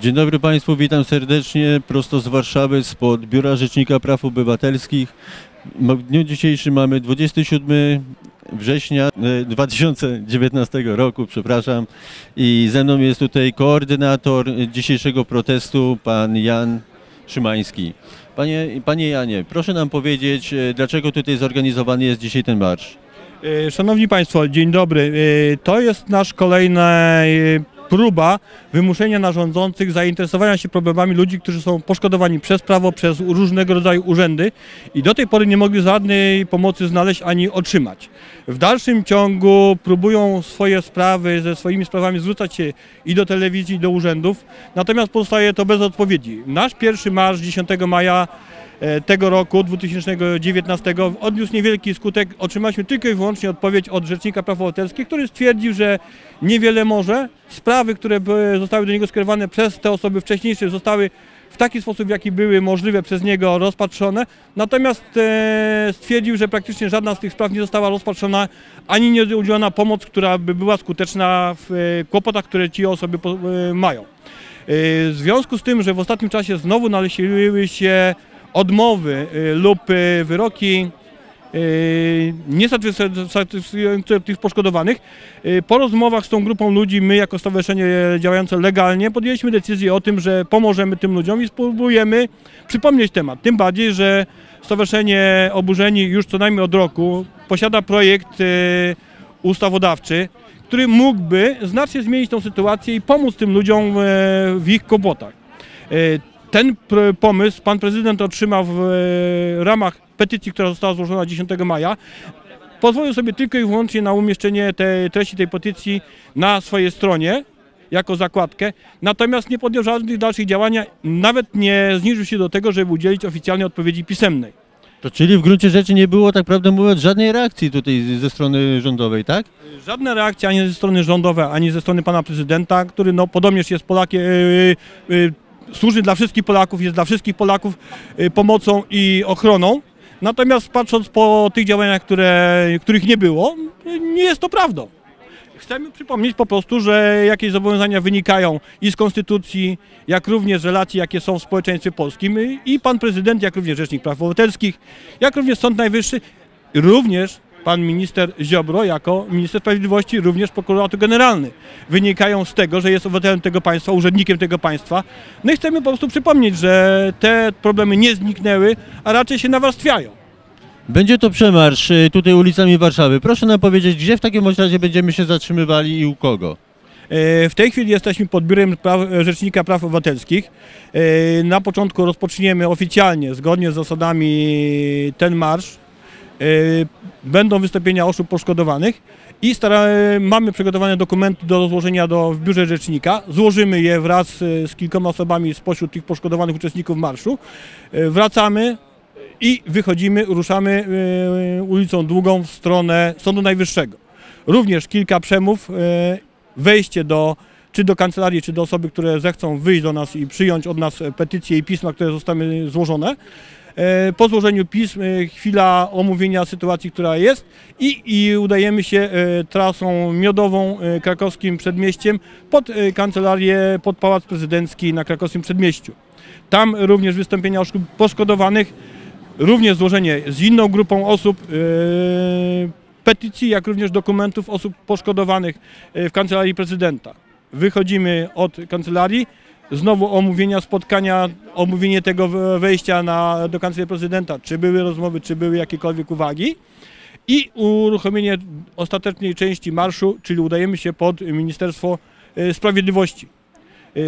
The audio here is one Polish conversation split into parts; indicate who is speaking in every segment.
Speaker 1: Dzień dobry Państwu, witam serdecznie prosto z Warszawy, spod Biura Rzecznika Praw Obywatelskich. W dniu dzisiejszym mamy 27 września e, 2019 roku, przepraszam, i ze mną jest tutaj koordynator dzisiejszego protestu, pan Jan Szymański. Panie, panie Janie, proszę nam powiedzieć, e, dlaczego tutaj zorganizowany jest dzisiaj ten marsz?
Speaker 2: E, Szanowni Państwo, dzień dobry. E, To jest nasz kolejna e, próba wymuszenia na rządzących zainteresowania się problemami ludzi, którzy są poszkodowani przez prawo, przez różnego rodzaju urzędy i do tej pory nie mogli żadnej pomocy znaleźć ani otrzymać. W dalszym ciągu próbują swoje sprawy, ze swoimi sprawami zwracać się i do telewizji, i do urzędów, natomiast pozostaje to bez odpowiedzi. Nasz pierwszy marsz 10 maja tego roku, 2019, odniósł niewielki skutek. Otrzymaliśmy tylko i wyłącznie odpowiedź od Rzecznika Praw Obywatelskich, który stwierdził, że niewiele może. Sprawy, które były- zostały do niego skierowane przez te osoby wcześniejsze, zostały w taki sposób, w jaki były możliwe przez niego rozpatrzone. Natomiast e, stwierdził, że praktycznie żadna z tych spraw nie została rozpatrzona, ani nie udzielona pomoc, która by była skuteczna w e, kłopotach, które ci osoby e, mają. E, W związku z tym, że w ostatnim czasie znowu nasiły się odmowy e, lub e, wyroki e, niesatysfakcjonujące tych poszkodowanych, po rozmowach z tą grupą ludzi, my jako stowarzyszenie działające legalnie podjęliśmy decyzję o tym, że pomożemy tym ludziom i spróbujemy przypomnieć temat. Tym bardziej, że Stowarzyszenie Oburzeni już co najmniej od roku posiada projekt ustawodawczy, który mógłby znacznie zmienić tą sytuację i pomóc tym ludziom w ich kłopotach. E, Ten pomysł pan prezydent otrzymał w e, ramach petycji, która została złożona 10 maja. Pozwolił sobie tylko i wyłącznie na umieszczenie tej treści tej petycji na swojej stronie jako zakładkę, natomiast nie podjął żadnych dalszych działań, nawet nie zniżył się do tego, żeby udzielić oficjalnej odpowiedzi pisemnej.
Speaker 1: To czyli w gruncie rzeczy nie było, tak prawdę mówiąc, żadnej reakcji tutaj ze strony rządowej, tak?
Speaker 2: Żadne reakcje ani ze strony rządowej, ani ze strony pana prezydenta, który no podobnież jest Polakiem, yy, yy, służy dla wszystkich Polaków, jest dla wszystkich Polaków yy, pomocą i ochroną. Natomiast patrząc po tych działaniach, które, których nie było, nie jest to prawdą. Chcemy przypomnieć po prostu, że jakieś zobowiązania wynikają i z konstytucji, jak również z relacji, jakie są w społeczeństwie polskim y, i pan prezydent, jak również Rzecznik Praw Obywatelskich, jak również Sąd Najwyższy, również pan minister Ziobro jako minister sprawiedliwości, również prokurator generalny. Wynikają z tego, że jest obywatelem tego państwa, urzędnikiem tego państwa. No i chcemy po prostu przypomnieć, że te problemy nie zniknęły, a raczej się nawarstwiają.
Speaker 1: Będzie to przemarsz y, tutaj ulicami Warszawy. Proszę nam powiedzieć, gdzie w takim razie będziemy się zatrzymywali i u kogo?
Speaker 2: E, W tej chwili jesteśmy pod biurem praw, Rzecznika Praw Obywatelskich. E, Na początku rozpoczniemy oficjalnie, zgodnie z zasadami, ten marsz. E, Będą wystąpienia osób poszkodowanych i stara, mamy przygotowane dokumenty do złożenia do, w biurze Rzecznika. Złożymy je wraz e, z kilkoma osobami spośród tych poszkodowanych uczestników marszu. Wracamy i wychodzimy, ruszamy ulicą Długą w stronę Sądu Najwyższego. Również kilka przemów, wejście do, czy do kancelarii, czy do osoby, które zechcą wyjść do nas i przyjąć od nas petycje i pisma, które zostały złożone. E, Po złożeniu pism e, chwila omówienia sytuacji, która jest i, i udajemy się e, trasą miodową krakowskim przedmieściem pod kancelarię, pod Pałac Prezydencki na krakowskim przedmieściu. Tam również wystąpienia osób poszkodowanych, również złożenie z inną grupą osób petycji, jak również dokumentów osób poszkodowanych w kancelarii prezydenta. Wychodzimy od kancelarii, znowu omówienia spotkania, omówienie tego we- wejścia na, do kancelarii prezydenta, czy były rozmowy, czy były jakiekolwiek uwagi i uruchomienie ostatecznej części marszu, czyli udajemy się pod Ministerstwo e, Sprawiedliwości. E,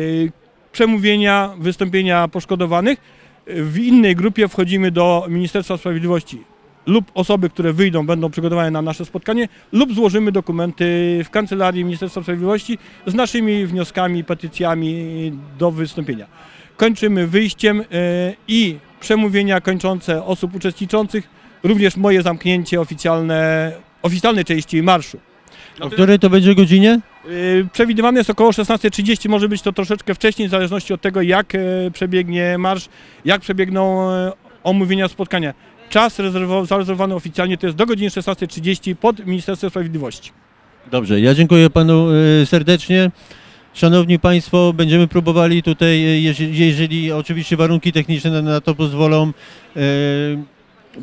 Speaker 2: Przemówienia, wystąpienia poszkodowanych. W innej grupie wchodzimy do Ministerstwa Sprawiedliwości lub osoby, które wyjdą, będą przygotowane na nasze spotkanie, lub złożymy dokumenty w kancelarii Ministerstwa Sprawiedliwości z naszymi wnioskami, petycjami do wystąpienia. Kończymy wyjściem e, i przemówienia kończące osób uczestniczących, również moje zamknięcie oficjalne, oficjalnej części marszu.
Speaker 1: O której to będzie godzinie?
Speaker 2: Y, Przewidywane jest około 16.30, może być to troszeczkę wcześniej, w zależności od tego, jak e, przebiegnie marsz, jak przebiegną e, omówienia spotkania. Czas rezerwo- zarezerwowany oficjalnie to jest do godziny 16.30 pod Ministerstwem Sprawiedliwości.
Speaker 1: Dobrze, ja dziękuję panu y, serdecznie. Szanowni Państwo, będziemy próbowali tutaj, e, jeżeli, jeżeli oczywiście warunki techniczne na, na to pozwolą, e,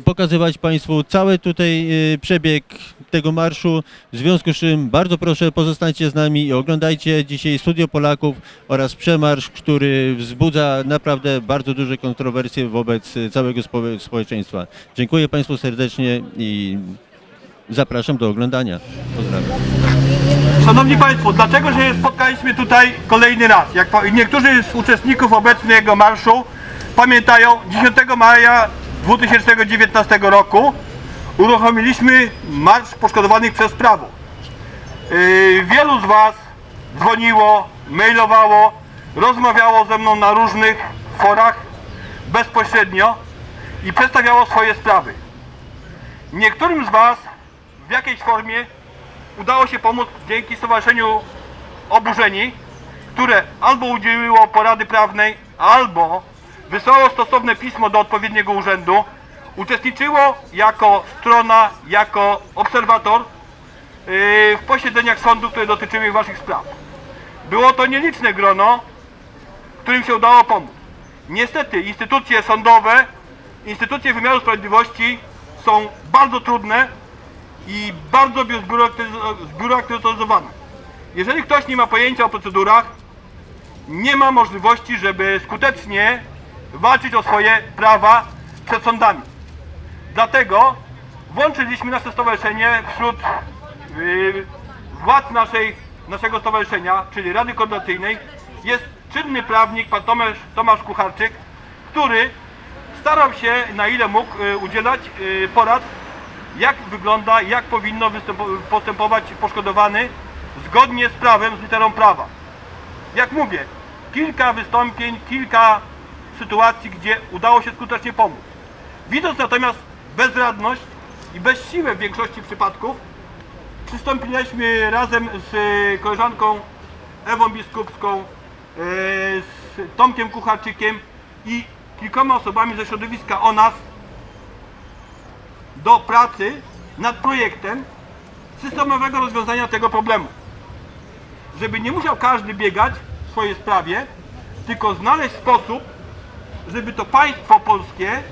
Speaker 1: pokazywać Państwu cały tutaj e, przebieg tego marszu. W związku z czym bardzo proszę pozostańcie z nami i oglądajcie dzisiaj Studio Polaków oraz przemarsz, który wzbudza naprawdę bardzo duże kontrowersje wobec całego spo- społeczeństwa. Dziękuję Państwu serdecznie i zapraszam do oglądania. Pozdrawiam.
Speaker 2: Szanowni Państwo, dlaczego się spotkaliśmy tutaj kolejny raz? Jak niektórzy z uczestników obecnego marszu pamiętają, 10 maja 2019 roku uruchomiliśmy Marsz Poszkodowanych przez Prawo. Yy, wielu z Was dzwoniło, mailowało, rozmawiało ze mną na różnych forach bezpośrednio i przedstawiało swoje sprawy. Niektórym z Was w jakiejś formie udało się pomóc dzięki Stowarzyszeniu Oburzeni, które albo udzieliło porady prawnej, albo wysłało stosowne pismo do odpowiedniego urzędu, uczestniczyło jako strona, jako obserwator yy, w posiedzeniach sądu, które dotyczyły Waszych spraw. Było to nieliczne grono, którym się udało pomóc. Niestety instytucje sądowe, instytucje wymiaru sprawiedliwości są bardzo trudne i bardzo zbiurokratyzo- zbiurokratyzowane. Jeżeli ktoś nie ma pojęcia o procedurach, nie ma możliwości, żeby skutecznie walczyć o swoje prawa przed sądami. Dlatego włączyliśmy nasze stowarzyszenie wśród yy, władz naszej, naszego stowarzyszenia, czyli Rady Koordynacyjnej, jest czynny prawnik, pan Tomasz, Tomasz Kucharczyk, który starał się na ile mógł y, udzielać y, porad, jak wygląda, jak powinno postępować poszkodowany zgodnie z prawem, z literą prawa. Jak mówię, kilka wystąpień, kilka sytuacji, gdzie udało się skutecznie pomóc. Widząc natomiast bezradność i bezsiłę w większości przypadków, przystąpiliśmy razem z e, koleżanką Ewą Biskupską, e, z Tomkiem Kucharczykiem i kilkoma osobami ze środowiska o nas do pracy nad projektem systemowego rozwiązania tego problemu. Żeby nie musiał każdy biegać w swojej sprawie, tylko znaleźć sposób, żeby to państwo polskie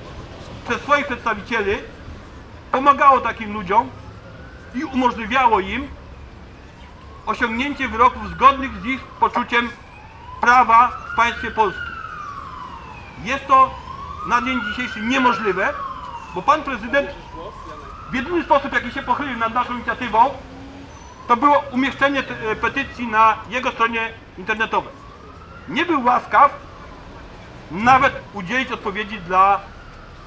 Speaker 2: przez swoich przedstawicieli pomagało takim ludziom i umożliwiało im osiągnięcie wyroków zgodnych z ich poczuciem prawa w państwie polskim. Jest to na dzień dzisiejszy niemożliwe, bo pan prezydent w jedyny sposób, jaki się pochylił nad naszą inicjatywą, to było umieszczenie e, petycji na jego stronie internetowej. Nie był łaskaw nawet udzielić odpowiedzi dla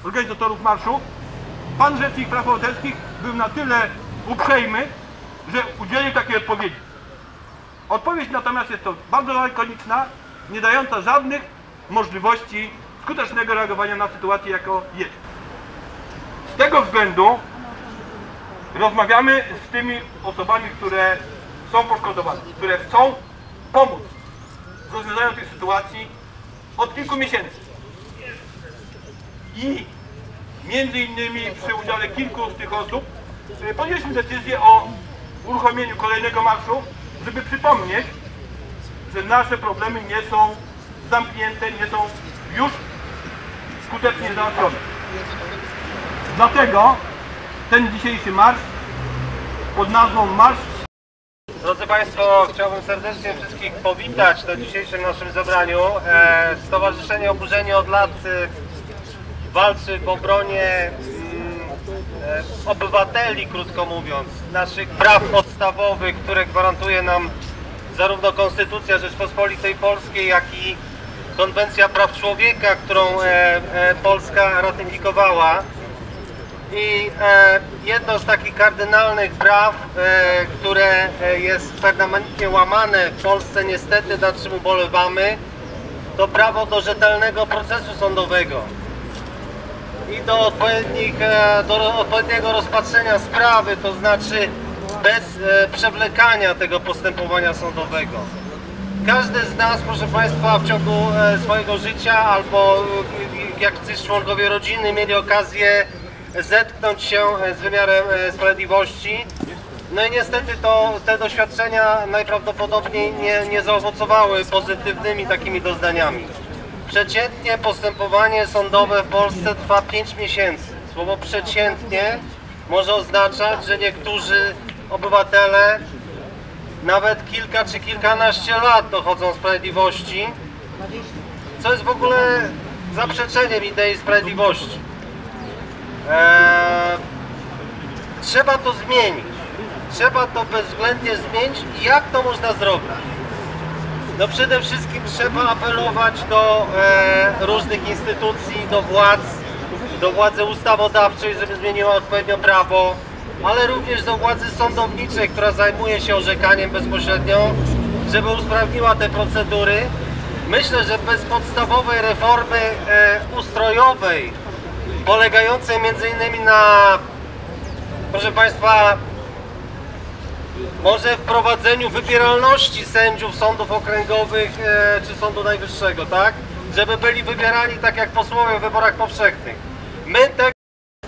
Speaker 2: organizatorów marszu. Pan Rzecznik Praw Obywatelskich był na tyle uprzejmy, że udzielił takiej odpowiedzi. Odpowiedź natomiast jest to bardzo lakoniczna, nie dająca żadnych możliwości skutecznego reagowania na sytuację, jako jest. Z tego względu rozmawiamy z tymi osobami, które są poszkodowane, które chcą pomóc w rozwiązaniu tej sytuacji od kilku miesięcy. I między innymi przy udziale kilku z tych osób e, podjęliśmy decyzję o uruchomieniu kolejnego marszu, żeby przypomnieć, że nasze problemy nie są zamknięte, nie są już skutecznie załatwione. Dlatego ten dzisiejszy marsz pod nazwą Marsz
Speaker 3: Drodzy Państwo, chciałbym serdecznie wszystkich powitać na dzisiejszym naszym zebraniu. E, Stowarzyszenie Oburzenie od lat e, walczy w obronie mm, e, obywateli, krótko mówiąc, naszych praw podstawowych, które gwarantuje nam zarówno Konstytucja Rzeczpospolitej Polskiej, jak i Konwencja Praw Człowieka, którą Polska ratyfikowała. I e, jedno z takich kardynalnych praw, e, które e, jest permanentnie łamane w Polsce niestety, nad czym ubolewamy, to prawo do rzetelnego procesu sądowego i do, odpowiednich, do odpowiedniego rozpatrzenia sprawy, to znaczy bez przewlekania tego postępowania sądowego. Każdy z nas, proszę Państwa, w ciągu swojego życia albo jak jacyś członkowie rodziny mieli okazję zetknąć się e, z wymiarem e, sprawiedliwości No i niestety to te doświadczenia najprawdopodobniej nie, nie zaowocowały pozytywnymi takimi doznaniami. Przeciętnie postępowanie sądowe w Polsce trwa 5 miesięcy. Słowo przeciętnie może oznaczać, że niektórzy obywatele nawet kilka czy kilkanaście lat dochodzą sprawiedliwości, co jest w ogóle zaprzeczeniem idei sprawiedliwości. Eee, trzeba to zmienić. Trzeba to bezwzględnie zmienić i jak to można zrobić? No przede wszystkim trzeba apelować do e, różnych instytucji, do władz, do władzy ustawodawczej, żeby zmieniła odpowiednio prawo, ale również do władzy sądowniczej, która zajmuje się orzekaniem bezpośrednio, żeby usprawniła te procedury. Myślę, że bez podstawowej reformy e, ustrojowej, polegającej innymi na, proszę Państwa, może wprowadzeniu wybieralności sędziów sądów okręgowych e, czy Sądu Najwyższego, tak? Żeby byli wybierani tak jak posłowie w wyborach powszechnych. My tego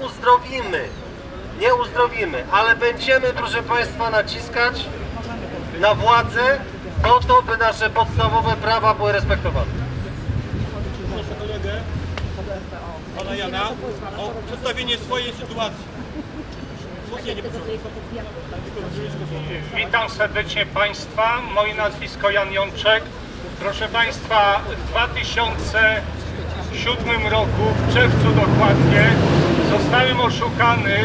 Speaker 3: uzdrowimy, nie uzdrowimy, ale będziemy, proszę Państwa, naciskać na władzę po to, by nasze podstawowe prawa były respektowane.
Speaker 2: Proszę kolegę, pana Jana, o przedstawienie swojej sytuacji.
Speaker 4: Witam serdecznie Państwa. Moje nazwisko Jan Jączek. Proszę Państwa, w 2007 roku, w czerwcu dokładnie, zostałem oszukany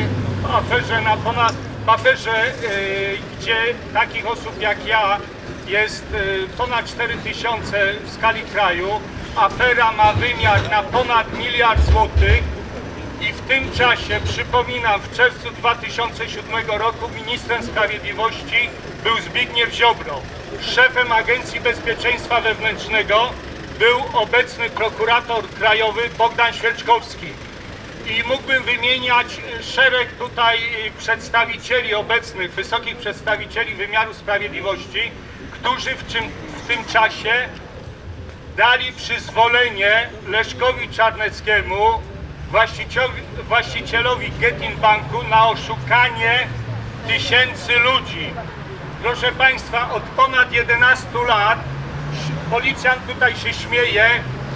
Speaker 4: w aferze na ponad w aferze, y, gdzie takich osób jak ja jest y, ponad 4 tysiące w skali kraju. Afera ma wymiar na ponad miliard złotych. I w tym czasie, przypominam, w czerwcu 2007 roku ministrem sprawiedliwości był Zbigniew Ziobro. Szefem Agencji Bezpieczeństwa Wewnętrznego był obecny prokurator krajowy Bogdan Świerczkowski. I mógłbym wymieniać y, szereg tutaj y, przedstawicieli obecnych, wysokich przedstawicieli wymiaru sprawiedliwości, którzy w, czym, w tym czasie dali przyzwolenie Leszkowi Czarneckiemu, właścicielowi, Getin Banku, na oszukanie tysięcy ludzi. Proszę Państwa, od ponad 11 lat, policjant tutaj się śmieje,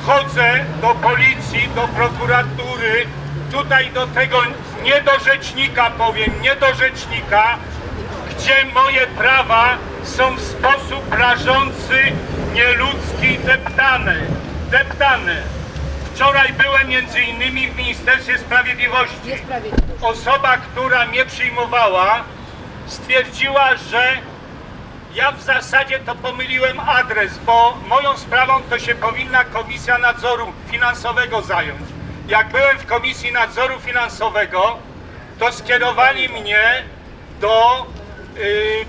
Speaker 4: chodzę do policji, do prokuratury, tutaj do tego nie do rzecznika powiem, nie do rzecznika, gdzie moje prawa są w sposób rażący, nieludzki deptane. Deptane. Wczoraj byłem między innymi w Ministerstwie Sprawiedliwości. Osoba, która mnie przyjmowała, stwierdziła, że ja w zasadzie to pomyliłem adres, bo moją sprawą to się powinna Komisja Nadzoru Finansowego zająć. Jak byłem w Komisji Nadzoru Finansowego, to skierowali mnie do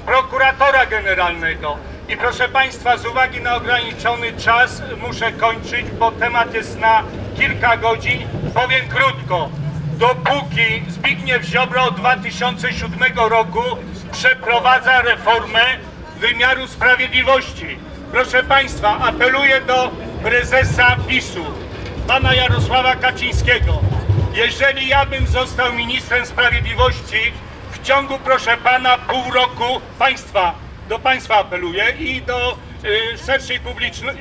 Speaker 4: prokuratora generalnego. I proszę Państwa, z uwagi na ograniczony czas muszę kończyć, bo temat jest na kilka godzin. Powiem krótko. Dopóki Zbigniew Ziobro od 2007 roku przeprowadza reformę wymiaru sprawiedliwości. Proszę Państwa, apeluję do prezesa PiSu, pana Jarosława Kaczyńskiego. Jeżeli ja bym został ministrem sprawiedliwości, w ciągu, proszę pana, pół roku państwa, do państwa apeluję i do y, szerszej publiczno,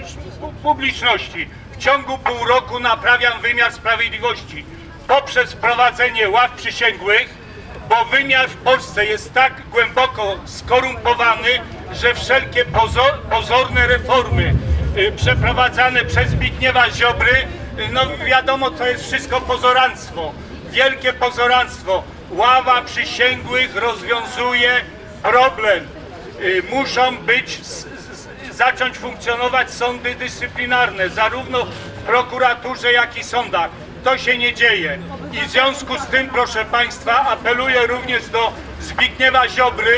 Speaker 4: publiczności. W ciągu pół roku naprawiam wymiar sprawiedliwości poprzez wprowadzenie ław przysięgłych, bo wymiar w Polsce jest tak głęboko skorumpowany, że wszelkie pozor, pozorne reformy y, przeprowadzane przez Zbigniewa Ziobry, y, no wiadomo, to jest wszystko pozoranstwo, wielkie pozoranstwo. Ława przysięgłych rozwiązuje problem. Y, Muszą być, zacząć funkcjonować sądy dyscyplinarne, zarówno w prokuraturze, jak i sądach. To się nie dzieje. I w związku z tym, proszę Państwa, apeluję również do Zbigniewa Ziobry,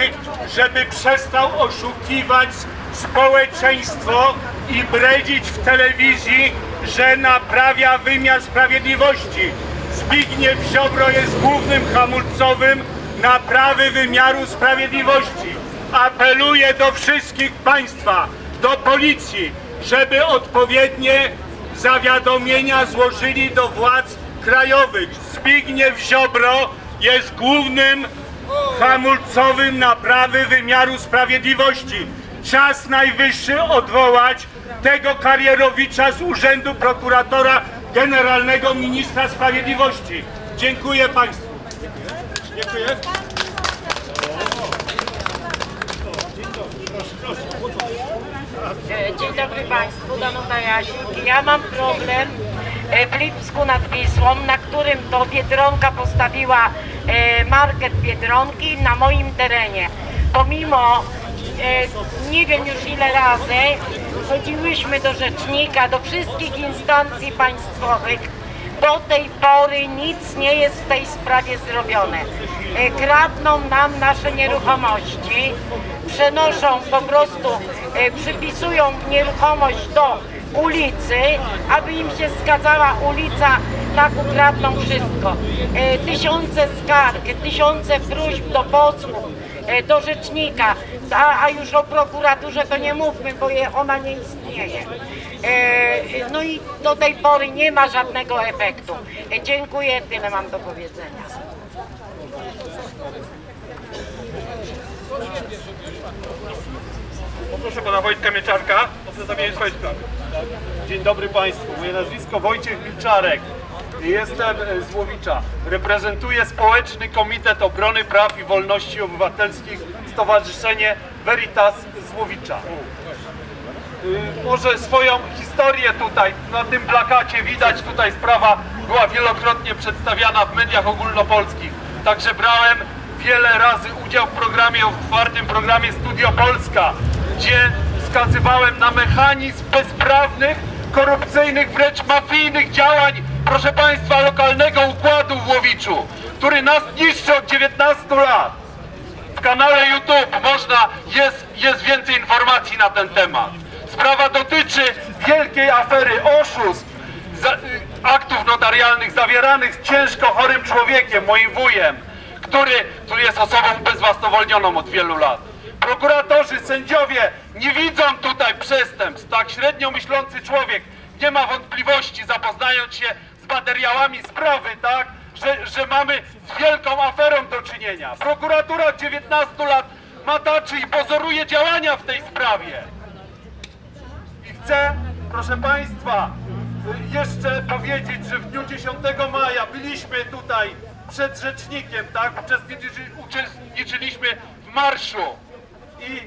Speaker 4: żeby przestał oszukiwać społeczeństwo i bredzić w telewizji, że naprawia wymiar sprawiedliwości. Zbigniew Ziobro jest głównym hamulcowym naprawy wymiaru sprawiedliwości. Apeluję do wszystkich Państwa, do policji, żeby odpowiednie zawiadomienia złożyli do władz krajowych. Zbigniew Ziobro jest głównym hamulcowym naprawy wymiaru sprawiedliwości. Czas najwyższy odwołać tego karierowicza z urzędu prokuratora generalnego ministra sprawiedliwości. Dziękuję Państwu. Dziękuję.
Speaker 5: E, Dzień dobry Państwu, Danuta Jasik. Ja mam problem e, w Lipsku nad Wisłą, na którym to Biedronka postawiła e, market Biedronki na moim terenie. Pomimo, e, nie wiem już ile razy, chodziłyśmy do rzecznika, do wszystkich instancji państwowych, do tej pory nic nie jest w tej sprawie zrobione. E, Kradną nam nasze nieruchomości, przenoszą po prostu, e, przypisują nieruchomość do ulicy, aby im się zgadzała ulica, tak ukradną wszystko. E, Tysiące skarg, tysiące próśb do posłów, do rzecznika, a, a już o prokuraturze to nie mówmy, bo je, ona nie istnieje. E, No i do tej pory nie ma żadnego efektu. E, Dziękuję, tyle mam do powiedzenia.
Speaker 2: Poproszę pana Wojtka Mieczarka o przedstawienie swojej sprawy.
Speaker 6: Dzień dobry Państwu. Moje nazwisko Wojciech Milczarek. Jestem e, z Łowicza. Reprezentuję Społeczny Komitet Obrony Praw i Wolności Obywatelskich Stowarzyszenie Veritas z Łowicza. Y, Może swoją historię tutaj, na tym plakacie widać, tutaj sprawa była wielokrotnie przedstawiana w mediach ogólnopolskich. Także brałem wiele razy udział w programie, w otwartym programie Studio Polska, gdzie wskazywałem na mechanizm bezprawnych, korupcyjnych, wręcz mafijnych działań, proszę Państwa, lokalnego układu w Łowiczu, który nas niszczy od 19 lat. W kanale YouTube można, jest, jest więcej informacji na ten temat. Sprawa dotyczy wielkiej afery oszustw, za, aktów notarialnych zawieranych z ciężko chorym człowiekiem, moim wujem, który, który jest osobą ubezwłasnowolnioną od wielu lat. Prokuratorzy, sędziowie nie widzą tutaj przestępstw. Tak średnio myślący człowiek nie ma wątpliwości, zapoznając się z materiałami sprawy, tak, że, że mamy z wielką aferą do czynienia. Prokuratura od 19 lat mataczy i pozoruje działania w tej sprawie. I chcę, proszę Państwa, jeszcze powiedzieć, że w dniu 10 maja byliśmy tutaj przed rzecznikiem, tak? Uczestniczy, uczestniczyliśmy w marszu i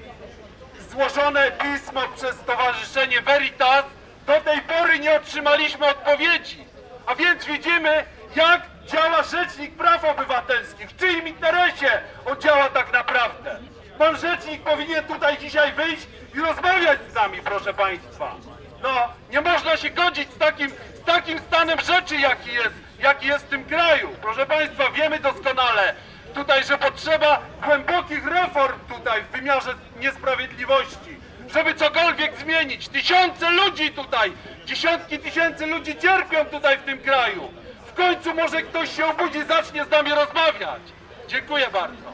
Speaker 6: złożone pismo przez Stowarzyszenie Veritas do tej pory nie otrzymaliśmy odpowiedzi. A więc widzimy, jak działa Rzecznik Praw Obywatelskich, w czyim interesie on działa tak naprawdę. Pan Rzecznik powinien tutaj dzisiaj wyjść i rozmawiać z nami, proszę Państwa. No, nie można się godzić z takim, z takim stanem rzeczy, jaki jest, jaki jest w tym kraju. Proszę Państwa, wiemy doskonale tutaj, że potrzeba głębokich reform tutaj w wymiarze niesprawiedliwości, żeby cokolwiek zmienić. Tysiące ludzi tutaj, dziesiątki tysięcy ludzi cierpią tutaj w tym kraju. W końcu może ktoś się obudzi, zacznie z nami rozmawiać. Dziękuję bardzo.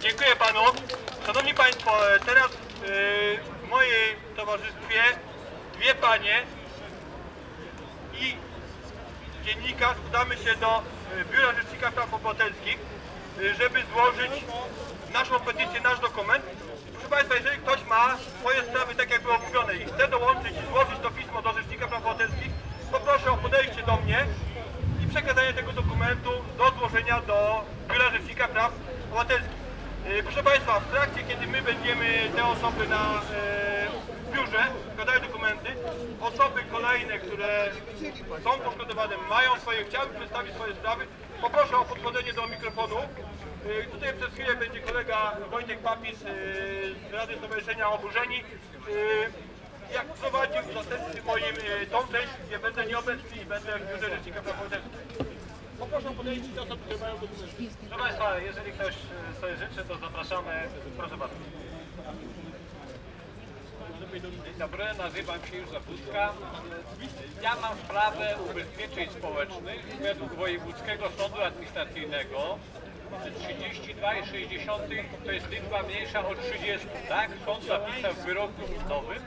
Speaker 2: Dziękuję panu. Szanowni Państwo, teraz e, w mojej towarzystwie dwie panie i dziennikarz udamy się do e, Biura Rzecznika Praw Obywatelskich, e, żeby złożyć naszą petycję, nasz dokument. Proszę Państwa, jeżeli ktoś ma swoje sprawy, tak jak było mówione, i chce dołączyć i złożyć to pismo do Rzecznika Praw Obywatelskich, poproszę o podejście do mnie i przekazanie tego dokumentu do złożenia do Biura Rzecznika Praw Obywatelskich. E, Proszę Państwa, w trakcie, kiedy my będziemy te osoby na e, biurze składały dokumenty, osoby kolejne, które są poszkodowane, mają swoje, chciały przedstawić swoje sprawy, poproszę o podchodzenie do mikrofonu. E, Tutaj przez chwilę będzie kolega Wojtek Papis e, z Rady Stowarzyszenia Oburzeni. E, Jak prowadził w zastępstwie moim tą część, gdzie będę nieobecny i będę w biurze Rzecznika Praw Obywatelskich. Poproszę o podejście do osób, które mają dokumenty.
Speaker 3: Proszę Państwa, jeżeli ktoś sobie życzy, to zapraszamy. Proszę bardzo.
Speaker 7: Dzień dobry, nazywam się Józef Budka. Ja mam sprawę ubezpieczeń społecznych według Wojewódzkiego Sądu Administracyjnego 32,6 to jest liczba mniejsza od 30, tak? Sąd zapisał w wyroku sądowym,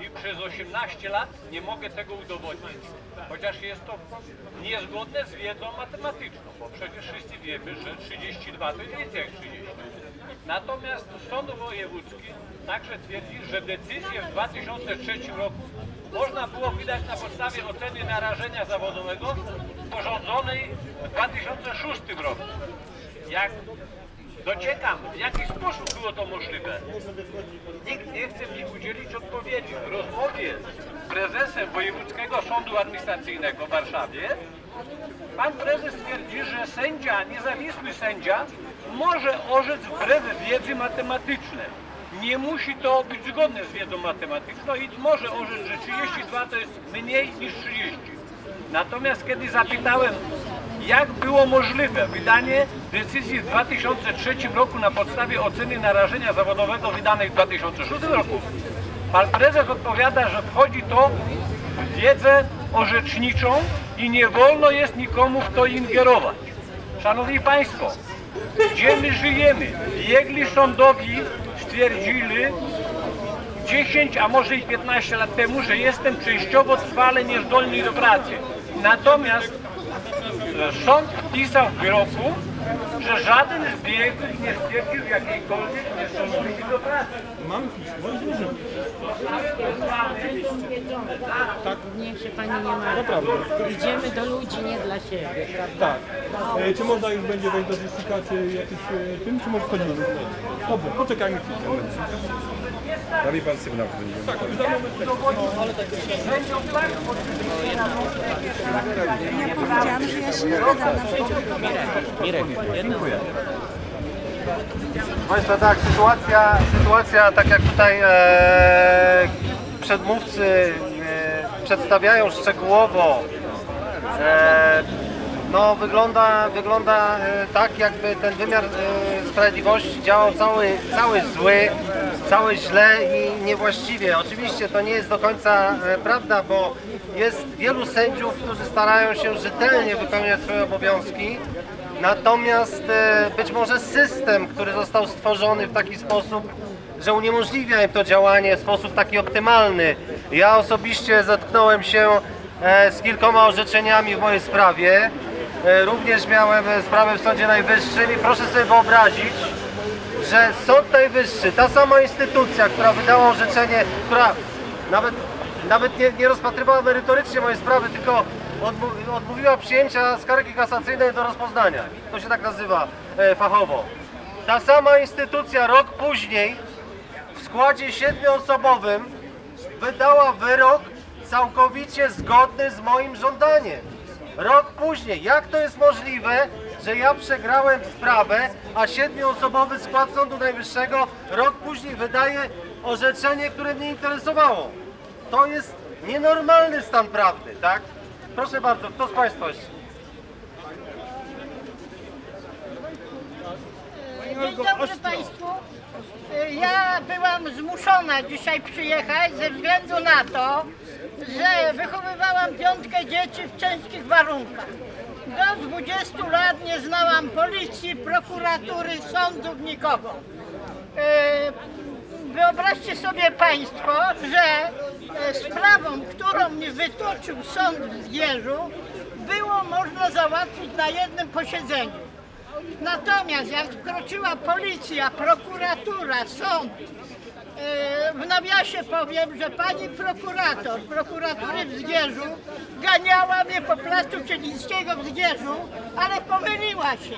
Speaker 7: i przez 18 lat nie mogę tego udowodnić. Chociaż jest to niezgodne z wiedzą matematyczną, bo przecież wszyscy wiemy, że 32 to jest więcej jak 30. Natomiast Sąd Wojewódzki także twierdzi, że decyzję w 2003 roku można było wydać na podstawie oceny narażenia zawodowego sporządzonej w 2006 roku. Jak dociekam, w jaki sposób było to możliwe, nikt nie chce mi udzielić odpowiedzi. W rozmowie z prezesem Wojewódzkiego Sądu Administracyjnego w Warszawie Pan prezes twierdzi, że sędzia, niezawisły sędzia może orzec wbrew wiedzy matematycznej. Nie musi to być zgodne z wiedzą matematyczną i może orzec, że 32 to jest mniej niż 30. Natomiast kiedy zapytałem, jak było możliwe wydanie decyzji w 2003 roku na podstawie oceny narażenia zawodowego wydanej w 2006 roku, pan prezes odpowiada, że wchodzi to w wiedzę orzeczniczą i nie wolno jest nikomu w to ingerować. Szanowni Państwo, gdzie my żyjemy? Biegli sądowi stwierdzili 10, a może i 15 lat temu, że jestem częściowo trwale niezdolny do pracy. Natomiast sąd wpisał w wyroku, że żaden z biegłych nie stwierdził jakiejkolwiek niezdolności do pracy.
Speaker 2: Mam pismo i dużo.
Speaker 5: Niech się pani nie martwi. Idziemy do ludzi, nie dla siebie.
Speaker 2: Tak. E, czy można już będzie wejść do czy jakiś e, tym, czy może wchodzimy? Dobrze, poczekajmy chwilkę.
Speaker 8: Dali pan sygnał.
Speaker 2: Tak, już za moment.
Speaker 9: Ja powiedziałam, że ja się zgadzam na
Speaker 3: Państwa, tak, sytuacja, sytuacja tak jak tutaj e, przedmówcy e, przedstawiają szczegółowo, e, no wygląda, wygląda e, tak jakby ten wymiar e, sprawiedliwości działał cały, cały zły, cały źle i niewłaściwie. Oczywiście to nie jest do końca e, prawda, bo jest wielu sędziów, którzy starają się rzetelnie wypełniać swoje obowiązki. Natomiast być może system, który został stworzony w taki sposób, że uniemożliwia im to działanie w sposób taki optymalny. Ja osobiście zetknąłem się z kilkoma orzeczeniami w mojej sprawie. E, Również miałem e, sprawę w Sądzie Najwyższym i proszę sobie wyobrazić, że Sąd Najwyższy, ta sama instytucja, która wydała orzeczenie, która nawet, nawet nie, nie rozpatrywała merytorycznie mojej sprawy, tylko odmówiła przyjęcia skargi kasacyjnej do rozpoznania. To się tak nazywa e, fachowo. Ta sama instytucja rok później w składzie siedmioosobowym wydała wyrok całkowicie zgodny z moim żądaniem. Rok później. Jak to jest możliwe, że ja przegrałem sprawę, a siedmioosobowy skład Sądu Najwyższego rok później wydaje orzeczenie, które mnie interesowało? To jest nienormalny stan prawny, tak? Proszę bardzo, kto z Państwa jeszcze?
Speaker 9: Dzień dobry Państwu. Ja byłam zmuszona dzisiaj przyjechać ze względu na to, że wychowywałam piątkę dzieci w ciężkich warunkach. Do 20 lat nie znałam policji, prokuratury, sądów, nikogo. E, Wyobraźcie sobie Państwo, że e, sprawą, którą mi wytoczył sąd w Zgierzu, było można załatwić na jednym posiedzeniu. Natomiast jak wkroczyła policja, prokuratura, sąd, w nawiasie powiem, że pani prokurator prokuratury w Zgierzu ganiała mnie po placu Cielińskiego w Zgierzu, ale pomyliła się.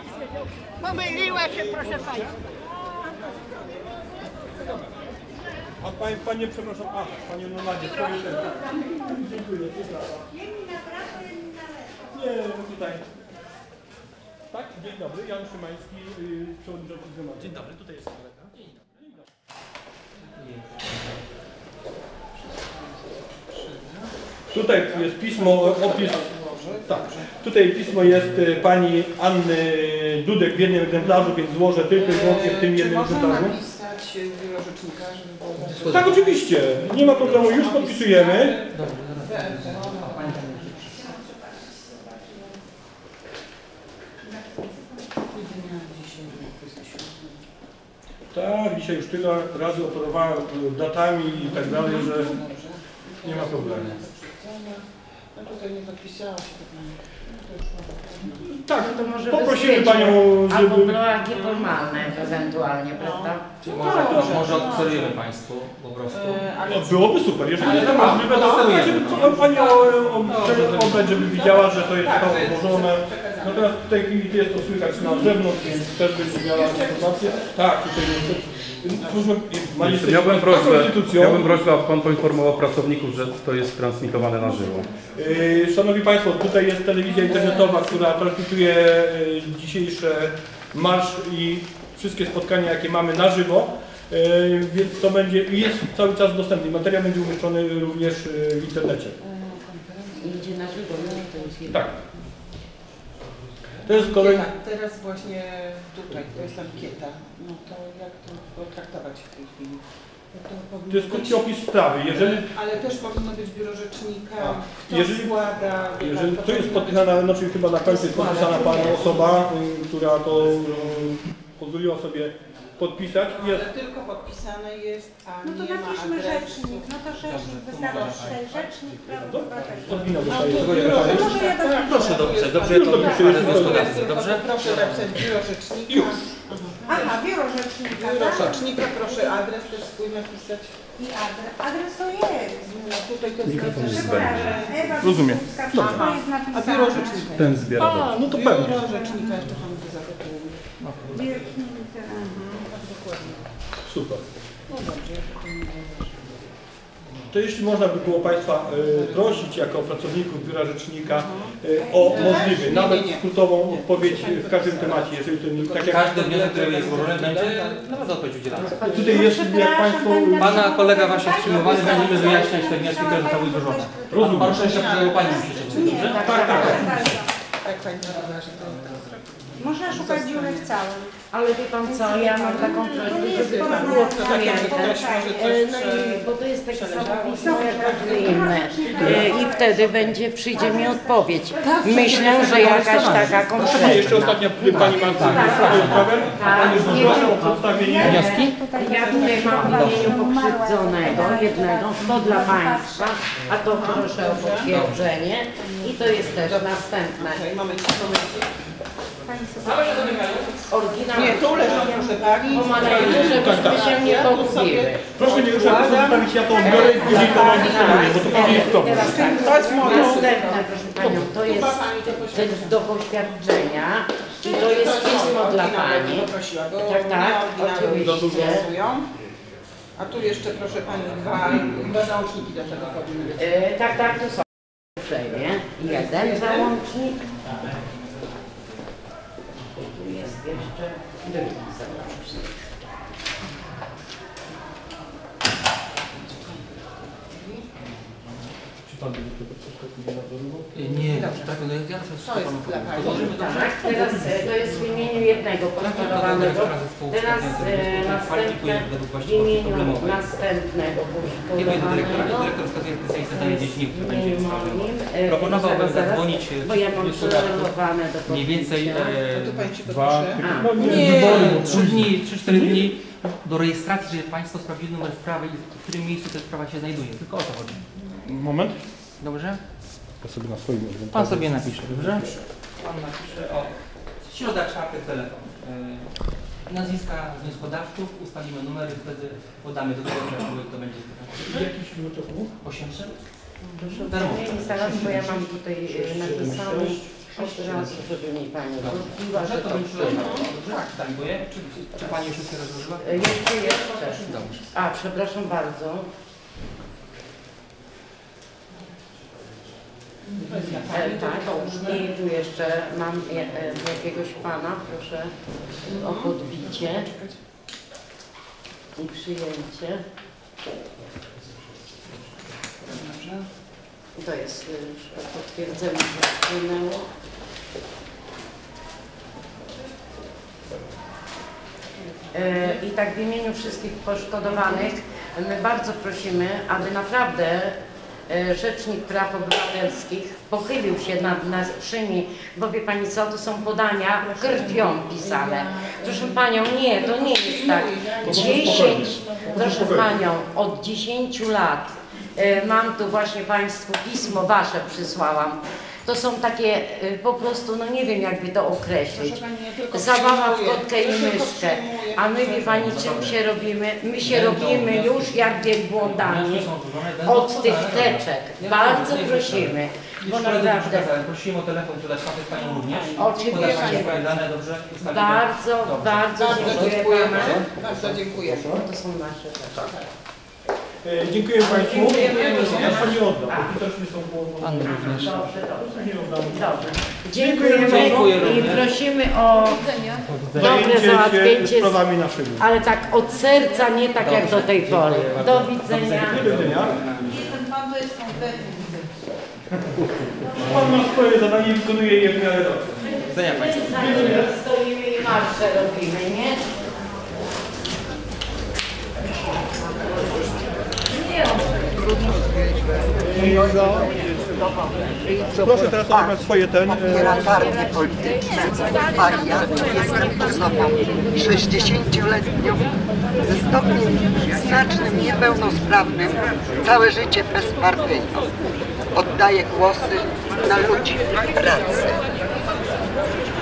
Speaker 9: Pomyliła się, proszę państwa.
Speaker 2: A panie, panie przepraszam, a, panie Nomadzie. Dziękuję. Nie, no tutaj. Tak, dzień dobry, Jan Szymański, yy, przewodniczący Zgromadzenia. Dzień dobry, tutaj jest kolega. Tutaj jest pismo, opis. Tak. Tutaj pismo jest y, pani Anny Dudek w jednym egzemplarzu, więc złożę tylko i wyłącznie w tym jednym egzemplarzu.
Speaker 10: napisać do rzecznika, żeby było
Speaker 2: Tak, oczywiście. Nie ma problemu, już podpisujemy. Tak, dzisiaj już tyle razy operowałem y, datami i tak dalej, że Nie ma problemu.
Speaker 10: No tutaj nie podpisała się to pani.
Speaker 2: Tak,
Speaker 5: No to może
Speaker 2: poprosimy panią,
Speaker 5: Albo
Speaker 2: żeby...
Speaker 5: blogi formalne ewentualnie, prawda?
Speaker 11: Czyli może, może odserujemy Państwu po prostu.
Speaker 2: No, byłoby super, jeżeli jest to możliwe, to
Speaker 11: dostosujemy.
Speaker 2: żeby pani o- o- oddać, żeby widziała, że to jest zostało złożone. Natomiast w tej chwili jest to słychać na zewnątrz, więc też będzie miała informację. Tak, tutaj jest. Proszę, jesteś
Speaker 8: miałbym prośbę,
Speaker 2: konstytucją.
Speaker 8: miałbym prośbę, aby Pan poinformował pracowników, że to jest transmitowane na żywo.
Speaker 2: Yy, Szanowni Państwo, tutaj jest telewizja internetowa, która transmituje yy, dzisiejszy marsz i wszystkie spotkania, jakie mamy na żywo, Yy, więc to będzie, i jest cały czas dostępny. Materiał będzie umieszczony również w internecie.
Speaker 5: Idzie na żywo, nie? To jest jedno.
Speaker 2: Tak. To jest.
Speaker 10: Ankieta. Teraz właśnie tutaj, to jest ankieta. No to jak to potraktować w tej chwili? To
Speaker 2: To jest krótki opis sprawy. Jeżeli,
Speaker 10: Ale też powinno być biuro rzecznika, kto
Speaker 2: Jeżeli-
Speaker 10: składa...
Speaker 2: jeżeli to jest podpisana,
Speaker 10: być-
Speaker 2: znaczy chyba na końcu jest podpisana Pana osoba, yy, która to yy, pozwoliła sobie podpisać. Jest
Speaker 10: Ale tylko podpisane jest, a
Speaker 12: No to
Speaker 10: nie ma
Speaker 12: napiszmy
Speaker 10: adresu.
Speaker 12: rzecznik, no to rzecznik, wystarczy rzecznik praw obywatelskich.
Speaker 2: Podwina
Speaker 10: No
Speaker 2: dostaje.
Speaker 10: to
Speaker 12: może ja
Speaker 10: Tak,
Speaker 12: dopiszę.
Speaker 11: Proszę dopisać, dobrze?
Speaker 2: Już dopiszę, już
Speaker 11: wnioskodawcy,
Speaker 10: Tylko
Speaker 11: dobrze?
Speaker 10: Proszę napisać biuro rzecznika.
Speaker 2: Już.
Speaker 12: Aha, biuro rzecznika,
Speaker 10: Biuro
Speaker 12: tak?
Speaker 10: rzecznika, proszę adres też swój napisać.
Speaker 12: I adres, adres to jest.
Speaker 10: No tutaj to jest
Speaker 12: Ewa
Speaker 2: Rozumiem.
Speaker 12: Wszystko jest
Speaker 10: A
Speaker 12: napisane.
Speaker 10: biuro rzecznika.
Speaker 8: Ten zbiera.
Speaker 2: A, no to pewnie.
Speaker 10: Biuro rzecznika jeszcze pan.
Speaker 2: Super. To jeśli można by było Państwa e, prosić jako pracowników Biura Rzecznika e, o możliwie, nawet skrótową odpowiedź w każdym temacie, jeżeli to nie tak jak
Speaker 11: Każdy wniosek, który jest złożony, będzie naprawdę odpowiedź udzielana.
Speaker 2: tutaj jest, jak Państwo
Speaker 11: Pana kolega właśnie przyjmowany, będziemy wyjaśniać te wnioski, które zostały złożone.
Speaker 2: Rozumiem.
Speaker 11: Pan szczęścia przyjął Pani przyczynę, dobrze?
Speaker 2: tak, tak, tak.
Speaker 12: Można szukać dziury w całym.
Speaker 5: Ale wie pan co, ja mam taką prośbę, żeby pan było pamiętać. E, No i, bo to jest takie samo pismo jak każde inne. E, I wtedy będzie, przyjdzie mi odpowiedź. Myślę, że jakaś taka
Speaker 2: Proszę jeszcze
Speaker 5: konkretna.
Speaker 2: ostatnia Pani swoją sprawę. Pani już proszę o przedstawienie.
Speaker 5: Wnioski? Ja tutaj mam w imieniu pokrzywdzonego jednego, to dla Państwa, a to proszę o potwierdzenie. I to jest też następne.
Speaker 10: Trzy momenty.
Speaker 5: Oryginał.
Speaker 10: Nie, tu leżą proszę pani.
Speaker 5: Pomarańcze, żebyśmy się nie pogubiły.
Speaker 2: Proszę nie ruszać, proszę zostawić, ja to odbiorę i później to mam dysponuję, bo to później jest problem.
Speaker 10: To jest moje.
Speaker 5: Następne, proszę Panią, to jest ten do poświadczenia i to jest pismo dla Pani. Tak, tak,
Speaker 10: mnie
Speaker 5: oczywiście.
Speaker 10: A tu jeszcze proszę pani dwa, załączniki do tego powinny być.
Speaker 5: E, tak, tak, tu są. Jeden załącznik. Tu jest jeszcze drugi załącznik.
Speaker 2: Czy Pan będzie tego coś nadzorował?
Speaker 11: Nie, tak, no ja teraz
Speaker 10: To jest dla pani.
Speaker 11: To
Speaker 5: Tak, teraz e, to jest w imieniu jednego poszkodowanego. Teraz e, następne w imieniu następnego
Speaker 11: Kiedy do dyrektora,
Speaker 5: poszkodowanego.
Speaker 11: dyrektor wskazuje specjalistę danej dziedziny, który
Speaker 5: W
Speaker 11: będzie
Speaker 5: moim. e,
Speaker 11: Proponowałbym
Speaker 5: zaraz,
Speaker 11: zadzwonić e,
Speaker 5: Bo ja mam do
Speaker 11: Mniej więcej e,
Speaker 10: To tu pani
Speaker 2: Dwa.
Speaker 10: podpisze.
Speaker 5: A,
Speaker 2: No nie,
Speaker 11: Nie,
Speaker 2: bo
Speaker 11: trzy dni, trzy, cztery dni do rejestracji, żeby Państwo sprawdzili numer sprawy i w którym miejscu ta sprawa się znajduje. Tylko o to chodzi.
Speaker 2: Moment.
Speaker 11: Dobrze?
Speaker 2: Ja sobie na swoim.
Speaker 11: Pan sobie napisze, dobrze? Pan napisze, o, środa, czwartek, telefon. Yy, nazwiska wnioskodawców, ustalimy numery, wtedy podamy do tego, to będzie
Speaker 2: Jakiś numer telefonu?
Speaker 11: 800?
Speaker 5: Proszę
Speaker 11: Darmo.
Speaker 5: Pani zaraz, bo ja mam tutaj e, napisane od razu, żeby mi Pani wróciła, że to
Speaker 11: to
Speaker 5: przyjmę.
Speaker 11: Tak, dziękuję. Czy, czy Pani już wszystkie rozłożyła?
Speaker 5: E, Jeszcze, jeszcze.
Speaker 11: Dobrze.
Speaker 5: A, przepraszam bardzo. Tak, i tu jeszcze mam e, jakiegoś pana, proszę o podbicie i przyjęcie. To jest już potwierdzenie, że wpłynęło. E, I tak w imieniu wszystkich poszkodowanych my bardzo prosimy, aby naprawdę Rzecznik Praw Obywatelskich pochylił się nad naszymi, bo wie Pani co, to są podania krwią pisane. Proszę Panią, nie, to nie jest tak. 10, proszę Panią, od 10 lat E, Mam tu właśnie Państwu pismo Wasze przysłałam. To są takie e, po prostu, no nie wiem jakby to określić. Zabawa w kotkę i myszkę. A my wie Pani czym się robimy? My się robimy już jak wielbłądami od tych teczek. Bardzo prosimy, bo naprawdę.
Speaker 11: Prosiłem o telefon, czy dać papież Panią również.
Speaker 5: Oczywiście.
Speaker 11: Dobrze?
Speaker 5: Bardzo, bardzo dziękuję.
Speaker 10: Bardzo dziękuję.
Speaker 5: To są nasze rzeczy.
Speaker 13: Dziękuję Państwu. Ja Pani oddam, bo tu też są.
Speaker 11: Pan również.
Speaker 13: Nie oddam.
Speaker 5: Dobrze. Dziękujemy
Speaker 11: Dziękuję
Speaker 5: i
Speaker 11: również.
Speaker 5: prosimy o dobre
Speaker 13: Zajęcie się
Speaker 5: załatwięcie,
Speaker 13: sprawami naszymi.
Speaker 5: ale tak od serca, nie tak jak do tej pory. Do widzenia.
Speaker 13: Do widzenia.
Speaker 10: Pan to jest konkretny.
Speaker 13: Pan ma swoje zadanie i wykonuje je w miarę dobrze.
Speaker 11: Widzenia.
Speaker 5: Stoimy i marsze robimy, nie?
Speaker 13: Proszę teraz odebrać swoje ten. e,
Speaker 14: Popiera partie polityczne. A ja jestem osobą 60-letnią ze stopniem znacznym niepełnosprawnym, całe życie bezpartyjną. Oddaję głosy na ludzi pracy.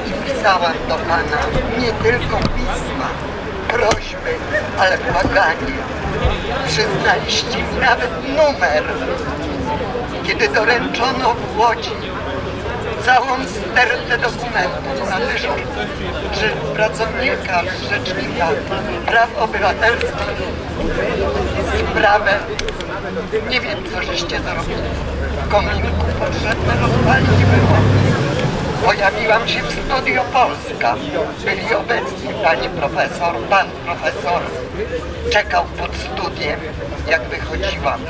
Speaker 14: I pisałam do Pana nie tylko pisma, prośby, ale błaganie. Przyznaliście mi nawet numer kiedy doręczono w Łodzi całą stertę dokumentów na dyżur, że pracownika Rzecznika Praw Obywatelskich sprawę, nie wiem co żeście zrobili, w kominku potrzebne rozpalić było. Pojawiłam się w Studio Polska. Byli obecni pani profesor, pan profesor. Czekał pod studiem, jak wychodziłam.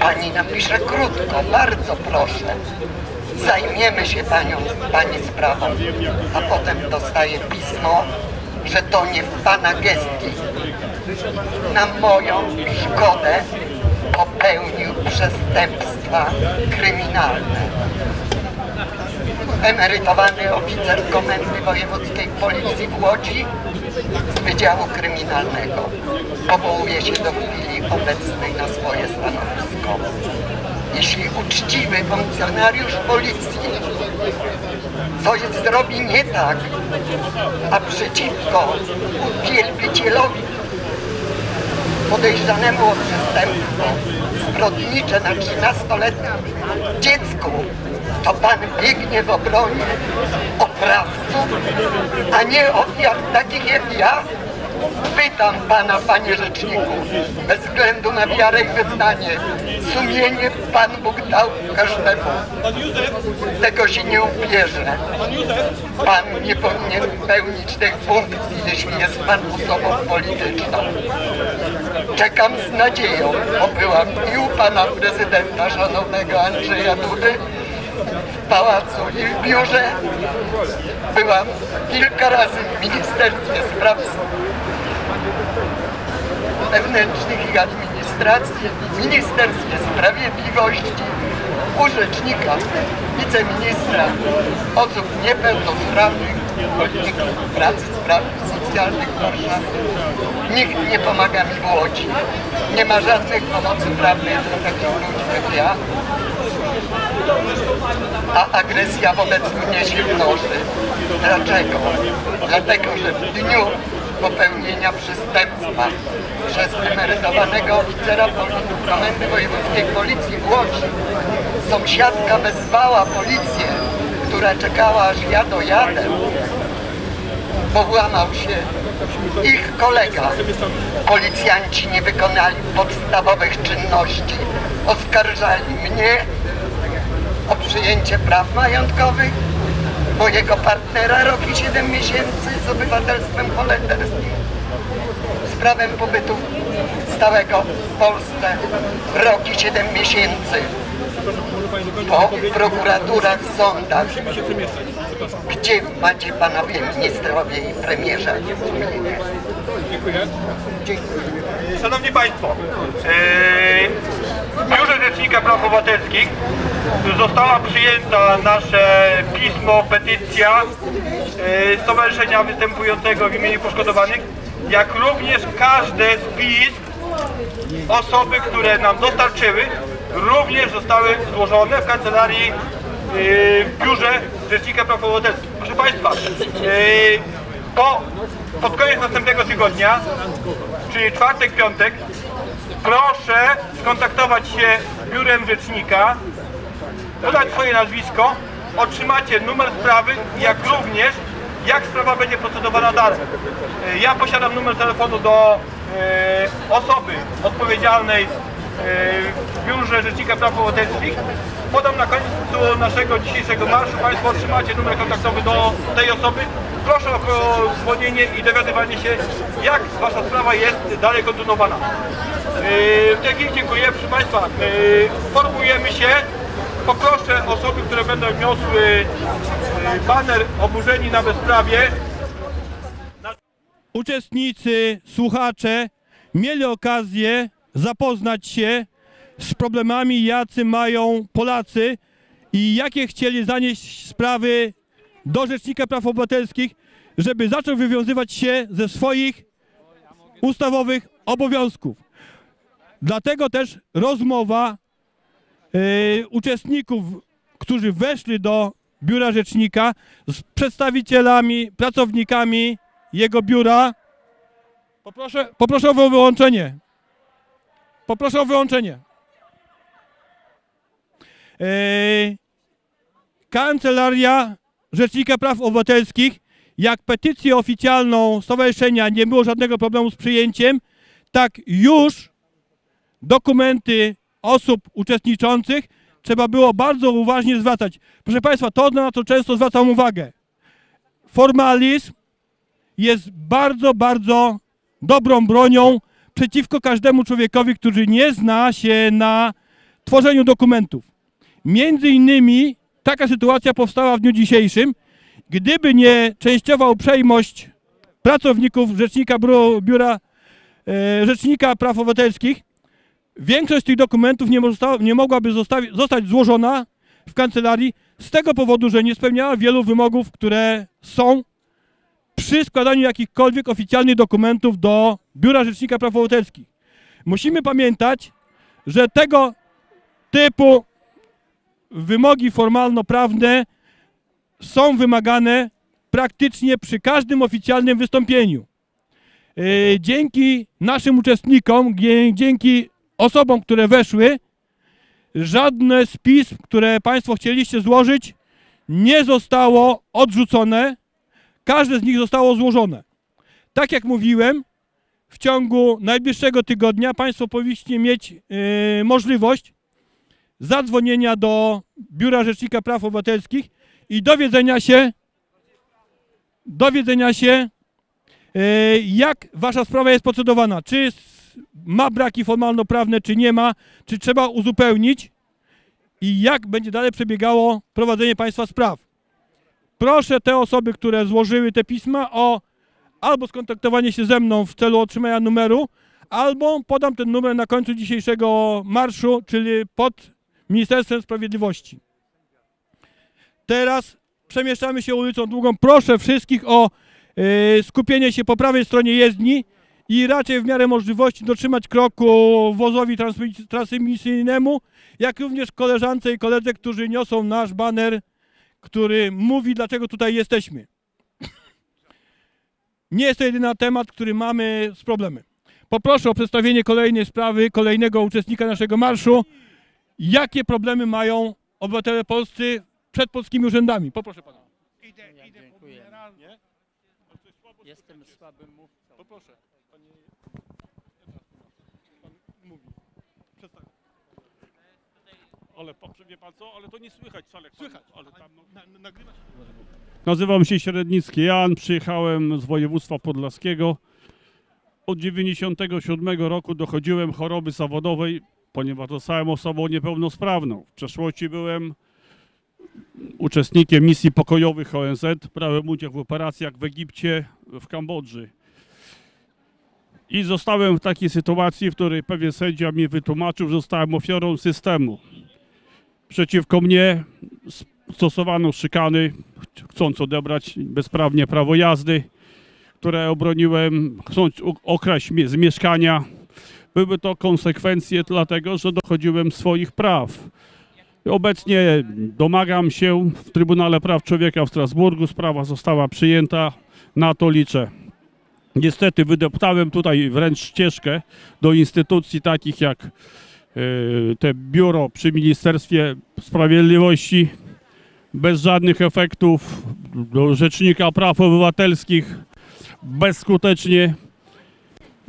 Speaker 14: Pani napisze krótko, bardzo proszę. Zajmiemy się panią, pani sprawą. A potem dostaję pismo, że to nie w pana gestii. Na moją szkodę popełnił przestępstwa kryminalne emerytowany oficer Komendy Wojewódzkiej Policji w Łodzi z Wydziału Kryminalnego. Powołuje się do chwili obecnej na swoje stanowisko. Jeśli uczciwy funkcjonariusz policji coś zrobi nie tak, a przeciwko wielbicielowi podejrzanemu o przestępstwo zbrodnicze na 13-letnim dziecku, to pan biegnie w obronie oprawców, a nie ofiar takich jak ja? Pytam pana, panie rzeczniku, bez względu na wiarę i wyznanie, sumienie Pan Bóg dał każdemu. Tego się nie ubierze. Pan nie powinien pełnić tych funkcji, jeśli jest pan osobą polityczną. Czekam z nadzieją, bo byłam i u pana prezydenta szanownego Andrzeja Dudy pałacu i w biurze. Byłam kilka razy w Ministerstwie Spraw Wewnętrznych i Administracji, w Ministerstwie Sprawiedliwości, u rzecznika, wiceministra osób niepełnosprawnych, rolników, pracy, spraw socjalnych w Warszawie. Nikt nie pomaga mi w Łodzi. Nie ma żadnych pomocy prawnej dla takich ludzi jak ja. A agresja wobec mnie się mnoży. Dlaczego? Dlatego, że w dniu popełnienia przestępstwa przez emerytowanego oficera Komendy Wojewódzkiej Policji w Łodzi sąsiadka wezwała policję, która czekała aż ja dojadę, bo włamał się ich kolega. Policjanci nie wykonali podstawowych czynności. Oskarżali mnie o przyjęcie praw majątkowych, mojego partnera rok i 7 miesięcy z obywatelstwem holenderskim, z prawem pobytu stałego w Polsce rok i 7 miesięcy. Po prokuraturach, sądach, gdzie macie panowie ministrowie i premierze sumienie?
Speaker 2: Dziękuję. Szanowni Państwo, e, w Biurze Rzecznika Praw Obywatelskich została przyjęta nasze pismo, petycja e, Stowarzyszenia Występującego w imieniu poszkodowanych, jak również każde z pism osoby, które nam dostarczyły,
Speaker 15: również zostały złożone w kancelarii yy, w biurze Rzecznika Praw Obywatelskich. Proszę Państwa, yy, po, pod koniec następnego tygodnia, czyli czwartek, piątek, proszę skontaktować się z biurem Rzecznika, podać swoje nazwisko, otrzymacie numer sprawy, jak również jak sprawa będzie procedowana dalej. E, Ja posiadam numer telefonu do e, osoby odpowiedzialnej e, w Biurze Rzecznika Praw Obywatelskich. Podam na końcu naszego dzisiejszego marszu. Państwo otrzymacie numer kontaktowy do tej osoby. Proszę o dzwonienie i dowiadywanie się, jak Wasza sprawa jest dalej kontynuowana. E, W tej chwili dziękuję. Proszę Państwa, e, formujemy się. Poproszę osoby, które będą niosły e, baner oburzeni na bezprawie.
Speaker 2: uczestnicy, słuchacze mieli okazję zapoznać się z problemami, jacy mają Polacy i jakie chcieli zanieść sprawy do Rzecznika Praw Obywatelskich, żeby zaczął wywiązywać się ze swoich ustawowych obowiązków. Dlatego też rozmowa e, uczestników, którzy weszli do biura rzecznika z przedstawicielami, pracownikami jego biura. Poproszę, poproszę o wyłączenie. Poproszę o wyłączenie. E, Kancelaria Rzecznika Praw Obywatelskich, jak petycję oficjalną stowarzyszenia nie było żadnego problemu z przyjęciem, tak już dokumenty osób uczestniczących trzeba było bardzo uważnie zwracać. Proszę Państwa, to na co często zwracam uwagę. Formalizm jest bardzo, bardzo dobrą bronią przeciwko każdemu człowiekowi, który nie zna się na tworzeniu dokumentów. Między innymi taka sytuacja powstała w dniu dzisiejszym, gdyby nie częściowa uprzejmość pracowników Rzecznika Biura, e, Rzecznika Praw Obywatelskich, większość tych dokumentów nie, nie mogłaby zostawi, zostać złożona w kancelarii z tego powodu, że nie spełniała wielu wymogów, które są przy składaniu jakichkolwiek oficjalnych dokumentów do Biura Rzecznika Praw Obywatelskich. Musimy pamiętać, że tego typu wymogi formalno-prawne są wymagane praktycznie przy każdym oficjalnym wystąpieniu. Yy, Dzięki naszym uczestnikom, dzięki osobom, które weszły, żadne z pism, które Państwo chcieliście złożyć, nie zostało odrzucone. Każde z nich zostało złożone. Tak jak mówiłem, w ciągu najbliższego tygodnia Państwo powinniście mieć yy, możliwość zadzwonienia do Biura Rzecznika Praw Obywatelskich i dowiedzenia się, dowiedzenia się, yy, jak Wasza sprawa jest procedowana. Czy ma braki formalno-prawne, czy nie ma, czy trzeba uzupełnić i jak będzie dalej przebiegało prowadzenie Państwa spraw. Proszę te osoby, które złożyły te pisma o albo skontaktowanie się ze mną w celu otrzymania numeru, albo podam ten numer na końcu dzisiejszego marszu, czyli pod Ministerstwem Sprawiedliwości. Teraz przemieszczamy się ulicą Długą. Proszę wszystkich o e, skupienie się po prawej stronie jezdni i raczej w miarę możliwości dotrzymać kroku wozowi transmi- transmisyjnemu, jak również koleżance i koledze, którzy niosą nasz baner, który mówi, dlaczego tutaj jesteśmy. Nie jest to jedyny temat, który mamy z problemy. Poproszę o przedstawienie kolejnej sprawy, kolejnego uczestnika naszego marszu. Jakie problemy mają obywatele polscy przed polskimi urzędami? Poproszę pana.
Speaker 16: Dziękuję. Jestem słabym mówcą.
Speaker 2: Poproszę. Panie... Pan mówi. Przestań.
Speaker 17: Ale po- wie pan co, ale to nie słychać wcale.
Speaker 2: Słychać.
Speaker 17: Ale tam, no.
Speaker 2: Na, nagrywa się.
Speaker 17: Nazywam się Średnicki Jan, przyjechałem z województwa podlaskiego. Od 97 roku dochodziłem choroby zawodowej, ponieważ zostałem osobą niepełnosprawną. W przeszłości byłem uczestnikiem misji pokojowych ONZ, brałem udział w operacjach w Egipcie, w Kambodży. I zostałem w takiej sytuacji, w której pewien sędzia mi wytłumaczył, że zostałem ofiarą systemu. Przeciwko mnie stosowano szykany, chcąc odebrać bezprawnie prawo jazdy, które obroniłem, chcąc okraść mnie z mieszkania. Były to konsekwencje dlatego, że dochodziłem swoich praw. Obecnie domagam się w Trybunale Praw Człowieka w Strasburgu, sprawa została przyjęta, na to liczę. Niestety wydeptałem tutaj wręcz ścieżkę do instytucji takich jak e, te biuro przy Ministerstwie Sprawiedliwości, bez żadnych efektów, do Rzecznika Praw Obywatelskich, bezskutecznie.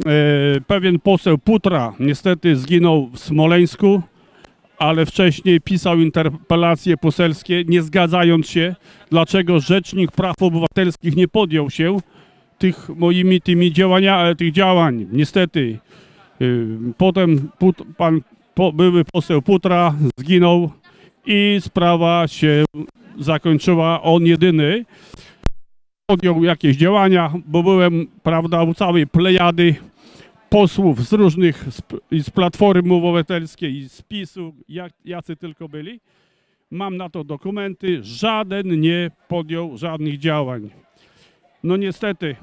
Speaker 17: E, Pewien poseł Putra niestety zginął w Smoleńsku, ale wcześniej pisał interpelacje poselskie, nie zgadzając się, dlaczego Rzecznik Praw Obywatelskich nie podjął się tych moimi tymi działania, tych działań. Niestety y, potem put, pan po, były poseł Putra zginął i sprawa się zakończyła. On jedyny podjął jakieś działania, bo byłem, prawda, u całej plejady posłów z różnych, z, z Platformy Obywatelskiej z PiSu, jak, jacy tylko byli. Mam na to dokumenty. Żaden nie podjął żadnych działań. No niestety,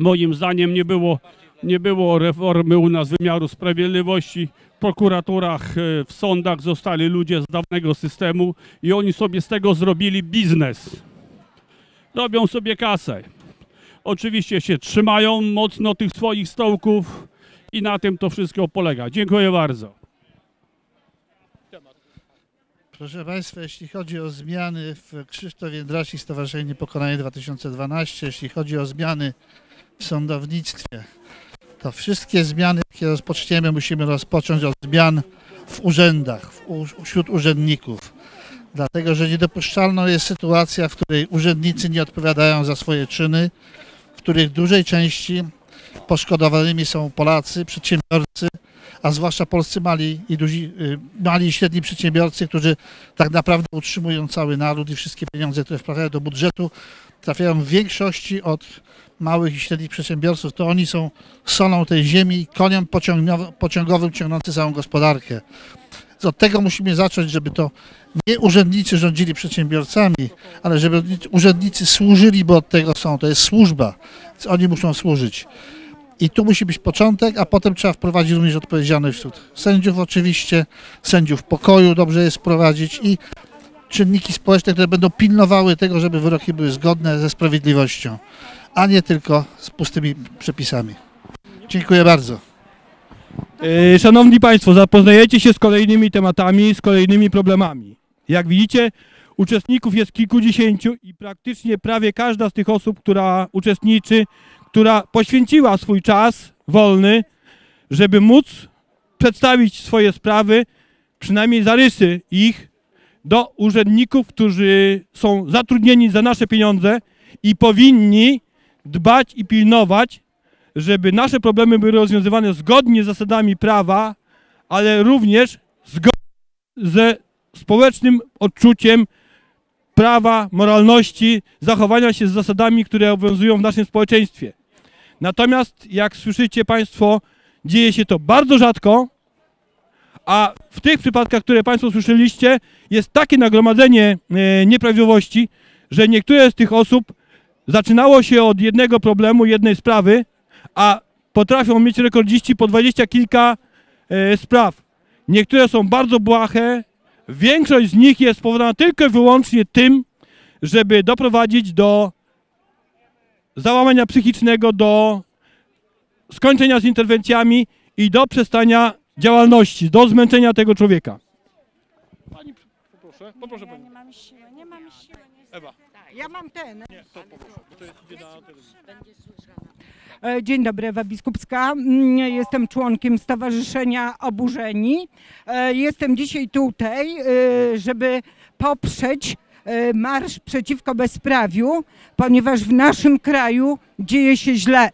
Speaker 17: moim zdaniem nie było, nie było reformy u nas wymiaru sprawiedliwości. W prokuraturach, e, w sądach zostali ludzie z dawnego systemu i oni sobie z tego zrobili biznes. Robią sobie kasę. Oczywiście się trzymają mocno tych swoich stołków i na tym to wszystko polega. Dziękuję bardzo.
Speaker 18: Proszę Państwa, jeśli chodzi o zmiany w Krzysztof Jędrasi Stowarzyszenie Pokonanie 2012, jeśli chodzi o zmiany w sądownictwie, to wszystkie zmiany, jakie rozpoczniemy, musimy rozpocząć od zmian w urzędach, wśród urzędników. Dlatego, że niedopuszczalną jest sytuacja, w której urzędnicy nie odpowiadają za swoje czyny, których w dużej części poszkodowanymi są Polacy, przedsiębiorcy, a zwłaszcza polscy mali i, duzi, y, mali i średni przedsiębiorcy, którzy tak naprawdę utrzymują cały naród i wszystkie pieniądze, które wpadają do budżetu, trafiają w większości od małych i średnich przedsiębiorców. To oni są solą tej ziemi, koniem pociągniow- pociągowym ciągnący całą gospodarkę. Od tego musimy zacząć, żeby to nie urzędnicy rządzili przedsiębiorcami, ale żeby urzędnicy służyli, bo od tego są. To jest służba, oni muszą służyć. I tu musi być początek, a potem trzeba wprowadzić również odpowiedzialność wśród sędziów oczywiście, sędziów pokoju dobrze jest wprowadzić i czynniki społeczne, które będą pilnowały tego, żeby wyroki były zgodne ze sprawiedliwością, a nie tylko z pustymi przepisami. Dziękuję bardzo.
Speaker 2: E, Szanowni Państwo, zapoznajecie się z kolejnymi tematami, z kolejnymi problemami. Jak widzicie, uczestników jest kilkudziesięciu i praktycznie prawie każda z tych osób, która uczestniczy, która poświęciła swój czas wolny, żeby móc przedstawić swoje sprawy, przynajmniej zarysy ich, do urzędników, którzy są zatrudnieni za nasze pieniądze i powinni dbać i pilnować, żeby nasze problemy były rozwiązywane zgodnie z zasadami prawa, ale również zgodnie ze społecznym odczuciem prawa, moralności, zachowania się z zasadami, które obowiązują w naszym społeczeństwie. Natomiast, jak słyszycie Państwo, dzieje się to bardzo rzadko, a w tych przypadkach, które Państwo słyszeliście, jest takie nagromadzenie e, nieprawidłowości, że niektóre z tych osób zaczynało się od jednego problemu, jednej sprawy, a potrafią mieć rekordziści po dwadzieścia kilka e, spraw. Niektóre są bardzo błahe, większość z nich jest spowodowana tylko i wyłącznie tym, żeby doprowadzić do załamania psychicznego, do skończenia z interwencjami i do przestania działalności, do zmęczenia tego człowieka. Pani, poproszę, poproszę
Speaker 9: Ja
Speaker 2: Pani.
Speaker 9: nie mam siły, nie mam siły.
Speaker 2: Ewa.
Speaker 9: Ja mam ten.
Speaker 2: Nie, to poproszę, bo to jest idzie na
Speaker 9: Dzień dobry, Ewa Biskupska. Mm, Jestem członkiem Stowarzyszenia Oburzeni. E, Jestem dzisiaj tutaj, e, żeby poprzeć e, marsz przeciwko bezprawiu, ponieważ w naszym kraju dzieje się źle.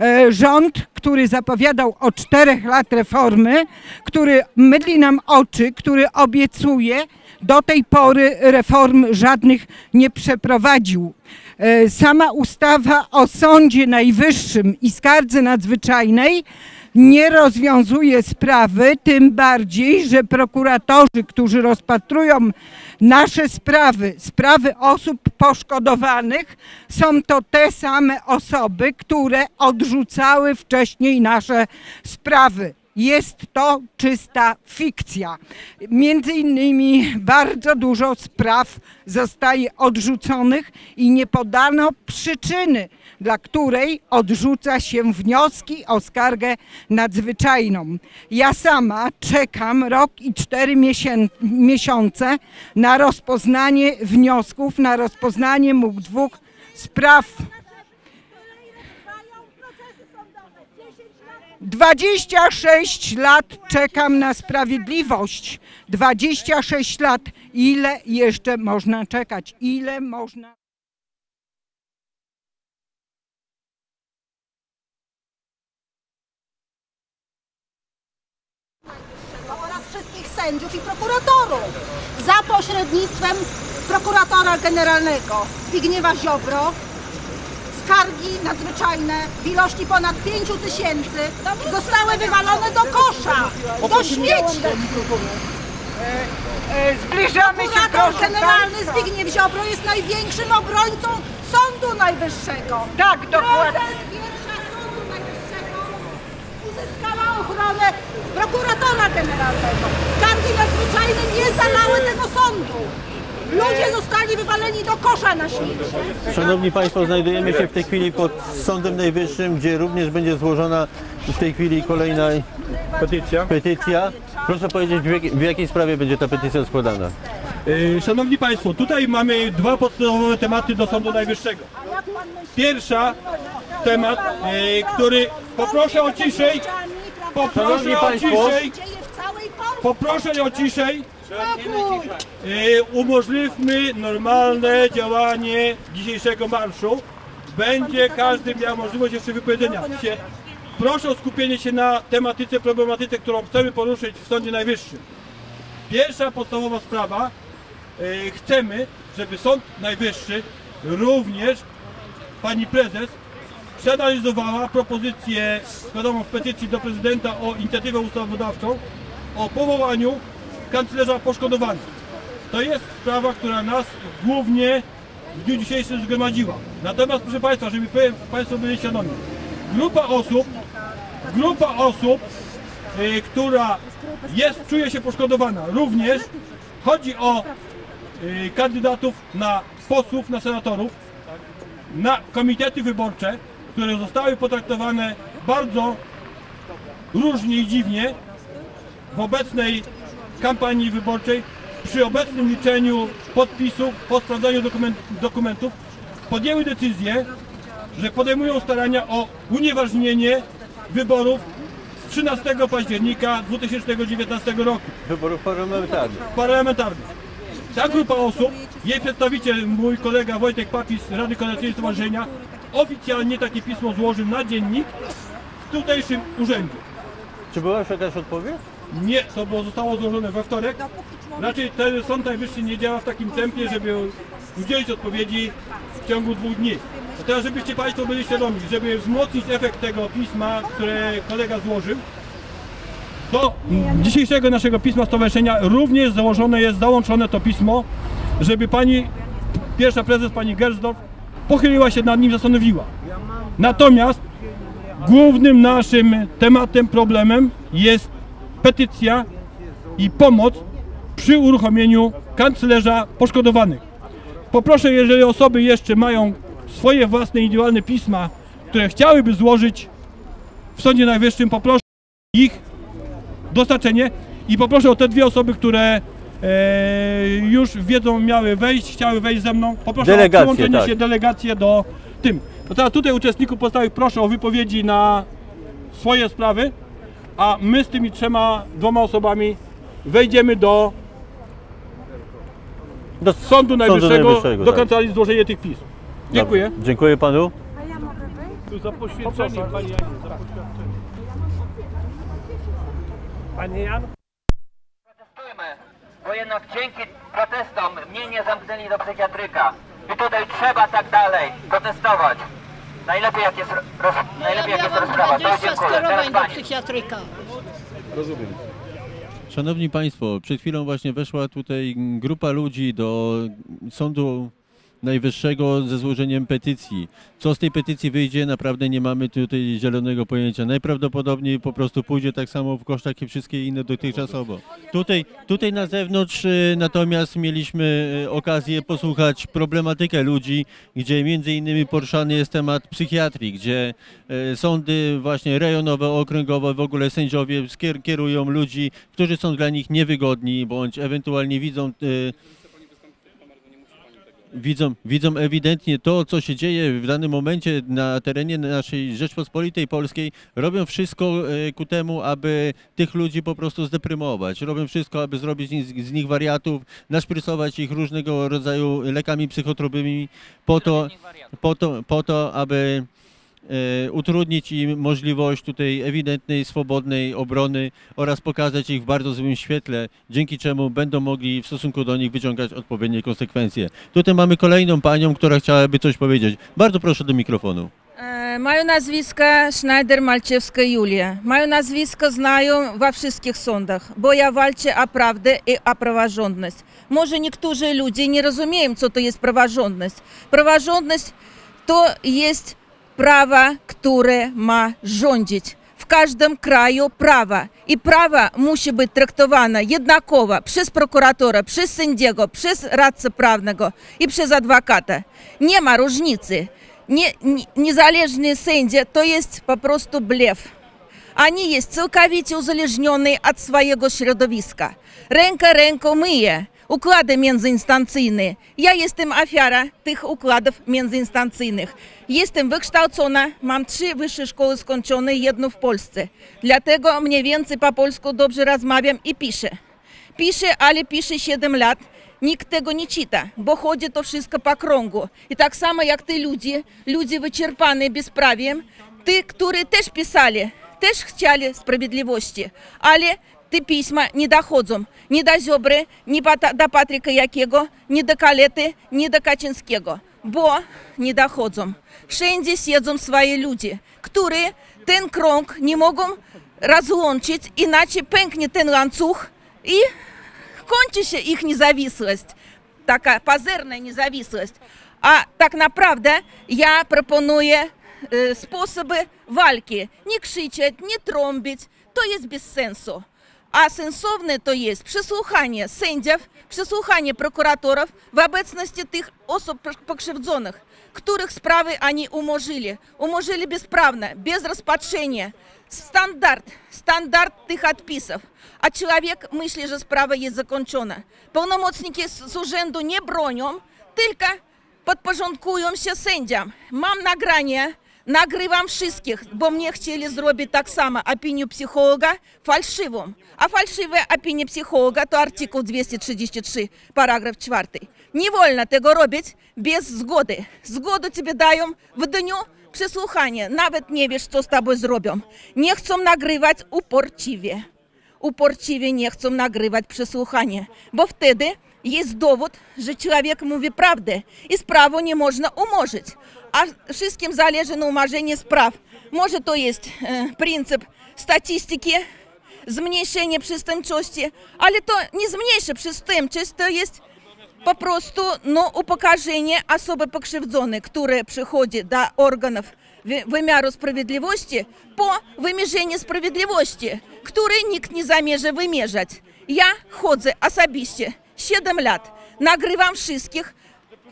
Speaker 9: E, Rząd, który zapowiadał od czterech lat reformy, który mydli nam oczy, który obiecuje, do tej pory reform żadnych nie przeprowadził. E, Sama ustawa o Sądzie Najwyższym i skardze nadzwyczajnej
Speaker 19: nie rozwiązuje sprawy, tym bardziej, że prokuratorzy, którzy rozpatrują nasze sprawy, sprawy osób poszkodowanych, są to te same osoby, które odrzucały wcześniej nasze sprawy. Jest to czysta fikcja. Między innymi bardzo dużo spraw zostaje odrzuconych i nie podano przyczyny, dla której odrzuca się wnioski o skargę nadzwyczajną. Ja sama czekam rok i cztery miesiące na rozpoznanie wniosków, na rozpoznanie mógł dwóch spraw 26 lat czekam na sprawiedliwość. 26 lat. Ile jeszcze można czekać? Ile można.
Speaker 15: oraz wszystkich sędziów i prokuratorów za pośrednictwem prokuratora generalnego Zbigniewa Ziobro skargi nadzwyczajne w ilości ponad 5 tysięcy zostały wywalone do kosza, do śmieci.
Speaker 19: Zbliżamy się,
Speaker 15: Prokurator
Speaker 19: proszę
Speaker 15: generalny. Zbigniew Ziobro jest największym obrońcą Sądu Najwyższego.
Speaker 19: Tak, dokładnie.
Speaker 15: Prezes pierwsza Sądu Najwyższego uzyskała ochronę prokuratora generalnego. Skargi nadzwyczajne nie zalały tego sądu. Ludzie zostali wywaleni do kosza na śmieci.
Speaker 1: Szanowni Państwo, znajdujemy się w tej chwili pod Sądem Najwyższym, gdzie również będzie złożona w tej chwili kolejna
Speaker 2: Petycja.
Speaker 1: petycja. Proszę powiedzieć, w, jak, w jakiej sprawie będzie ta petycja składana?
Speaker 2: Yy, Szanowni Państwo, tutaj mamy dwa podstawowe tematy do Sądu Najwyższego. Pierwsza temat, yy, który poproszę o ciszej,
Speaker 1: Szanowni
Speaker 2: poproszę o
Speaker 1: Państwo.
Speaker 2: ciszej, poproszę o ciszej. Yy, umożliwmy normalne działanie dzisiejszego marszu. Będzie każdy miał możliwość jeszcze wypowiedzenia się. Proszę o skupienie się na tematyce, problematyce, którą chcemy poruszyć w Sądzie Najwyższym. Pierwsza podstawowa sprawa. e, Chcemy, żeby Sąd Najwyższy również pani prezes przeanalizowała propozycję składaną w petycji do prezydenta o inicjatywę ustawodawczą o powołaniu kanclerza poszkodowanych. To jest sprawa, która nas głównie w dniu dzisiejszym zgromadziła. Natomiast proszę Państwa, żeby Państwo byli świadomi, grupa osób, grupa osób, y, która jest, czuje się poszkodowana, również chodzi o y, kandydatów na posłów, na senatorów, na komitety wyborcze, które zostały potraktowane bardzo różnie i dziwnie w obecnej kampanii wyborczej, przy obecnym liczeniu podpisów, po sprawdzaniu dokument, dokumentów, podjęły decyzję, że podejmują starania o unieważnienie wyborów z 13 października 2019 roku.
Speaker 1: Wyborów parlamentarnych.
Speaker 2: Parlamentarnych. Ta grupa osób, jej przedstawiciel, mój kolega Wojtek Papis z Rady Koordynacyjnej Stowarzyszenia, oficjalnie takie pismo złożył na dziennik w tutejszym urzędzie.
Speaker 1: Czy była już jakaś odpowiedź?
Speaker 2: Nie, to było, zostało złożone we wtorek. Raczej ten Sąd Najwyższy nie działa w takim tempie, żeby udzielić odpowiedzi w ciągu dwóch dni. A teraz, żebyście Państwo byli świadomi, żeby wzmocnić efekt tego pisma, które kolega złożył, do dzisiejszego naszego pisma stowarzyszenia również założone jest, załączone to pismo, żeby pani, pierwsza prezes, pani Gersdorf, pochyliła się nad nim, zastanowiła. Natomiast głównym naszym tematem, problemem jest petycja i pomoc przy uruchomieniu kanclerza poszkodowanych. Poproszę, jeżeli osoby jeszcze mają swoje własne indywidualne pisma, które chciałyby złożyć w Sądzie Najwyższym, poproszę ich dostarczenie i poproszę o te dwie osoby, które e, już wiedzą, miały wejść, chciały wejść ze mną, poproszę
Speaker 1: Delegacje,
Speaker 2: o przyłączenie
Speaker 1: tak.
Speaker 2: się delegację do tym. To teraz tutaj uczestników postawych proszę o wypowiedzi na swoje sprawy, a my z tymi trzema, dwoma osobami wejdziemy do,
Speaker 1: do
Speaker 2: Sądu Najwyższego,
Speaker 1: Najwyższego,
Speaker 2: do
Speaker 1: tak.
Speaker 2: kancelarii złożenia tych pism. Dziękuję.
Speaker 1: Dziękuję panu.
Speaker 2: Tu za poświęcenie, Pani Janie, za poświadczenie.
Speaker 20: Panie Jan?
Speaker 21: bo jednak dzięki protestom mnie nie zamknęli do psychiatryka. I tutaj trzeba tak dalej protestować.
Speaker 22: Najlepiej jak jest, roz,
Speaker 9: Ja
Speaker 22: najlepiej jak jest rozprawa. To
Speaker 9: 20
Speaker 22: dziękuję. Teraz
Speaker 9: skierowań do
Speaker 22: pani.
Speaker 9: psychiatryka.
Speaker 8: Rozumiem.
Speaker 1: Szanowni Państwo, przed chwilą właśnie weszła tutaj grupa ludzi do Sądu Najwyższego ze złożeniem petycji. Co z tej petycji wyjdzie, naprawdę nie mamy tutaj zielonego pojęcia. Najprawdopodobniej po prostu pójdzie tak samo w kosztach jak wszystkie inne dotychczasowo. Tutaj, tutaj na zewnątrz y, natomiast mieliśmy y, okazję posłuchać problematykę ludzi, gdzie między innymi poruszany jest temat psychiatrii, gdzie y, sądy właśnie rejonowe, okręgowe, w ogóle sędziowie kierują ludzi, którzy są dla nich niewygodni, bądź ewentualnie widzą widzą, widzą ewidentnie to, co się dzieje w danym momencie na terenie naszej Rzeczpospolitej Polskiej, robią wszystko e, ku temu, aby tych ludzi po prostu zdeprymować. Robią wszystko, aby zrobić z, nich wariatów, naszprycować ich różnego rodzaju lekami psychotropowymi po to, po to, po to aby utrudnić im możliwość tutaj ewidentnej, swobodnej obrony oraz pokazać ich w bardzo złym świetle, dzięki czemu będą mogli w stosunku do nich wyciągać odpowiednie konsekwencje. Tutaj mamy kolejną panią, która chciałaby coś powiedzieć. Bardzo proszę do mikrofonu.
Speaker 23: E, Moje nazwisko Schneider Malczewska Julia. Moje nazwisko znają we wszystkich sądach, bo ja walczę o prawdę i o praworządność. Może niektórzy ludzie nie rozumieją, co to jest praworządność. Praworządność to jest prawo, które ma rządzić. W każdym kraju prawa. I prawo musi być traktowane jednakowo przez prokuratora, przez sędziego, przez radcę prawnego i przez adwokata. Nie ma różnicy. Nie, nie, niezależny sędzia to jest po prostu blef. Oni jest całkowicie uzależnione od swojego środowiska. Ręka ręką myje. Układy międzyinstancyjne. Ja jestem ofiara tych układów międzyinstancyjnych. Jestem wykształcona, mam trzy wyższe szkoły skończone, jedną w Polsce. Dlatego mniej więcej po polsku dobrze rozmawiam i piszę. Piszę, ale piszę 7 lat. Nikt tego nie czyta, bo chodzi to wszystko po krągu. I tak samo jak te ludzie, ludzie wyczerpane bezprawiem, ty, którzy też pisali, też chcieli sprawiedliwości, ale te pisma nie dochodzą ni do Ziobry, ni Pata- do Patryka Jakiego, ni do Kalety, ni do Kaczyńskiego, bo nie dochodzą. Wszędzie siedzą swoje ludzie, którzy ten krąg nie mogą rozłączyć, inaczej pęknie ten łańcuch i kończy się ich niezawisłość, taka pazerna niezawisłość. A tak naprawdę ja proponuję e, sposoby walki. Nie krzyczeć, nie trąbić, to jest bez sensu. A sensowne to jest przesłuchanie sędziów, przesłuchanie prokuratorów w obecności tych osób pokrzywdzonych, których sprawy oni umorzyli. Umorzyli bezprawnie, bez rozpatrzenia. Standard, standard tych odpisów. A człowiek myśli, że sprawa jest zakończona. Pełnomocniki z, z urzędu nie bronią, tylko podporządkują się sędziom. Mam nagranie, nagrywam wszystkich, bo mnie chcieli zrobić tak samo opinię psychologa fałszywą. A fałszywa opinia psychologa to artykuł 233, paragraf 4. Nie wolno tego robić bez zgody. Zgodę ciebie dają w dniu przesłuchania. Nawet nie wiesz, co z tobą zrobią. Nie chcą nagrywać uporczywie. Uporczywie nie chcą nagrywać przesłuchania, bo wtedy jest dowód, że człowiek mówi prawdę i sprawę nie można wszystkim zależy na umorzeniu spraw. Może to jest e, pryncyp statystyki, zmniejszenie przestępczości, ale to nie zmniejszy przestępczość, to jest po prostu no, upokarzenie osoby pokrzywdzonej, która przychodzi do organów wy- wymiaru sprawiedliwości po wymierzeniu sprawiedliwości, której nikt nie zamierza wymierzać. Ja chodzę osobiście 7 lat, nagrywam wszystkich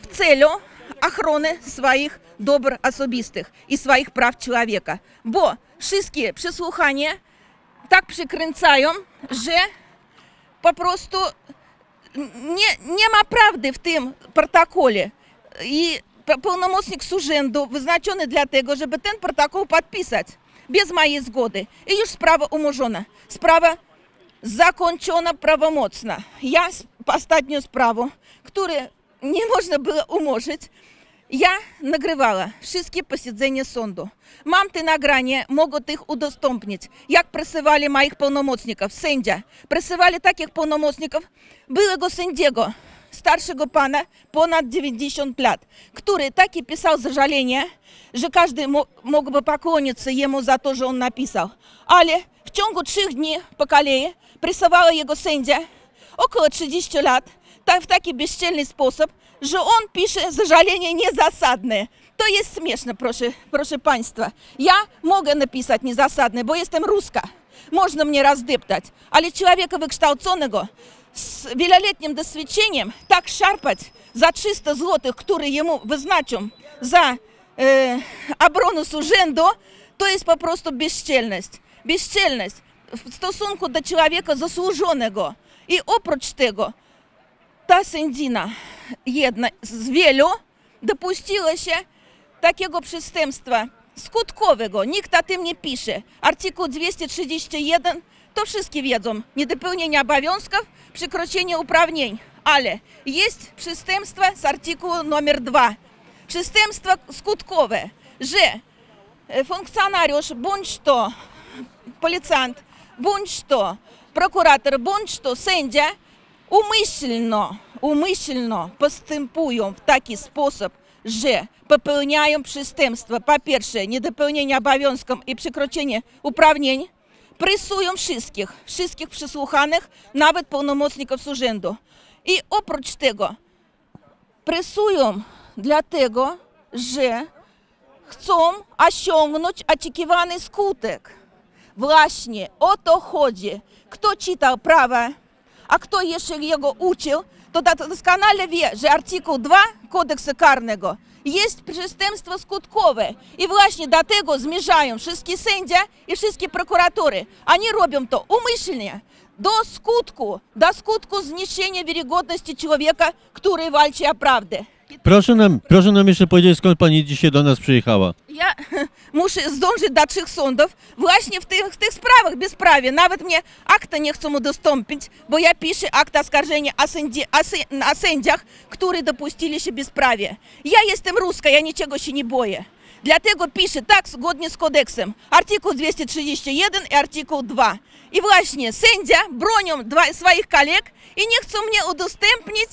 Speaker 23: w celu ochrony swoich dóbr osobistych i swoich praw człowieka, bo wszystkie przesłuchania tak przykręcają, że po prostu nie, nie ma prawdy w tym protokole. I pe- pełnomocnik z urzędu wyznaczony dlatego, żeby ten protokół podpisać bez mojej zgody. I już sprawa umorzona. Sprawa zakończona prawomocna. Ja s- ostatnią sprawą, którą było umorzyć, ja nagrywała wszystkie posiedzenia sądu. Mam te nagrania, mogę ich udostępnić. Jak presywali moich pełnomocników, sędzia. Presywali takich pełnomocników, byłego sędziego starszego pana, ponad 90 lat, który taki pisał zażalenie, że każdy mo- mógłby poклониться jemu za to, że on napisał. Ale w ciągu trzech dni po kolei prysowała jego sędzia, około 30 lat, tak, w taki bezczelny sposób, że on pisze zażalenie niezasadne. To jest śmieszne, proszę, proszę Państwa. Ja mogę napisać niezasadne, bo jestem ruska. Można mnie rozdeptać, ale człowieka wykształconego z wieloletnim doświadczeniem tak szarpać za 300 zł, które jemu wyznaczą za e, obronę z urzędu, to jest po prostu bezczelność. Bezczelność w stosunku do człowieka zasłużonego. I oprócz tego ta sędzina, jedna z wielu, dopuściła się takiego przestępstwa skutkowego. Nikt o tym nie pisze. Artykuł 231 to wszyscy wiedzą. Niedopełnienie obowiązków, przekroczenie uprawnień. Ale jest przestępstwo z artykułu numer 2. Przestępstwo skutkowe, że e, funkcjonariusz bądź to policjant, bądź to prokurator, bądź to sędzia umyślno, umyślno postępują w taki sposób, że popełniają przestępstwa, po pierwsze, niedopełnienie obowiązków i przekroczenie uprawnień, presują wszystkich, wszystkich przesłuchanych, nawet pełnomocników z urzędu. I oprócz tego presują dlatego, że chcą osiągnąć oczekiwany skutek. Właśnie o to chodzi. Kto czytał prawo, a kto jeszcze jego uczył, to doskonale wie, że artykuł 2 kodeksu karnego jest przestępstwo skutkowe. I właśnie do tego zmierzają wszystkie sędzia i wszystkie prokuratury. Oni robią to umyślnie, do skutku, do skutku zniszczenia wiarygodności człowieka, który walczy o prawdę.
Speaker 1: Proszę nam, proszę nam jeszcze powiedzieć, skąd pani dzisiaj do nas przyjechała.
Speaker 23: Ja muszę zdążyć do trzech sądów właśnie w tych, w tych sprawach bezprawie. Nawet mnie akta nie chcą udostępnić, bo ja piszę akt oskarżenia o, sędzi, o, sę- o sędziach, którzy dopuścili się bezprawie. Ja jestem ruska, ja niczego się nie boję. Dlatego piszę tak zgodnie z kodeksem. Artykuł 231 i artykuł 2. I właśnie sędzia bronią dwa, swoich koleg i nie chcą mnie udostępnić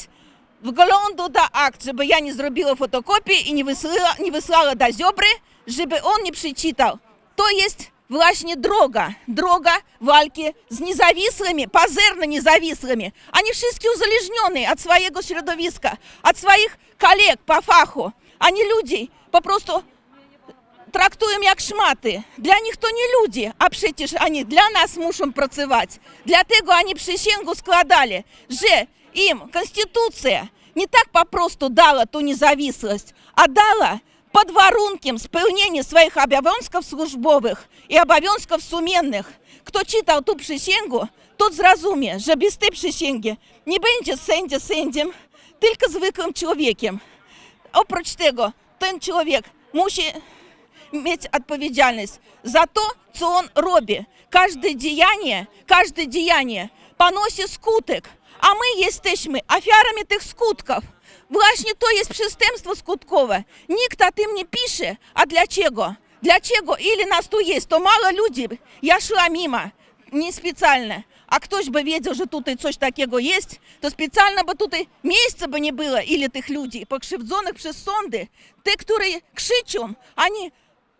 Speaker 23: wglądu do akt, żeby ja nie zrobiła fotokopii i nie wysłała, nie wysłała do Ziobry, żeby on nie przeczytał. To jest właśnie droga, droga walki z niezawisłymi, pazerno niezawisłymi. Oni wszyscy uzależnione od swojego środowiska, od swoich koleg po fachu. Oni ludzi po prostu traktują jak szmaty. Dla nich to nie ludzie, a przecież oni dla nas muszą pracować. Dlatego oni przysięgу składali, że im konstytucja nie tak po prostu dała tą niezawisłość, a dała pod warunkiem spełnienia swoich obowiązków służbowych i obowiązków sumiennych. Kto czytał tą przysięgę, tот zrozumie, że bez tej przysięgi nie będzie sędzia sędziem, tylko zwykłym człowiekiem. Oprócz tego, ten człowiek musi mieć odpowiedzialność za to, co on robi. Każde działanie, każde działanie ponosi skutek, a my jesteśmy ofiarami tych skutków. Właśnie to jest przestępstwo skutkowe. Nikt o tym nie pisze. A dlaczego? Dlaczego? Ile nas tu jest? To mało ludzi. Ja szła mimo, niespecjalnie. A ktoś by wiedział, że tutaj coś takiego jest, to specjalnie by tutaj miejsca by nie było, ile tych ludzi, pokrzywdzonych przez sądy. Te, które krzyczą, oni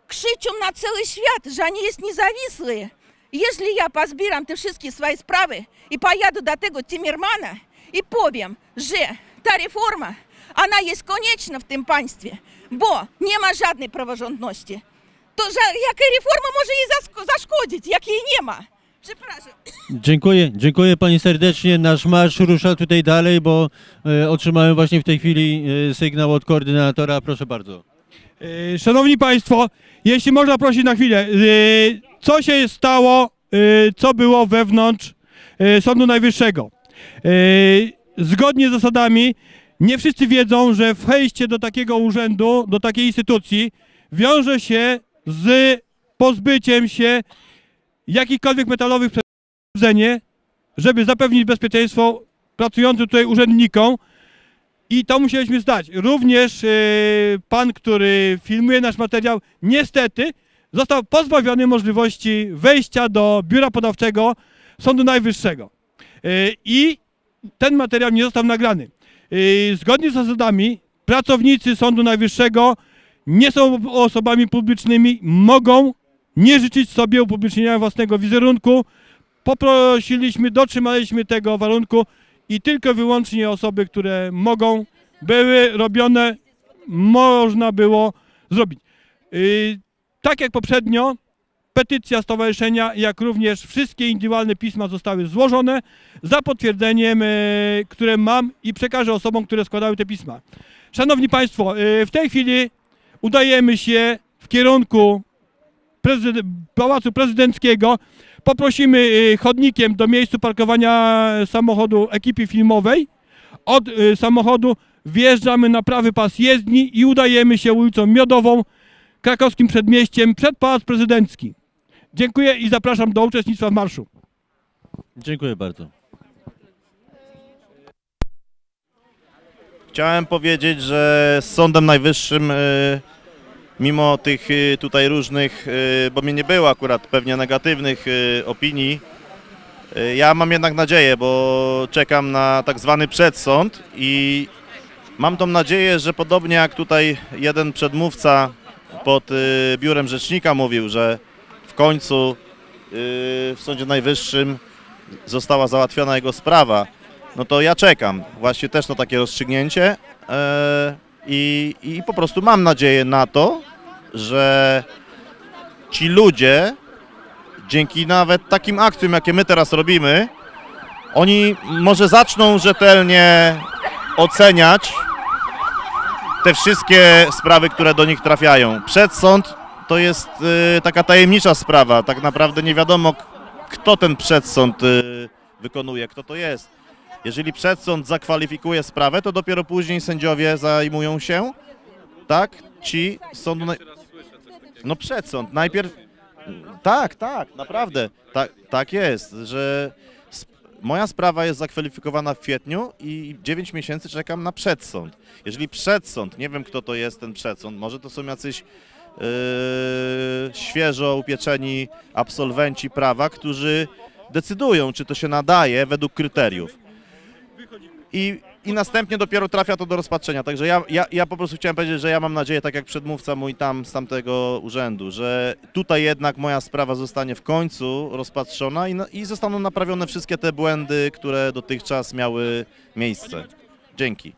Speaker 23: krzyczą na cały świat, że oni jest niezawisłe. Jeśli ja pozbieram te wszystkie swoje sprawy i pojadę do tego Timmermana i powiem, że ta reforma, ona jest konieczna w tym państwie, bo nie ma żadnej praworządności, to ża- jaka reforma może jej zaszkodzić, jak jej nie ma? Przepraszam.
Speaker 1: Dziękuję, dziękuję pani serdecznie. Nasz marsz rusza tutaj dalej, bo e, otrzymałem właśnie w tej chwili e, sygnał od koordynatora. Proszę bardzo.
Speaker 2: E, Szanowni Państwo, jeśli można prosić na chwilę, e, co się stało, e, co było wewnątrz e, Sądu Najwyższego? E, Zgodnie z zasadami nie wszyscy wiedzą, że wejście do takiego urzędu, do takiej instytucji wiąże się z pozbyciem się jakichkolwiek metalowych przeszkodzenie, żeby zapewnić bezpieczeństwo pracującym tutaj urzędnikom, i to musieliśmy zdać. Również pan, który filmuje nasz materiał, niestety został pozbawiony możliwości wejścia do biura podawczego Sądu Najwyższego. E, I ten materiał nie został nagrany. Yy, Zgodnie z zasadami pracownicy Sądu Najwyższego nie są osobami publicznymi, mogą nie życzyć sobie upublicznienia własnego wizerunku. Poprosiliśmy, dotrzymaliśmy tego warunku i tylko wyłącznie osoby, które mogą, były robione, można było zrobić. Tak jak poprzednio, petycja stowarzyszenia, jak również wszystkie indywidualne pisma zostały złożone za potwierdzeniem, e, które mam i przekażę osobom, które składały te pisma. Szanowni Państwo, e, w tej chwili udajemy się w kierunku prezyde- Pałacu Prezydenckiego. Poprosimy e, chodnikiem do miejsca parkowania samochodu ekipy filmowej. Od samochodu wjeżdżamy na prawy pas jezdni i udajemy się ulicą Miodową, krakowskim przedmieściem przed Pałac Prezydencki. Dziękuję i zapraszam do uczestnictwa w marszu.
Speaker 1: Dziękuję bardzo.
Speaker 22: Chciałem powiedzieć, że z Sądem Najwyższym, y, mimo tych y, tutaj różnych, y, bo mnie nie było akurat pewnie negatywnych opinii, ja mam jednak nadzieję, bo czekam na tak zwany przedsąd i mam tą nadzieję, że podobnie jak tutaj jeden przedmówca pod y, biurem rzecznika mówił, że w końcu y, w Sądzie Najwyższym została załatwiona jego sprawa, no to ja czekam. Właśnie też na takie rozstrzygnięcie e, i, i po prostu mam nadzieję na to, że ci ludzie dzięki nawet takim akcjom, jakie my teraz robimy, oni może zaczną rzetelnie oceniać te wszystkie sprawy, które do nich trafiają. Przedsąd to jest y, taka tajemnicza sprawa, tak naprawdę nie wiadomo kto ten przedsąd y, wykonuje, kto to jest. Jeżeli przedsąd zakwalifikuje sprawę, to dopiero później sędziowie zajmują się, tak, ci sądu... Naj... No przedsąd, najpierw... Tak, tak, naprawdę, tak, tak jest, że moja sprawa jest zakwalifikowana w kwietniu i 9 miesięcy czekam na przedsąd. Jeżeli przedsąd, nie wiem kto to jest ten przedsąd, może to są jacyś yy, świeżo upieczeni absolwenci prawa, którzy decydują, czy to się nadaje według kryteriów. I, I następnie dopiero trafia to do rozpatrzenia. Także ja, ja, ja po prostu chciałem powiedzieć, że ja mam nadzieję, tak jak przedmówca mój tam z tamtego urzędu, że tutaj jednak moja sprawa zostanie w końcu rozpatrzona i, na- i zostaną naprawione wszystkie te błędy, które dotychczas miały miejsce. Dzięki.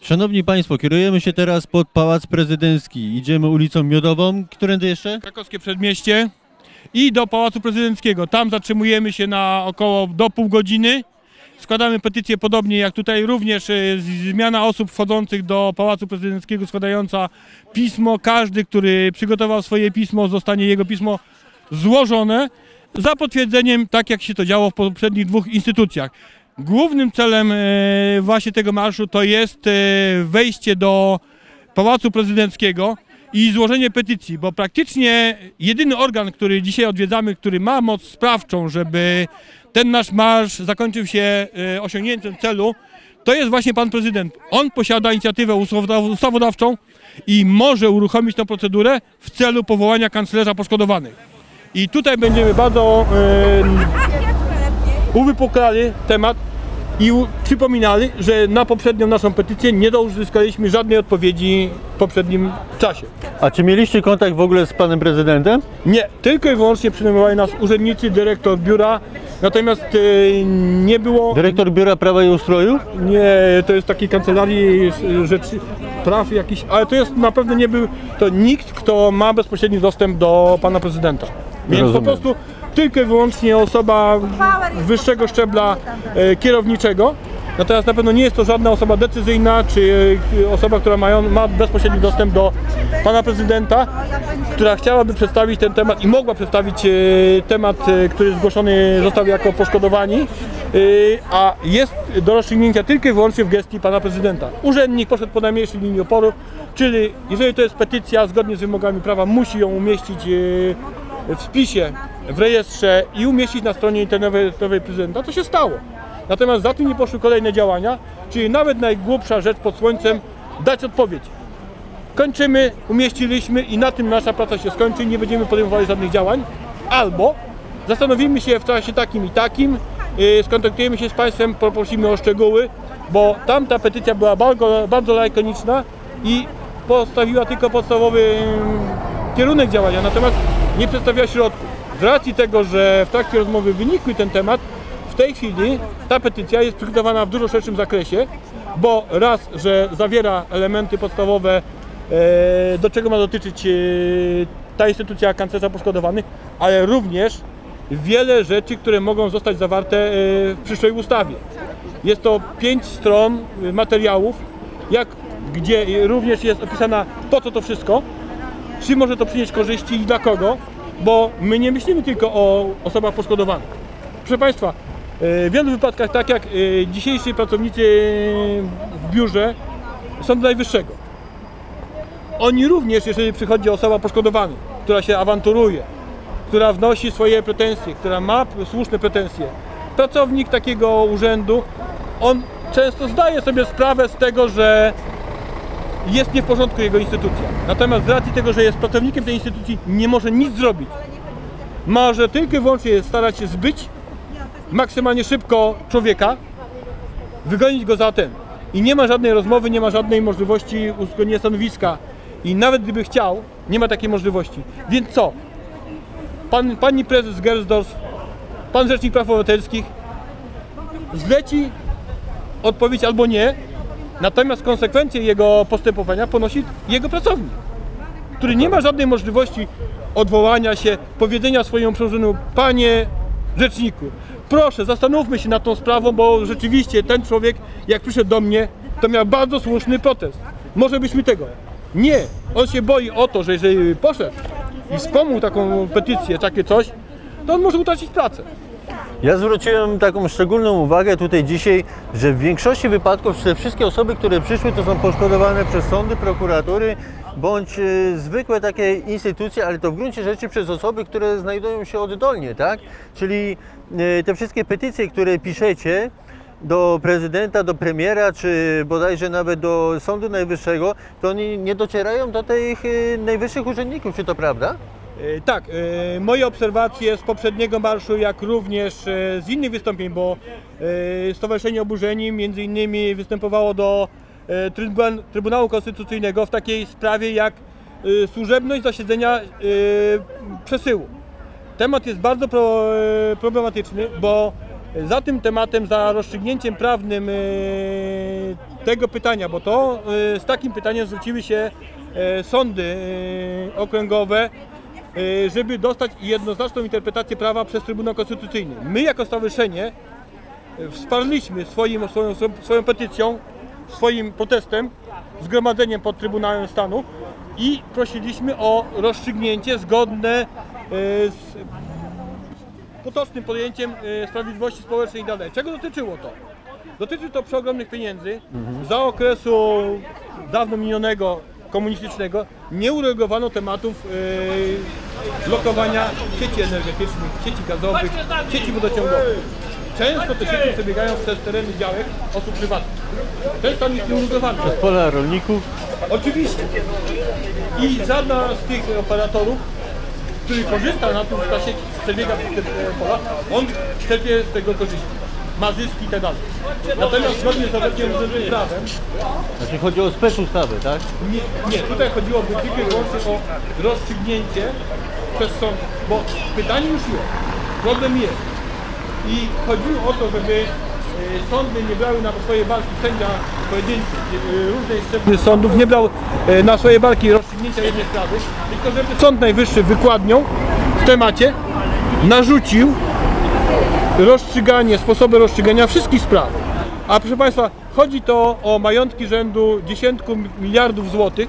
Speaker 1: Szanowni Państwo, kierujemy się teraz pod Pałac Prezydencki. Idziemy ulicą Miodową. Którędy jeszcze?
Speaker 2: Krakowskie Przedmieście i do Pałacu Prezydenckiego. Tam zatrzymujemy się na około do pół godziny. Składamy petycję podobnie jak tutaj, również e, zmiana osób wchodzących do Pałacu Prezydenckiego składająca pismo. Każdy, który przygotował swoje pismo, zostanie jego pismo złożone za potwierdzeniem, tak jak się to działo w poprzednich dwóch instytucjach. Głównym celem e, właśnie tego marszu to jest e, wejście do Pałacu Prezydenckiego i złożenie petycji, bo praktycznie jedyny organ, który dzisiaj odwiedzamy, który ma moc sprawczą, żeby ten nasz marsz zakończył się e, osiągnięciem celu, to jest właśnie pan prezydent. On posiada inicjatywę ustawodaw- ustawodawczą i może uruchomić tę procedurę w celu powołania kanclerza poszkodowanych. I tutaj będziemy bardzo e, uwypuklali temat i przypominali, że na poprzednią naszą petycję nie uzyskaliśmy żadnej odpowiedzi w poprzednim czasie.
Speaker 1: A czy mieliście kontakt w ogóle z panem prezydentem?
Speaker 2: Nie, tylko i wyłącznie przyjmowali nas urzędnicy, dyrektor biura, natomiast e, nie było...
Speaker 1: Dyrektor Biura Prawa i Ustroju?
Speaker 2: Nie, to jest takiej kancelarii rzeczy, praw jakiś, ale to jest na pewno nie był, to nikt, kto ma bezpośredni dostęp do pana prezydenta. Więc
Speaker 1: Rozumiem.
Speaker 2: po prostu tylko i wyłącznie osoba wyższego szczebla e, kierowniczego. Natomiast na pewno nie jest to żadna osoba decyzyjna, czy e, osoba, która ma, ma bezpośredni dostęp do pana prezydenta, która chciałaby przedstawić ten temat i mogła przedstawić e, temat, który zgłoszony został jako poszkodowani, a jest do rozstrzygnięcia tylko i wyłącznie w gestii pana prezydenta. Urzędnik poszedł po najmniejszej linii oporu, czyli jeżeli to jest petycja zgodnie z wymogami prawa, musi ją umieścić w spisie, w rejestrze i umieścić na stronie internetowej prezydenta, to się stało. Natomiast za tym nie poszły kolejne działania, czyli nawet najgłupsza rzecz pod słońcem dać odpowiedź. Kończymy, umieściliśmy i na tym nasza praca się skończy, nie będziemy podejmowali żadnych działań. Albo zastanowimy się w czasie takim i takim, yy, skontaktujemy się z Państwem, poprosimy o szczegóły bo tamta petycja była bardzo, bardzo lakoniczna i postawiła tylko podstawowy mm, kierunek działania, natomiast nie przedstawiała środków. Z racji tego, że w trakcie rozmowy wynikły ten temat, w tej chwili ta petycja jest przygotowana w dużo szerszym zakresie, bo raz, że zawiera elementy podstawowe, e, do czego ma dotyczyć e, ta instytucja kanclerza poszkodowanych, ale również wiele rzeczy, które mogą zostać zawarte e, w przyszłej ustawie. Jest to pięć stron materiałów, jak, gdzie również jest opisana po co to wszystko, czy może to przynieść korzyści i dla kogo, bo my nie myślimy tylko o osobach poszkodowanych. Proszę Państwa, e, w wielu wypadkach, tak jak e, dzisiejsi pracownicy w biurze Sądu Najwyższego, oni również, jeżeli przychodzi osoba poszkodowana, która się awanturuje, która wnosi swoje pretensje, która ma słuszne pretensje, pracownik takiego urzędu, on często zdaje sobie sprawę z tego, że jest nie w porządku jego instytucja. Natomiast z racji tego, że jest pracownikiem tej instytucji, nie może nic zrobić. Może tylko i wyłącznie starać się zbyć maksymalnie szybko człowieka, wygonić go za ten. I nie ma żadnej rozmowy, nie ma żadnej możliwości uzgodnienia stanowiska. I nawet gdyby chciał, nie ma takiej możliwości. Więc co? Pan, pani prezes Gersdorf, pan rzecznik praw obywatelskich zleci odpowiedź albo nie, natomiast konsekwencje jego postępowania ponosi jego pracownik, który nie ma żadnej możliwości odwołania się, powiedzenia swojemu przełożeniu, panie rzeczniku, proszę zastanówmy się nad tą sprawą, bo rzeczywiście ten człowiek, jak przyszedł do mnie, to miał bardzo słuszny protest. Może byśmy tego. Nie, on się boi o to, że jeżeli poszedł i wspomniał taką petycję, takie coś, to on może utracić pracę.
Speaker 1: Ja zwróciłem taką szczególną uwagę tutaj dzisiaj, że w większości wypadków te wszystkie osoby, które przyszły, to są poszkodowane przez sądy, prokuratury bądź e, zwykłe takie instytucje, ale to w gruncie rzeczy przez osoby, które znajdują się oddolnie, tak? Czyli e, te wszystkie petycje, które piszecie do prezydenta, do premiera, czy bodajże nawet do Sądu Najwyższego, to oni nie docierają do tych e, najwyższych urzędników, czy to prawda?
Speaker 2: E, Tak, e, moje obserwacje z poprzedniego marszu, jak również e, z innych wystąpień, bo Stowarzyszenie Oburzeni między innymi występowało do Trybu- Trybunału Konstytucyjnego w takiej sprawie jak służebność zasiedzenia przesyłu. Temat jest bardzo pro, problematyczny, bo za tym tematem, za rozstrzygnięciem prawnym tego pytania, bo to z takim pytaniem zwróciły się sądy okręgowe, żeby dostać jednoznaczną interpretację prawa przez Trybunał Konstytucyjny. My jako stowarzyszenie e, wsparliśmy swoim, swoją, swoją petycją, swoim protestem, zgromadzeniem pod Trybunałem Stanu i prosiliśmy o rozstrzygnięcie zgodne e, z potocznym pojęciem e, sprawiedliwości społecznej i dalej. Czego dotyczyło to? Dotyczy to przeogromnych pieniędzy. Za okresu dawno minionego komunistycznego nie uregulowano tematów blokowania sieci energetycznych, sieci gazowych, sieci wodociągowych. Często te sieci przebiegają przez tereny działek osób prywatnych. Ten stan jest nieuregulowany.
Speaker 1: Przez pola rolników?
Speaker 2: Oczywiście. I żadna z tych operatorów, który korzysta na tym, że ta sieć przebiega przez te pola, on czerpie z tego korzyści. Ma zyski i tak dalej. Natomiast zgodnie z obecnym urzędowym prawem,
Speaker 1: Znaczy chodzi o specustawę, tak?
Speaker 2: nie, nie, tutaj chodziłoby tylko i wyłącznie o rozstrzygnięcie przez sąd, bo pytanie już jest, problem jest. I chodziło o to, żeby e, sądy nie brały na swoje barki sędzia pojedynczy, e, różnej szczebli sądów nie brał e, na swoje barki rozstrzygnięcia jednej sprawy, tylko żeby Sąd Najwyższy wykładnią w temacie narzucił rozstrzyganie, sposoby rozstrzygania wszystkich spraw. A proszę Państwa, chodzi to o majątki rzędu dziesiątku miliardów złotych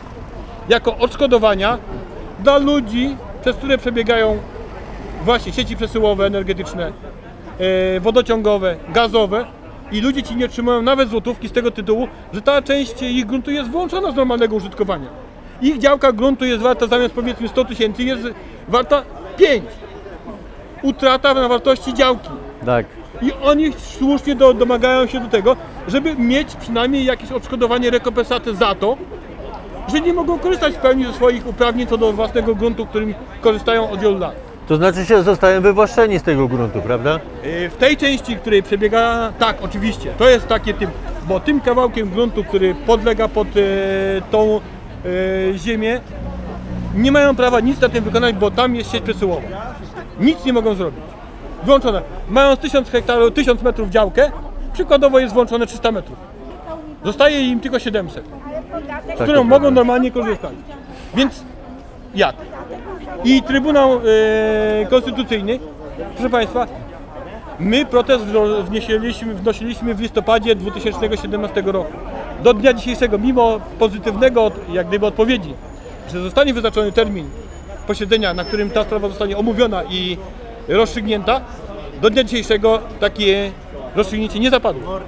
Speaker 2: jako odszkodowania dla ludzi, przez które przebiegają właśnie sieci przesyłowe, energetyczne, e, wodociągowe, gazowe i ludzie ci nie otrzymują nawet złotówki z tego tytułu, że ta część ich gruntu jest wyłączona z normalnego użytkowania. Ich działka gruntu jest warta zamiast powiedzmy 100 tysięcy, jest warta 5. Utrata na wartości działki.
Speaker 1: Tak.
Speaker 2: I oni słusznie do, domagają się do tego, żeby mieć przynajmniej jakieś odszkodowanie, rekompensatę za to, że nie mogą korzystać w pełni ze swoich uprawnień co do własnego gruntu, którym korzystają od wielu lat.
Speaker 1: To znaczy się zostają wywłaszczeni z tego gruntu, prawda?
Speaker 2: Yy, W tej części, której przebiega, tak, oczywiście, to jest takie typ, bo tym kawałkiem gruntu, który podlega pod e, tą e, ziemię, nie mają prawa nic na tym wykonać, bo tam jest sieć przesyłowa. Nic nie mogą zrobić. Włączone. Mając 1000 hektarów, 1000 metrów działkę, przykładowo jest włączone 300 metrów. Zostaje im tylko 700, z
Speaker 24: Tak,
Speaker 2: którą
Speaker 24: to
Speaker 2: mogą
Speaker 24: prawda.
Speaker 2: normalnie korzystać. Więc jak? I Trybunał e, Konstytucyjny, proszę Państwa, my protest wnieśliśmy, wnosiliśmy w listopadzie 2017 roku. Do dnia dzisiejszego, mimo pozytywnego jak gdyby odpowiedzi, że zostanie wyznaczony termin posiedzenia, na którym ta sprawa zostanie omówiona i rozstrzygnięta, do dnia dzisiejszego takie rozstrzygnięcie nie zapadło.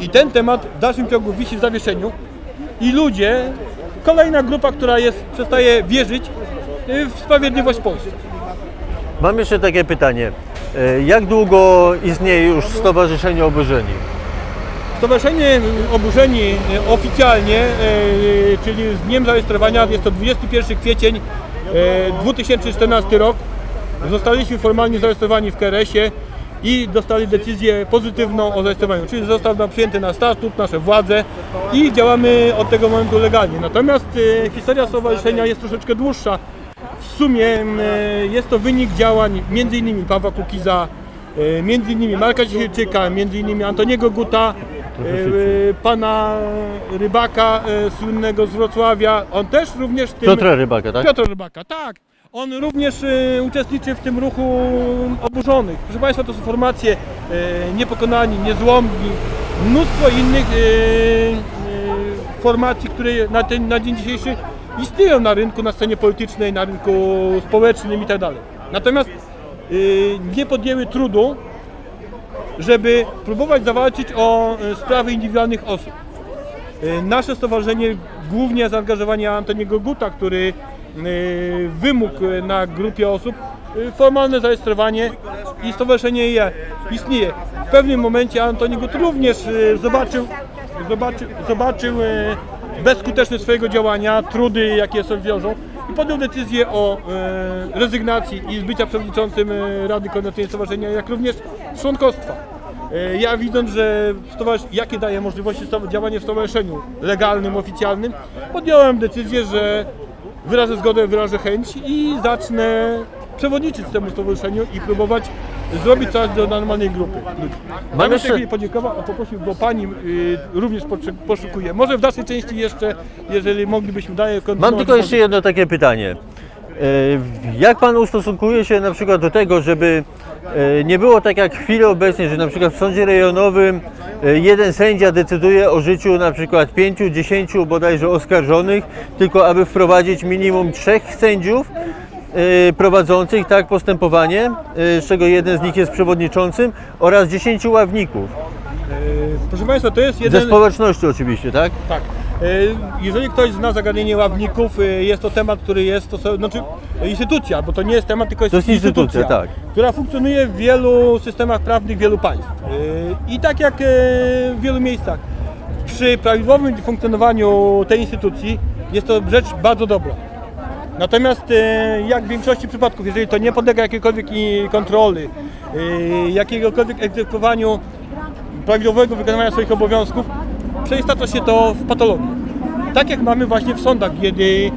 Speaker 2: I ten temat w dalszym ciągu wisi w zawieszeniu i ludzie, kolejna grupa, która jest, przestaje wierzyć y, w sprawiedliwość w Polsce.
Speaker 24: Mam jeszcze takie pytanie. E, Jak długo istnieje już Stowarzyszenie Oburzeni?
Speaker 2: Stowarzyszenie Oburzeni e, oficjalnie, czyli z dniem zarejestrowania, jest to 21 kwiecień e, 2014 rok. Zostaliśmy formalnie zarejestrowani w KRS-ie i dostali decyzję pozytywną o zarejestrowaniu, czyli został nam przyjęty na statut, nasze władze i działamy od tego momentu legalnie. Natomiast e, historia stowarzyszenia jest troszeczkę dłuższa. W sumie e, jest to wynik działań m.in. Pawła Kukiza, e, innymi Marka Cichylczyka, innymi Antoniego Guta, e, pana Rybaka e, słynnego z Wrocławia. On też również w tym...
Speaker 24: Piotra Rybaka, tak?
Speaker 2: Piotr Rybaka, tak. On również e, uczestniczy w tym ruchu oburzonych. Proszę Państwa, to są formacje e, niepokonani, niezłomni, mnóstwo innych e, formacji, które na, ten, na dzień dzisiejszy istnieją na rynku, na scenie politycznej, na rynku społecznym i tak. Natomiast nie podjęły trudu, żeby próbować zawalczyć o sprawy indywidualnych osób. Nasze stowarzyszenie, głównie zaangażowanie Antoniego Guta, który wymógł e, na grupie osób e, formalne zarejestrowanie i stowarzyszenie je istnieje. W pewnym momencie Antoni Gut również e, zobaczył, zobaczył, zobaczył bezskuteczność swojego działania, trudy jakie sobie wiążą i podjął decyzję o rezygnacji i bycia przewodniczącym Rady Koordynacyjnej Stowarzyszenia, jak również członkostwa. Ja widząc, że jakie daje możliwości działania w stowarzyszeniu legalnym, oficjalnym, podjąłem decyzję, że wyrażę zgodę, wyrażę chęć i zacznę przewodniczyć temu stowarzyszeniu i próbować zrobić coś do normalnej grupy ludzi.
Speaker 24: Mam jeszcze-
Speaker 2: jeszcze podziękował, a poprosił, bo pani y, również poszukuje. Może w dalszej części jeszcze, jeżeli moglibyśmy dalej
Speaker 24: Mam tylko jeszcze jedno takie pytanie. E, Jak pan ustosunkuje się na przykład do tego, żeby e, nie było tak jak w chwili obecnej, że na przykład w sądzie rejonowym jeden sędzia decyduje o życiu na przykład pięciu, dziesięciu bodajże oskarżonych, tylko aby wprowadzić minimum trzech sędziów e, prowadzących tak postępowanie, e, z czego jeden z nich jest przewodniczącym oraz dziesięciu ławników.
Speaker 2: E, Proszę Państwa, to jest jeden...
Speaker 24: Ze społeczności oczywiście, tak?
Speaker 2: Tak. E, Jeżeli ktoś zna zagadnienie ławników, e, jest to temat, który jest, to znaczy instytucja, bo to nie jest temat, tylko jest,
Speaker 24: To jest instytucja, tak.
Speaker 2: która funkcjonuje w wielu systemach prawnych wielu państw. E, I tak jak w wielu miejscach, przy prawidłowym funkcjonowaniu tej instytucji jest to rzecz bardzo dobra. Natomiast jak w większości przypadków, jeżeli to nie podlega jakiejkolwiek kontroli, jakiegokolwiek egzekwowaniu prawidłowego wykonywania swoich obowiązków, przeistacza się to w patologię. Tak jak mamy właśnie w sądach, kiedy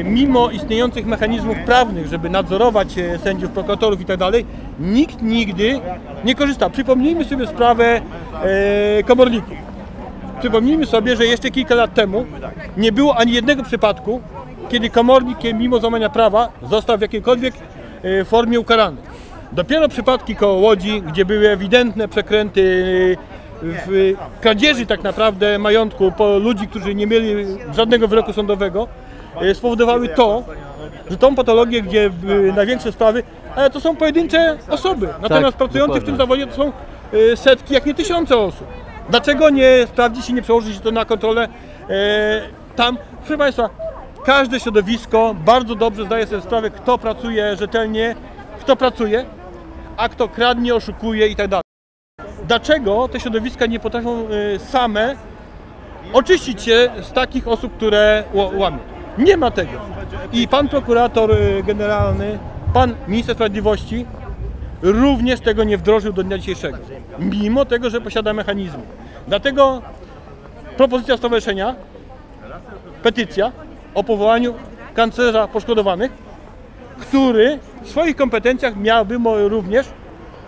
Speaker 2: e, mimo istniejących mechanizmów prawnych, żeby nadzorować e, sędziów, prokuratorów i tak nikt nigdy nie korzysta. Przypomnijmy sobie sprawę e, komorników. Przypomnijmy sobie, że jeszcze kilka lat temu nie było ani jednego przypadku, kiedy komornik mimo złamania prawa został w jakiejkolwiek formie ukarany. Dopiero przypadki koło Łodzi, gdzie były ewidentne przekręty w kradzieży tak naprawdę majątku po ludzi, którzy nie mieli żadnego wyroku sądowego, e, spowodowały to, że tą patologię, gdzie największe sprawy, ale to są pojedyncze osoby. Natomiast pracujące w tym zawodzie to są e, setki, jak nie tysiące osób. Dlaczego nie sprawdzić i nie przełożyć to na kontrolę e, tam? Proszę Państwa, każde środowisko bardzo dobrze zdaje sobie sprawę, kto pracuje rzetelnie, kto pracuje, a kto kradnie, oszukuje i tak dalej. Dlaczego te środowiska nie potrafią e, same oczyścić się z takich osób, które łamią? Nie ma tego. I pan prokurator e, generalny, pan minister sprawiedliwości również tego nie wdrożył do dnia dzisiejszego. Mimo tego, że posiada mechanizmy. Dlatego propozycja stowarzyszenia, petycja o powołaniu kanclerza poszkodowanych, który w swoich kompetencjach miałby również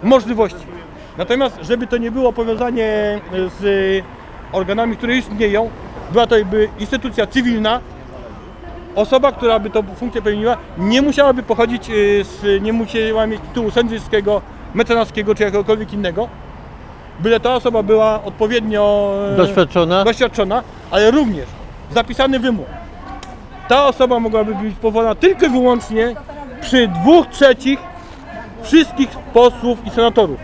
Speaker 2: możliwości. Natomiast, żeby to nie było powiązanie z organami, które istnieją, była to jakby instytucja cywilna, osoba, która by tą funkcję pełniła, nie musiałaby pochodzić y, z, nie musiała mieć tytułu sędziowskiego, mecenackiego czy jakiegokolwiek innego, byle ta osoba była odpowiednio e,
Speaker 24: Doświadczona?
Speaker 2: doświadczona, ale również zapisany wymóg. Ta osoba mogłaby być powołana tylko i wyłącznie przy dwóch trzecich wszystkich posłów i senatorów.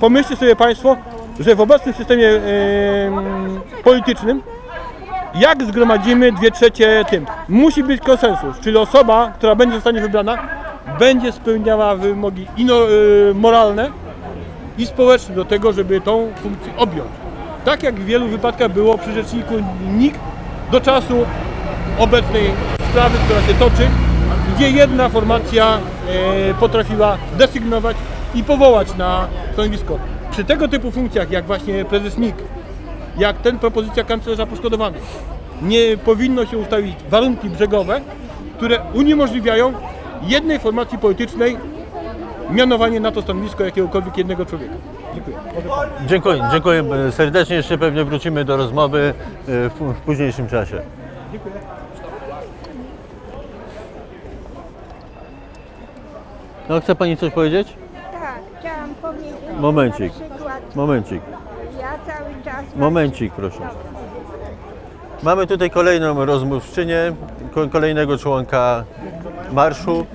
Speaker 2: Pomyślcie sobie Państwo, że w obecnym systemie em, politycznym jak zgromadzimy dwie trzecie tym? Musi być konsensus, czyli osoba, która będzie zostanie wybrana, będzie spełniała wymogi ino, y, moralne i społeczne do tego, żeby tą funkcję objąć. Tak jak w wielu wypadkach było przy rzeczniku NIK do czasu obecnej sprawy, która się toczy, gdzie jedna formacja e, potrafiła desygnować i powołać na stanowisko. Przy tego typu funkcjach, jak właśnie prezes NIK, jak ten propozycja kanclerza poszkodowanych, nie powinno się ustawić warunki brzegowe, które uniemożliwiają jednej formacji politycznej mianowanie na to stanowisko jakiegokolwiek jednego człowieka. Dziękuję.
Speaker 24: Dziękuję, dziękuję serdecznie. Jeszcze pewnie wrócimy do rozmowy e, w, w późniejszym czasie. No, chce Pani coś powiedzieć?
Speaker 12: Tak, chciałam powiedzieć.
Speaker 24: Momencik.
Speaker 12: Na przykład,
Speaker 24: Momencik.
Speaker 12: ja cały czas.
Speaker 24: Momencik, proszę. Mamy tutaj kolejną rozmówczynię, ko- kolejnego członka marszu.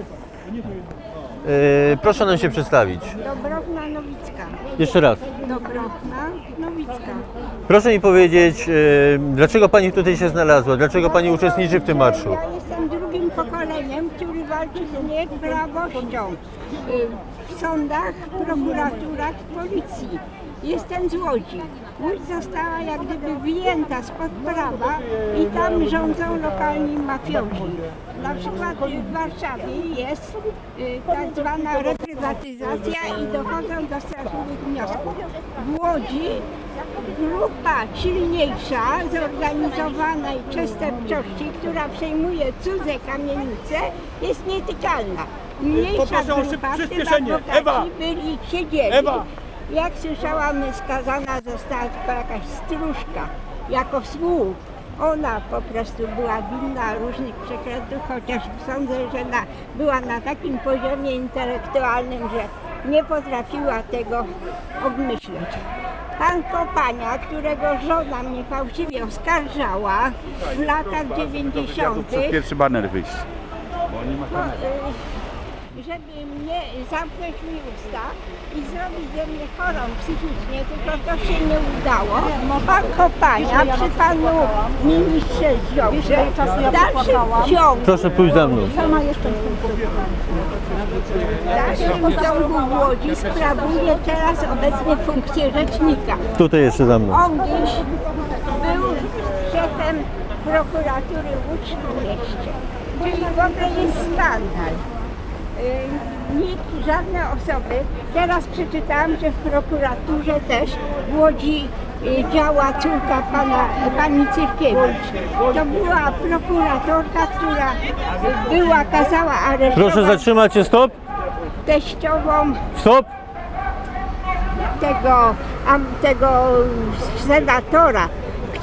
Speaker 24: E, proszę nam się przedstawić.
Speaker 12: Dobrowna Nowicka.
Speaker 24: Jeszcze raz.
Speaker 12: Dobrowna Nowicka.
Speaker 24: Proszę mi powiedzieć, e, dlaczego Pani tutaj się znalazła? Dlaczego Pani uczestniczy w tym marszu?
Speaker 12: Ja jestem drugim pokoleniem, walczy z nieprawością w sądach, prokuraturach, policji. Jestem z Łodzi. Łódź została jak gdyby wyjęta spod prawa i tam rządzą lokalni mafiozi. Na przykład w Warszawie jest y, tak zwana reprywatyzacja i dochodzą do straszliwych wniosków. W Łodzi grupa silniejsza, zorganizowanej przestępczości, która przejmuje cudze kamienice, jest nietykalna. Mniejsza
Speaker 2: Poproszę o
Speaker 12: grupa,
Speaker 2: przyspieszenie. Ewa!
Speaker 12: byli siedzieli.
Speaker 2: Ewa!
Speaker 12: Jak słyszałam, skazana została tylko jakaś stróżka, jako słup. Ona po prostu była winna różnych przekrętów, chociaż sądzę, że na, była na takim poziomie intelektualnym, że nie potrafiła tego obmyśleć. Pan Kopania, którego żona mnie fałszywie oskarżała w latach 90.
Speaker 25: Pierwszy baner wyjść.
Speaker 12: No, y, żeby mnie zamknąć mi usta i zrobić ze mnie chorą psychicznie, tylko to się nie udało. Pan Kopania przy panu ministrze Ziobrze w dalszym ciągu,
Speaker 24: Proszę pójść za mną.
Speaker 12: sama jestem w dalszym ciągu w Łodzi sprawuje teraz obecnie funkcję rzecznika.
Speaker 24: Tutaj jeszcze za mną.
Speaker 12: On dziś był szefem prokuratury Łódź w mieście. Czyli w ogóle jest skandal. Y, Nikt, żadne osoby. Teraz przeczytałam, że w prokuraturze też w Łodzi y, działa córka pana, pani Cyrkiewicz. To była prokuratorka, która była, kazała aresztować
Speaker 24: Proszę zatrzymać się, stop.
Speaker 12: teściową
Speaker 24: Stop.
Speaker 12: tego, tego senatora,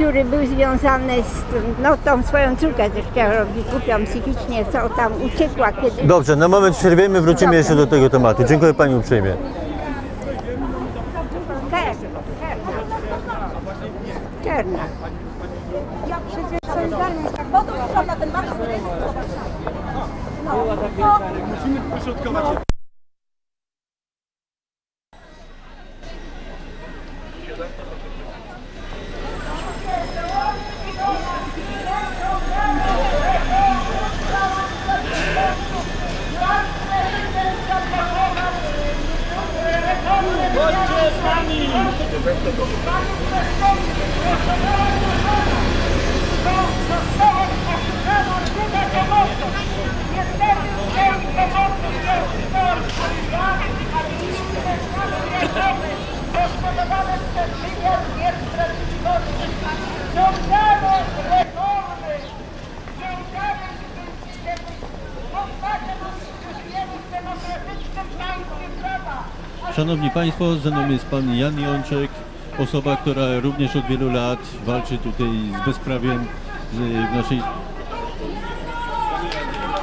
Speaker 12: który był związany z no, tą swoją córkę, też chciała robić głupią psychicznie, co tam uciekła kiedy...
Speaker 24: Dobrze, na moment przerwiemy, wrócimy jeszcze do tego tematu. Dziękuję Pani uprzejmie.
Speaker 12: Czerna. Czerna. Ja przecież Solidarność tak na ten marsz No.
Speaker 2: Musimy wyśrodkować.
Speaker 6: Chodźcie z nami!
Speaker 9: Poszkodowane przez wymiar niesprawiedliwości. Rząd
Speaker 26: Szanowni Państwo, ze mną jest Pan Jan Jączek, osoba, która również od wielu lat walczy tutaj z bezprawiem w naszej...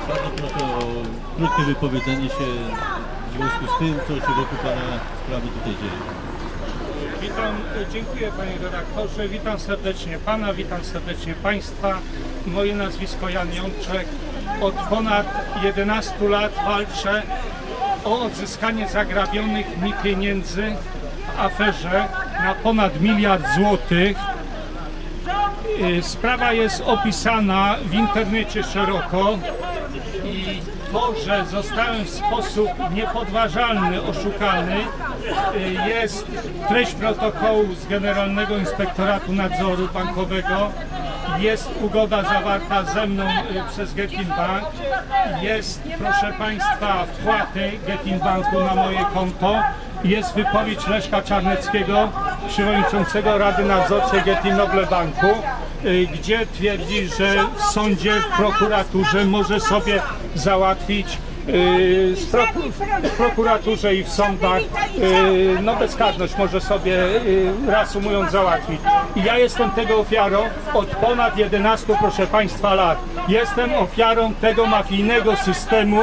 Speaker 26: Bardzo proszę o krótkie wypowiedzenie się w związku z tym, co się wokół Pana sprawy tutaj dzieje.
Speaker 4: Witam, dziękuję panie redaktorze, witam serdecznie pana, witam serdecznie państwa. Moje nazwisko Jan Jączek. Od ponad 11 lat walczę o odzyskanie zagrabionych mi pieniędzy w aferze na ponad miliard złotych. Y, Sprawa jest opisana w internecie szeroko i to, że zostałem w sposób niepodważalny oszukany y, jest treść protokołu z Generalnego Inspektoratu Nadzoru Bankowego jest ugoda zawarta ze mną y, przez Getin Bank. Jest proszę Państwa wpłaty Getin Banku na moje konto. Jest wypowiedź Leszka Czarneckiego przewodniczącego Rady Nadzorczej Getin Noble Banku y, gdzie twierdzi, że w sądzie, w prokuraturze może sobie załatwić y, z proku- w prokuraturze i w sądach y, no bezkarność może sobie y, reasumując załatwić. I ja jestem tego ofiarą od ponad 11 proszę Państwa lat. Jestem ofiarą tego mafijnego systemu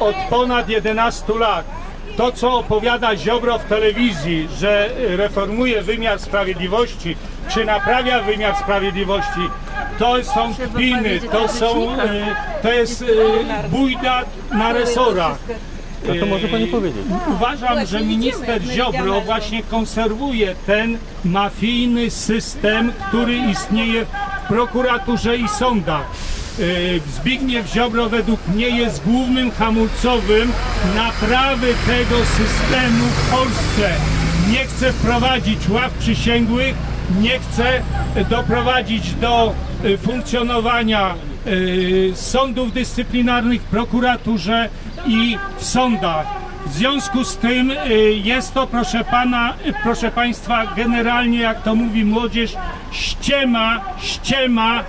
Speaker 4: od ponad 11 lat. To, co opowiada Ziobro w telewizji, że reformuje wymiar sprawiedliwości, czy naprawia wymiar sprawiedliwości, to są kpiny, to są, y, to jest y, bójda na resorach.
Speaker 1: No to może pani powiedzieć.
Speaker 4: Uważam, że minister Ziobro właśnie konserwuje ten mafijny system, który istnieje w prokuraturze i sądach. Zbigniew Ziobro według mnie jest głównym hamulcowym naprawy tego systemu w Polsce. Nie chce wprowadzić ław przysięgłych, nie chce doprowadzić do y, funkcjonowania y, sądów dyscyplinarnych w prokuraturze i w sądach. W związku z tym y, jest to, proszę pana, proszę państwa, generalnie jak to mówi młodzież, ściema, ściema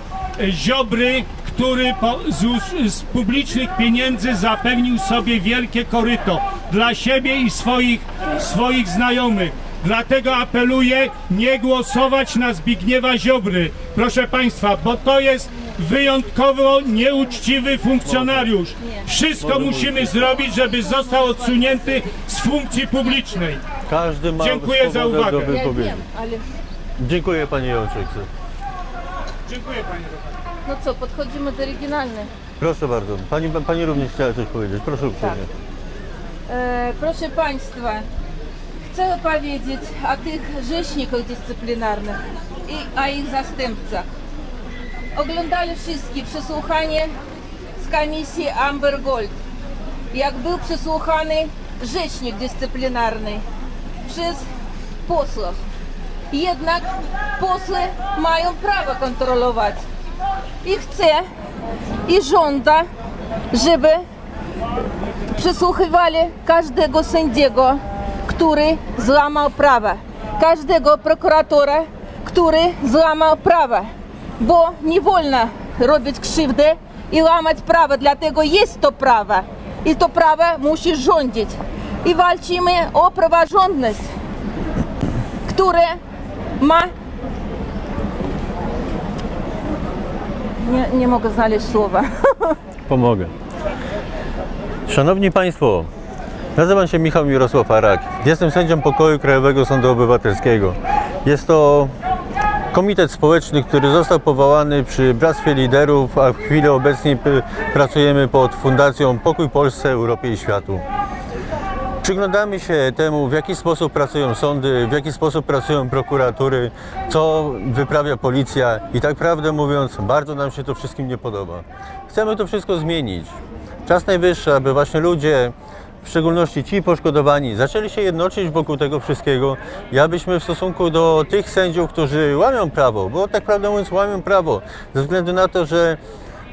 Speaker 4: Ziobry, który po, z, z publicznych pieniędzy zapewnił sobie wielkie koryto dla siebie i swoich, swoich znajomych. Dlatego apeluję nie głosować na Zbigniewa Ziobry, proszę Państwa, bo to jest wyjątkowo nieuczciwy funkcjonariusz. Wszystko musimy zrobić, żeby został odsunięty z funkcji publicznej.
Speaker 1: Każdy ma
Speaker 4: Dziękuję za uwagę.
Speaker 1: do wypowiedzi. Dziękuję Panie Jączek.
Speaker 4: Dziękuję Panie
Speaker 23: No co, podchodzimy do oryginalnej.
Speaker 1: Proszę bardzo. Pani, pani również chciała coś powiedzieć. Proszę uprzejmie.
Speaker 23: E, proszę Państwa, chcę powiedzieć o tych rzecznikach dyscyplinarnych i o ich zastępcach. Oglądali wszystkie przesłuchanie z komisji Amber Gold. Jak był przesłuchany rzecznik dyscyplinarny przez posłów. Jednak posły mają prawo kontrolować. I chce, i żąda, żeby przesłuchiwali każdego sędziego, który złamał prawo, każdego prokuratora, który złamał prawo, bo nie wolno robić krzywdę i łamać prawo, dlatego jest to prawo i to prawo musi rządzić. I walczymy o praworządność, które ma... Nie, nie mogę znaleźć słowa.
Speaker 1: Pomogę. Szanowni Państwo, nazywam się Michał Mirosław Arak. Jestem sędzią pokoju Krajowego Sądu Obywatelskiego. Jest to komitet społeczny, który został powołany przy Bractwie Liderów, a w chwili obecnej pracujemy pod Fundacją Pokój Polsce, Europie i Światu. Przyglądamy się temu, w jaki sposób pracują sądy, w jaki sposób pracują prokuratury, co wyprawia policja i tak prawdę mówiąc, bardzo nam się to wszystkim nie podoba. Chcemy to wszystko zmienić. Czas najwyższy, aby właśnie ludzie, w szczególności ci poszkodowani, zaczęli się jednoczyć wokół tego wszystkiego i abyśmy w stosunku do tych sędziów, którzy łamią prawo, bo tak prawdę mówiąc łamią prawo, ze względu na to, że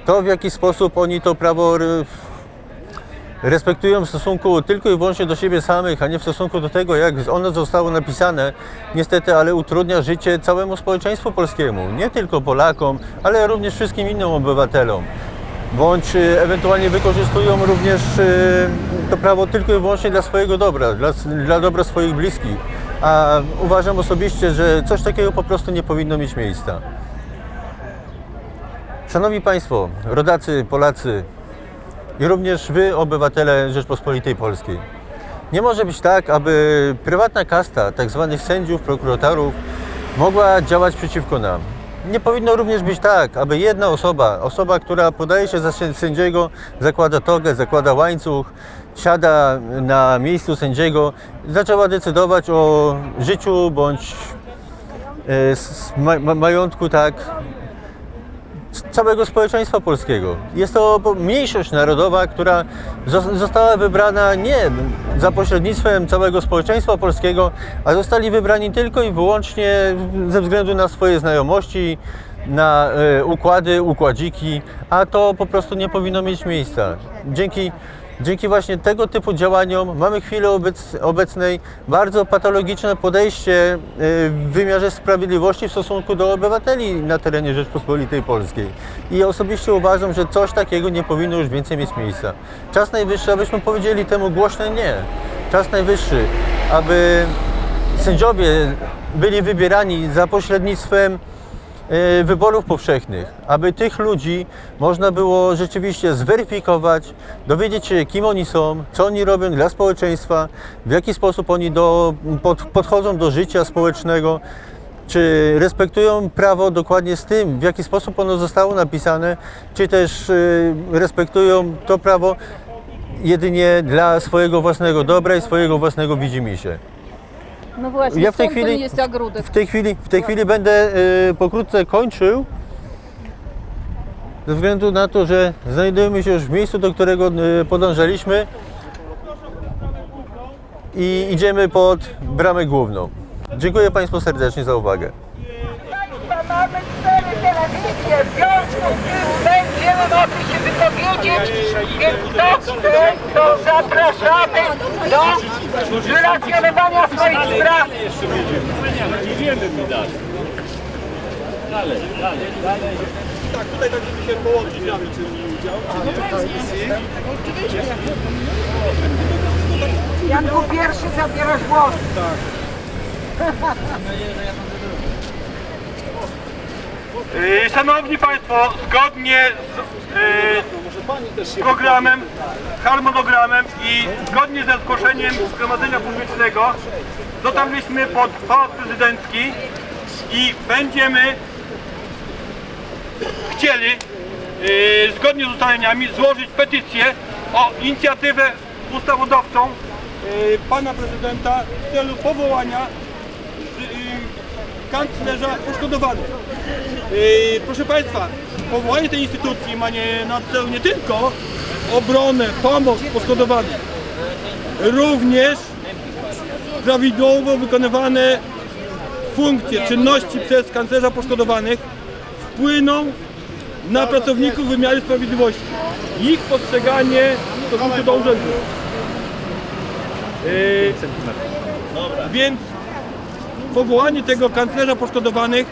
Speaker 1: to w jaki sposób oni to prawo respektują w stosunku tylko i wyłącznie do siebie samych, a nie w stosunku do tego, jak ono zostało napisane, niestety, ale utrudnia życie całemu społeczeństwu polskiemu. Nie tylko Polakom, ale również wszystkim innym obywatelom. Bądź e, ewentualnie wykorzystują również e, to prawo tylko i wyłącznie dla swojego dobra, dla, dla dobra swoich bliskich. A uważam osobiście, że coś takiego po prostu nie powinno mieć miejsca. Szanowni Państwo, rodacy, Polacy i również Wy, obywatele Rzeczpospolitej Polskiej. Nie może być tak, aby prywatna kasta tzw. sędziów, prokuratorów mogła działać przeciwko nam. Nie powinno również być tak, aby jedna osoba, osoba, która podaje się za sę- sędziego, zakłada togę, zakłada łańcuch, siada na miejscu sędziego, zaczęła decydować o życiu bądź e, majątku tak całego społeczeństwa polskiego. Jest to mniejszość narodowa, która zos- została wybrana nie za pośrednictwem całego społeczeństwa polskiego, a zostali wybrani tylko i wyłącznie ze względu na swoje znajomości, na e, układy, układziki, a to po prostu nie powinno mieć miejsca. Dzięki Dzięki właśnie tego typu działaniom mamy w chwili obec, obecnej bardzo patologiczne podejście e, w wymiarze sprawiedliwości w stosunku do obywateli na terenie Rzeczpospolitej Polskiej. I osobiście uważam, że coś takiego nie powinno już więcej mieć miejsca. Czas najwyższy, abyśmy powiedzieli temu głośne nie. Czas najwyższy, aby sędziowie byli wybierani za pośrednictwem wyborów powszechnych, aby tych ludzi można było rzeczywiście zweryfikować, dowiedzieć się, kim oni są, co oni robią dla społeczeństwa, w jaki sposób oni do, pod, podchodzą do życia społecznego, czy respektują prawo dokładnie z tym, w jaki sposób ono zostało napisane, czy też e, respektują to prawo jedynie dla swojego własnego dobra i swojego własnego widzimisię.
Speaker 27: No właśnie,
Speaker 1: Ja w tej chwili,
Speaker 27: jest ogródek.
Speaker 1: w tej chwili, w tej chwili będę y, pokrótce kończył. Ze względu na to, że znajdujemy się już w miejscu, do którego y, podążaliśmy i idziemy pod bramę główną. Dziękuję Państwu serdecznie za uwagę.
Speaker 15: Mamy cztery telewizje, w związku z tym będziemy mogli się wypowiedzieć, więc kto chce, to zapraszamy do relacjonowania swoich spraw.
Speaker 28: Idziemy mi dalej. Dalej, dalej, dalej. Tak, tutaj tak żeby się połączyć czy nie udział.
Speaker 15: Janku, pierwszy zabierasz głos.
Speaker 2: Yy, Szanowni Państwo, zgodnie z yy, programem, harmonogramem i zgodnie ze zgłoszeniem Zgromadzenia Publicznego dotarliśmy pod Pałac Prezydencki i będziemy chcieli yy, zgodnie z ustaleniami złożyć petycję o inicjatywę ustawodawczą yy, Pana Prezydenta w celu powołania yy, kanclerza poszkodowanych. Proszę Państwa, powołanie tej instytucji ma nie, na celu nie tylko obronę, pomoc poszkodowanym, również prawidłowo wykonywane funkcje, czynności przez kanclerza poszkodowanych wpłyną na pracowników wymiaru sprawiedliwości, ich postrzeganie w stosunku do urzędu. Yy, więc powołanie tego kanclerza poszkodowanych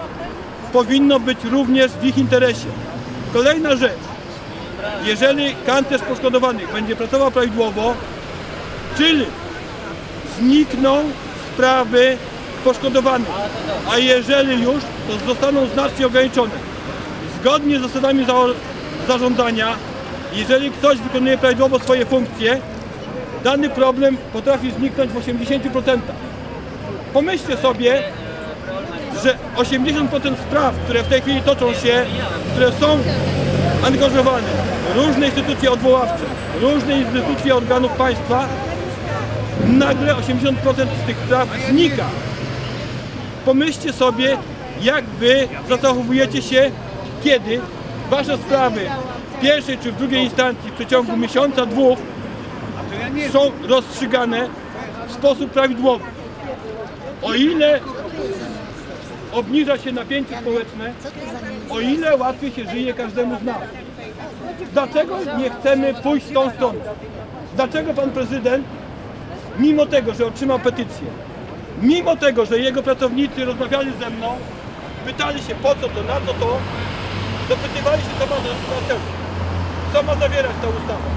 Speaker 2: powinno być również w ich interesie. Kolejna rzecz. Jeżeli kanclerz poszkodowanych będzie pracował prawidłowo, czyli znikną sprawy poszkodowanych, a jeżeli już, to zostaną znacznie ograniczone. Zgodnie z zasadami za zarządzania, jeżeli ktoś wykonuje prawidłowo swoje funkcje, dany problem potrafi zniknąć w 80%. Pomyślcie sobie, że 80% spraw, które w tej chwili toczą się, które są angażowane, różne instytucje odwoławcze, różne instytucje organów państwa, nagle 80% z tych spraw znika. Pomyślcie sobie, jak wy zachowujecie się, kiedy wasze sprawy w pierwszej czy w drugiej instancji w przeciągu miesiąca, dwóch są rozstrzygane w sposób prawidłowy. O ile obniża się napięcie społeczne, o ile łatwiej się żyje każdemu z nas. Dlaczego nie chcemy pójść tą stronę? Dlaczego pan prezydent, mimo tego, że otrzymał petycję, mimo tego, że jego pracownicy rozmawiali ze mną, pytali się po co to, na co to, dopytywali się co ma na celu. Co ma zawierać ta ustawa?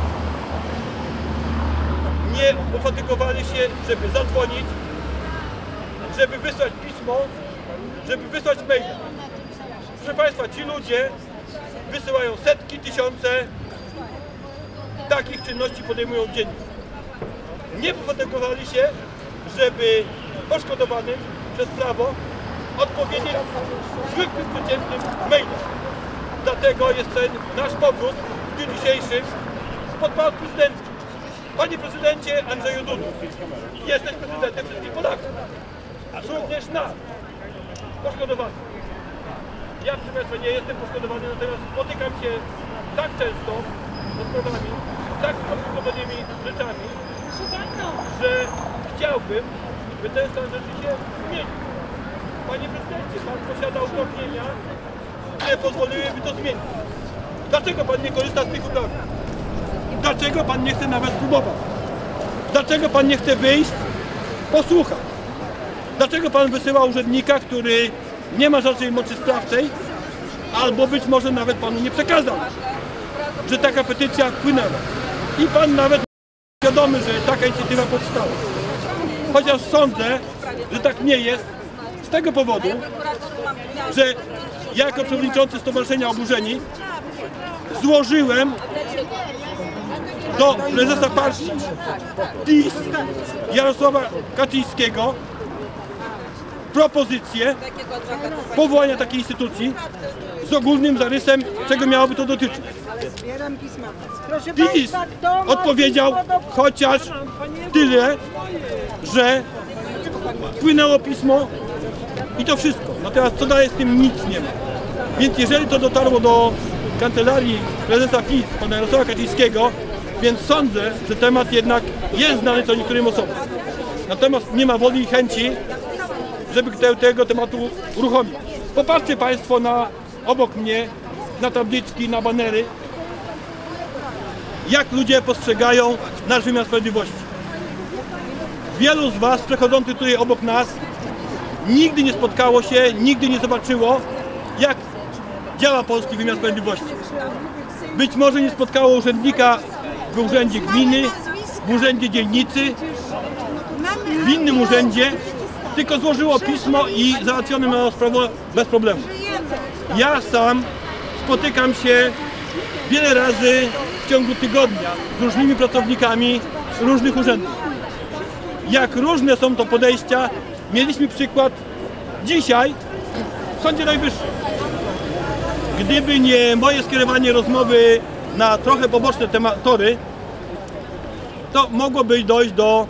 Speaker 2: Nie ufatygowali się, żeby zadzwonić, żeby wysłać pismo, żeby wysłać maila. Proszę Państwa, ci ludzie wysyłają setki, tysiące takich czynności podejmują dziennie. Nie pofatygowali się, żeby poszkodowanym przez prawo odpowiedzieć zwykłym, przeciętnym mailem. Dlatego jest ten nasz powrót w dniu dzisiejszym pod pałac prezydencki. Panie prezydencie Andrzeju Dudu, jesteś prezydentem wszystkich Polaków. Również nas, poszkodowanych. Ja, Państwa, nie jestem poszkodowany, natomiast spotykam się tak często ze sprawami, tak skomplikowanymi rzeczami, że chciałbym, by ten stan rzeczy się zmienił. Panie prezydencie, Pan posiada uprawnienia, które pozwoliłyby to zmienić. Dlaczego Pan nie korzysta z tych uprawnień? Dlaczego Pan nie chce nawet spróbować? Dlaczego Pan nie chce wyjść, posłuchać? Dlaczego Pan wysyła urzędnika, który nie ma żadnej mocy sprawczej, albo być może nawet Panu nie przekazał, że taka petycja wpłynęła. I Pan nawet świadomy, że taka inicjatywa powstała. Chociaż sądzę, że tak nie jest z tego powodu, że jako przewodniczący Stowarzyszenia Oburzeni złożyłem do prezesa partii PiS Jarosława Kaczyńskiego propozycję powołania takiej instytucji z ogólnym zarysem, czego miałoby to dotyczyć. PiS odpowiedział chociaż tyle, że wpłynęło pismo i to wszystko. Natomiast co dalej z tym nic nie ma. Więc jeżeli to dotarło do kancelarii prezesa PiS, pana Jarosława Kaczyńskiego, więc sądzę, że temat jednak jest znany co niektórym osobom. Natomiast nie ma woli i chęci, żeby te, tego tematu uruchomić. Popatrzcie Państwo na obok mnie, na tabliczki, na banery, jak ludzie postrzegają nasz wymiar sprawiedliwości. Wielu z Was przechodzących tutaj obok nas nigdy nie spotkało się, nigdy nie zobaczyło, jak działa polski wymiar sprawiedliwości. Być może nie spotkało urzędnika w urzędzie gminy, w urzędzie dzielnicy, w innym urzędzie, tylko złożyło pismo i załatwione miało sprawę bez problemu. Ja sam spotykam się wiele razy w ciągu tygodnia z różnymi pracownikami różnych urzędów. Jak różne są to podejścia, mieliśmy przykład dzisiaj w Sądzie Najwyższym. Gdyby nie moje skierowanie rozmowy na trochę poboczne tory, to mogłoby dojść do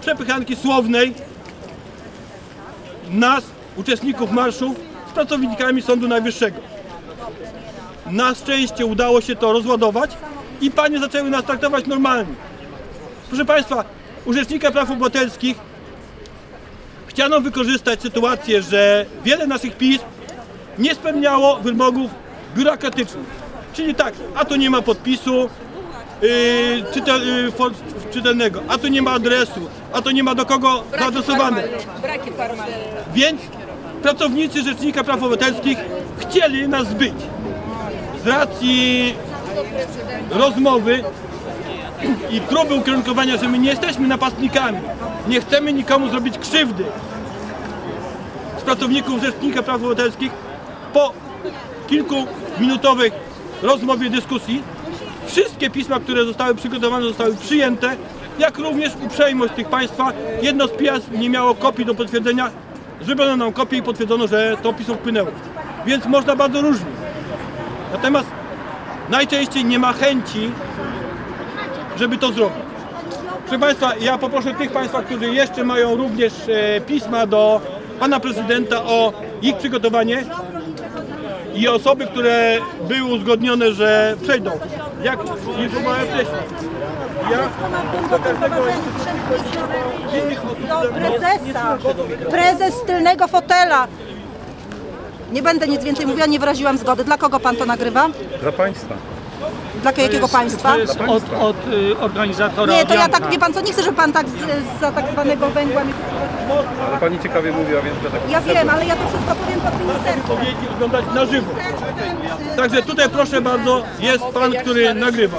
Speaker 2: przepychanki słownej nas, uczestników marszu, z pracownikami Sądu Najwyższego. Na szczęście udało się to rozładować i panie zaczęły nas traktować normalnie. Proszę Państwa, u Rzecznika Praw Obywatelskich chciano wykorzystać sytuację, że wiele naszych pism nie spełniało wymogów biurokratycznych. Czyli tak, a to nie ma podpisu yy, czyta, yy, for, czytelnego, a to nie ma adresu, a to nie ma do kogo zaadresowane.
Speaker 29: Braki formalne.
Speaker 2: Więc pracownicy Rzecznika Praw Obywatelskich chcieli nas zbyć. Z racji rozmowy i próby ukierunkowania, że my nie jesteśmy napastnikami, nie chcemy nikomu zrobić krzywdy z pracowników Rzecznika Praw Obywatelskich po kilkuminutowej rozmowie, dyskusji wszystkie pisma, które zostały przygotowane, zostały przyjęte, jak również uprzejmość tych Państwa. Jedno z pism nie miało kopii do potwierdzenia, zrobiono nam kopię i potwierdzono, że to pismo wpłynęło. Więc można bardzo różnie. Natomiast najczęściej nie ma chęci, żeby to zrobić. Proszę Państwa, ja poproszę tych Państwa, którzy jeszcze mają również e, pisma do Pana Prezydenta o ich przygotowanie i osoby, które były uzgodnione, że przejdą. Jak informowałem wcześniej. Ja do każdego
Speaker 15: Do prezesa. Prezes z tylnego fotela. Nie będę nic więcej mówiła, nie wyraziłam zgody. Dla kogo pan to nagrywa?
Speaker 8: Dla Państwa.
Speaker 15: Dla jakiego państwa?
Speaker 30: To jest od, od y, organizatora
Speaker 15: Nie, to ja tak, wie pan co, nie chcę, żeby pan tak z, za tak zwanego węgła mi...
Speaker 8: Ale pani ciekawie mówiła, więc będę
Speaker 15: Ja wiem, ale ja to wszystko powiem pod ministerstwem.
Speaker 2: Oglądać na żywo. Także tutaj proszę bardzo, jest pan, który nagrywa.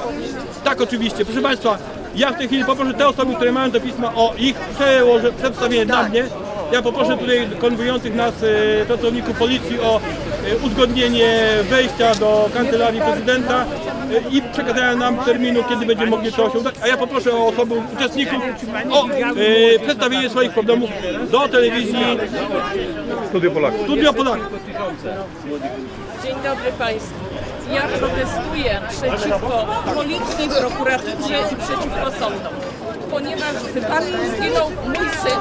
Speaker 2: Tak oczywiście, proszę Państwa, ja w tej chwili poproszę te osoby, które mają do pisma o ich przełoże, przedstawienie dla mnie. Ja poproszę tutaj konwujących nas e, pracowników policji o e, uzgodnienie wejścia do kancelarii prezydenta i przekazania nam terminu, kiedy będziemy mogli to osiągnąć. A ja poproszę o osoby, uczestników o e, przedstawienie swoich problemów do telewizji
Speaker 8: Studio Polaków.
Speaker 2: Studio Polaków.
Speaker 29: Dzień dobry Państwu. Ja protestuję przeciwko policji, prokuraturze i przeciwko sądom. Ponieważ w wypadku zginął mój syn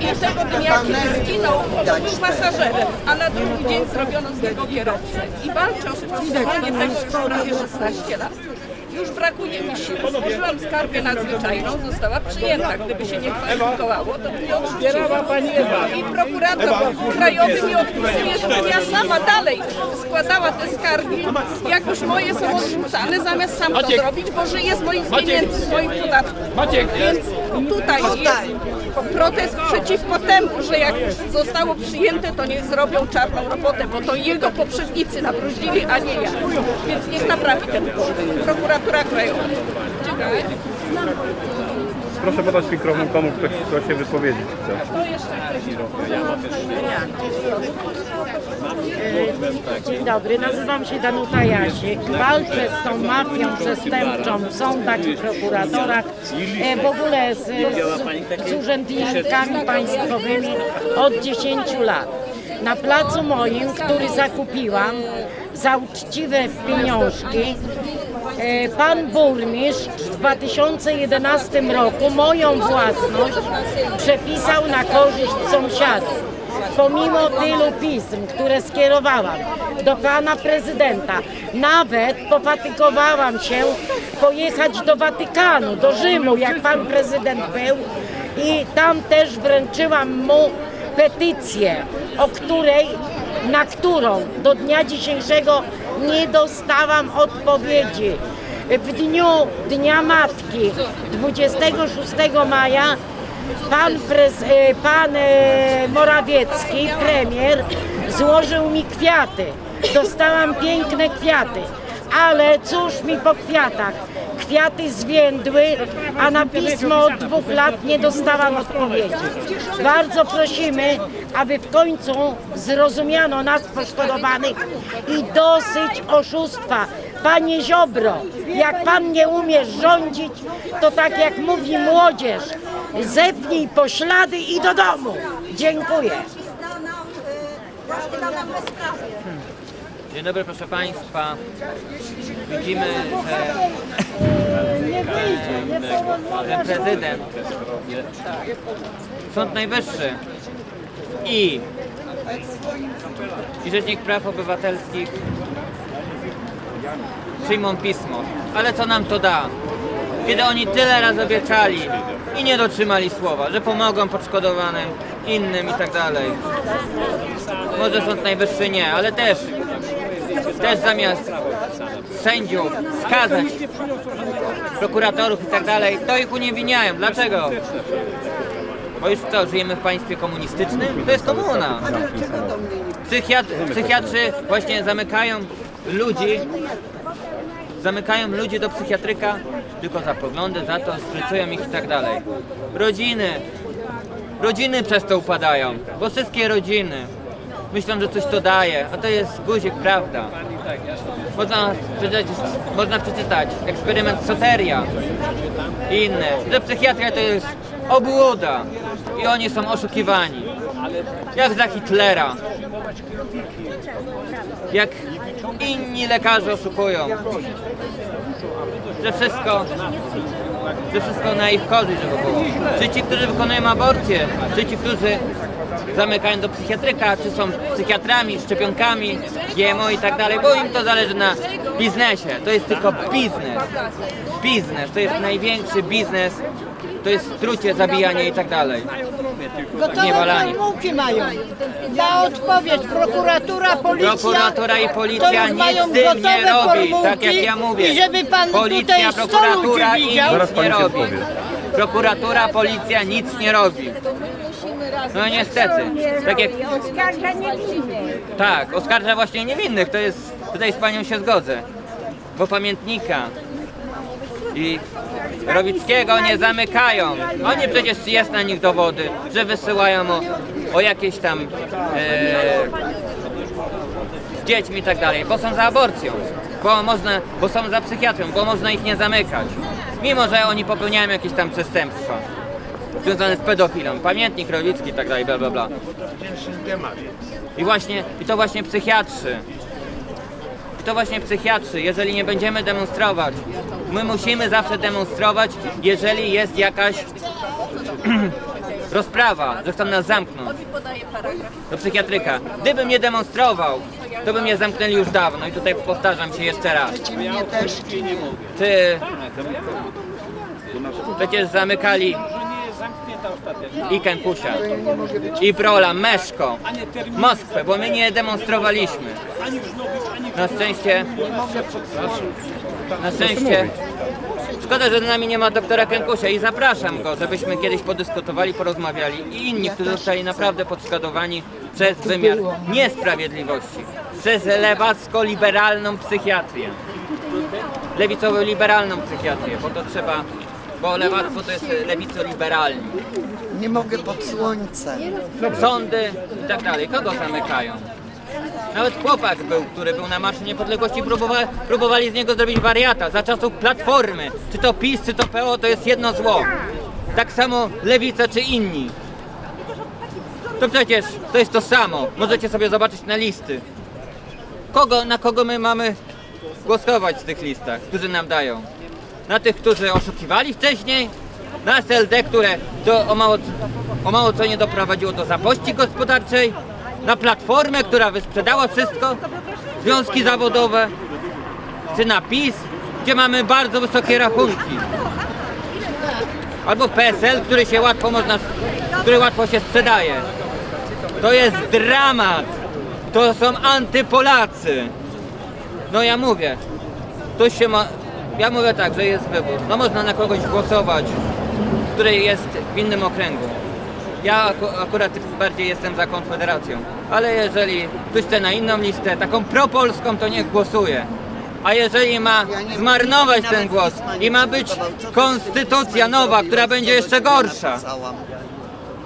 Speaker 29: i tego dnia, kiedy zginął, to był pasażerem, a na drugi dzień zrobiono z niego kierowcę. I walczę o sprostowanie tego już prawie 16 lat. Już brakuje mi sił. Złożyłam skargę nadzwyczajną, została przyjęta. Gdyby się nie kwalifikowało, to by mnie odrzuciło. I prokurator krajowy mi odpisuje, żebym ja sama dalej składała te skargi, jak już moje są odrzucane, zamiast sam to zrobić, bo żyję z moich pieniędzy, z moich podatków.
Speaker 2: Maciek.
Speaker 29: Więc tutaj jest protest przeciwko temu, że jak zostało przyjęte, to niech zrobią czarną robotę, bo to jego poprzednicy nabruździli, a nie ja. Więc niech naprawi ten błąd. Prokuratura Krajowa. Dziękuję.
Speaker 8: Proszę podać mikrofon komu ktoś chce się wypowiedzieć chce.
Speaker 5: Dzień dobry, nazywam się Danuta Jasiek. Walczę z tą mafią przestępczą w sądach i prokuratorach, e, w ogóle z, z, z urzędnikami państwowymi od 10 lat. Na placu moim, który zakupiłam za uczciwe pieniążki, pan burmistrz w 2011 roku moją własność przepisał na korzyść sąsiadów. Pomimo tylu pism, które skierowałam do pana prezydenta, nawet pofatykowałam się pojechać do Watykanu, do Rzymu, jak pan prezydent był i tam też wręczyłam mu petycję, o której, na którą do dnia dzisiejszego nie dostałam odpowiedzi. W dniu Dnia Matki 26 maja Pan, prez, e, pan e, Morawiecki, premier, złożył mi kwiaty. Dostałam piękne kwiaty, ale cóż mi po kwiatach? Kwiaty zwiędły, a na pismo od dwóch lat nie dostałam odpowiedzi. Bardzo prosimy, aby w końcu zrozumiano nas poszkodowanych i dosyć oszustwa. Panie Ziobro, jak pan nie umiesz rządzić, to tak jak mówi młodzież, zepnij poślady i do domu. Dziękuję.
Speaker 21: Dzień dobry proszę Państwa. Widzimy, że, że prezydent, Sąd Najwyższy i, i Rzecznik Praw Obywatelskich przyjmą pismo. Ale co nam to da? Kiedy oni tyle razy obiecali i nie dotrzymali słowa, że pomogą poszkodowanym, innym i tak dalej. Może Sąd Najwyższy nie, ale też, też zamiast sędziów skazać prokuratorów i tak dalej, to ich uniewinniają. Dlaczego? Bo już co, żyjemy w państwie komunistycznym? To jest komuna. Psychiatr, psychiatrzy właśnie zamykają ludzi, zamykają ludzi do psychiatryka tylko za poglądy, za to, strycują ich i tak dalej. Rodziny, rodziny przez to upadają, bo wszystkie rodziny myślą, że coś to daje, a to jest guzik, prawda. Można przeczytać, można przeczytać eksperyment Soteria i inne, że psychiatria to jest obłuda i oni są oszukiwani. Jak za Hitlera. Jak inni lekarze oszukują. Że wszystko, że wszystko na ich korzyść, żeby było. Czy ci, którzy wykonują aborcję, czy ci, którzy zamykają do psychiatryka, czy są psychiatrami, szczepionkami, GMO i tak dalej, bo im to zależy na biznesie. To jest tylko biznes. Biznes, to jest największy biznes to jest trucie, zabijanie i tak dalej.
Speaker 9: Gotowe
Speaker 21: Niewalanie.
Speaker 9: formułki mają. Na odpowiedź prokuratura, policja.
Speaker 21: Prokuratura i policja
Speaker 9: to już mają
Speaker 21: nic z tym nie
Speaker 9: gotowe
Speaker 21: robi, tak jak ja mówię.
Speaker 9: I żeby pan
Speaker 21: Policja,
Speaker 9: tutaj 100
Speaker 21: prokuratura i
Speaker 9: widział.
Speaker 21: nic nie robi. Prokuratura, policja nic nie robi. No niestety. Tak jak,
Speaker 9: Oskarża niewinnych.
Speaker 21: tak, oskarża właśnie niewinnych, to jest, tutaj z panią się zgodzę. Bo pamiętnika i Rowickiego nie zamykają. Oni przecież jest na nich dowody, że wysyłają o, o jakieś tam e, z dziećmi i tak dalej, bo są za aborcją, bo można, bo są za psychiatrią, bo można ich nie zamykać. Mimo, że oni popełniają jakieś tam przestępstwa związane z pedofilą, pamiętnik Rowicki i tak dalej, bla bla bla. I właśnie, i to właśnie psychiatrzy. I to właśnie psychiatrzy, jeżeli nie będziemy demonstrować, my musimy zawsze demonstrować, jeżeli jest jakaś rozprawa, że chcą nas zamknąć do psychiatryka. Gdybym nie demonstrował, to by mnie zamknęli już dawno i tutaj powtarzam się jeszcze raz. Ty. przecież zamykali i Kękusia, i Brola, Meszko, Moskwę, bo my nie demonstrowaliśmy. Na szczęście, na szczęście, szkoda, że z nami nie ma doktora Kękusia i zapraszam go, żebyśmy kiedyś podyskutowali, porozmawiali i inni, którzy zostali naprawdę podskadowani przez wymiar niesprawiedliwości, przez lewacko-liberalną psychiatrię. Lewicowo-liberalną psychiatrię, bo to trzeba, bo lewactwo to jest lewico-liberalni.
Speaker 14: Nie mogę pod słońcem.
Speaker 21: Sądy i tak dalej. Kogo zamykają? Nawet chłopak był, który był na Marszu Niepodległości, próbowa, próbowali z niego zrobić wariata za czasów Platformy. Czy to PiS, czy to PO, to jest jedno zło. Tak samo Lewica czy inni. To przecież to jest to samo. Możecie sobie zobaczyć na listy. Kogo, na kogo my mamy głosować w tych listach, którzy nam dają? Na tych, którzy oszukiwali wcześniej? Na SLD, które do, o, mało, o mało co nie doprowadziło do zapości gospodarczej? Na Platformę, która wysprzedała wszystko? Związki zawodowe? Czy na PiS, gdzie mamy bardzo wysokie rachunki? Albo PSL, który się łatwo można, który łatwo się sprzedaje. To jest dramat. To są antypolacy. No ja mówię, to się ma. Ja mówię tak, że jest wybór. No można na kogoś głosować, który jest w innym okręgu. Ja aku- akurat bardziej jestem za Konfederacją. Ale jeżeli ktoś chce na inną listę, taką propolską, to niech głosuje. A jeżeli ma zmarnować ten głos i ma być konstytucja nowa, która będzie jeszcze gorsza,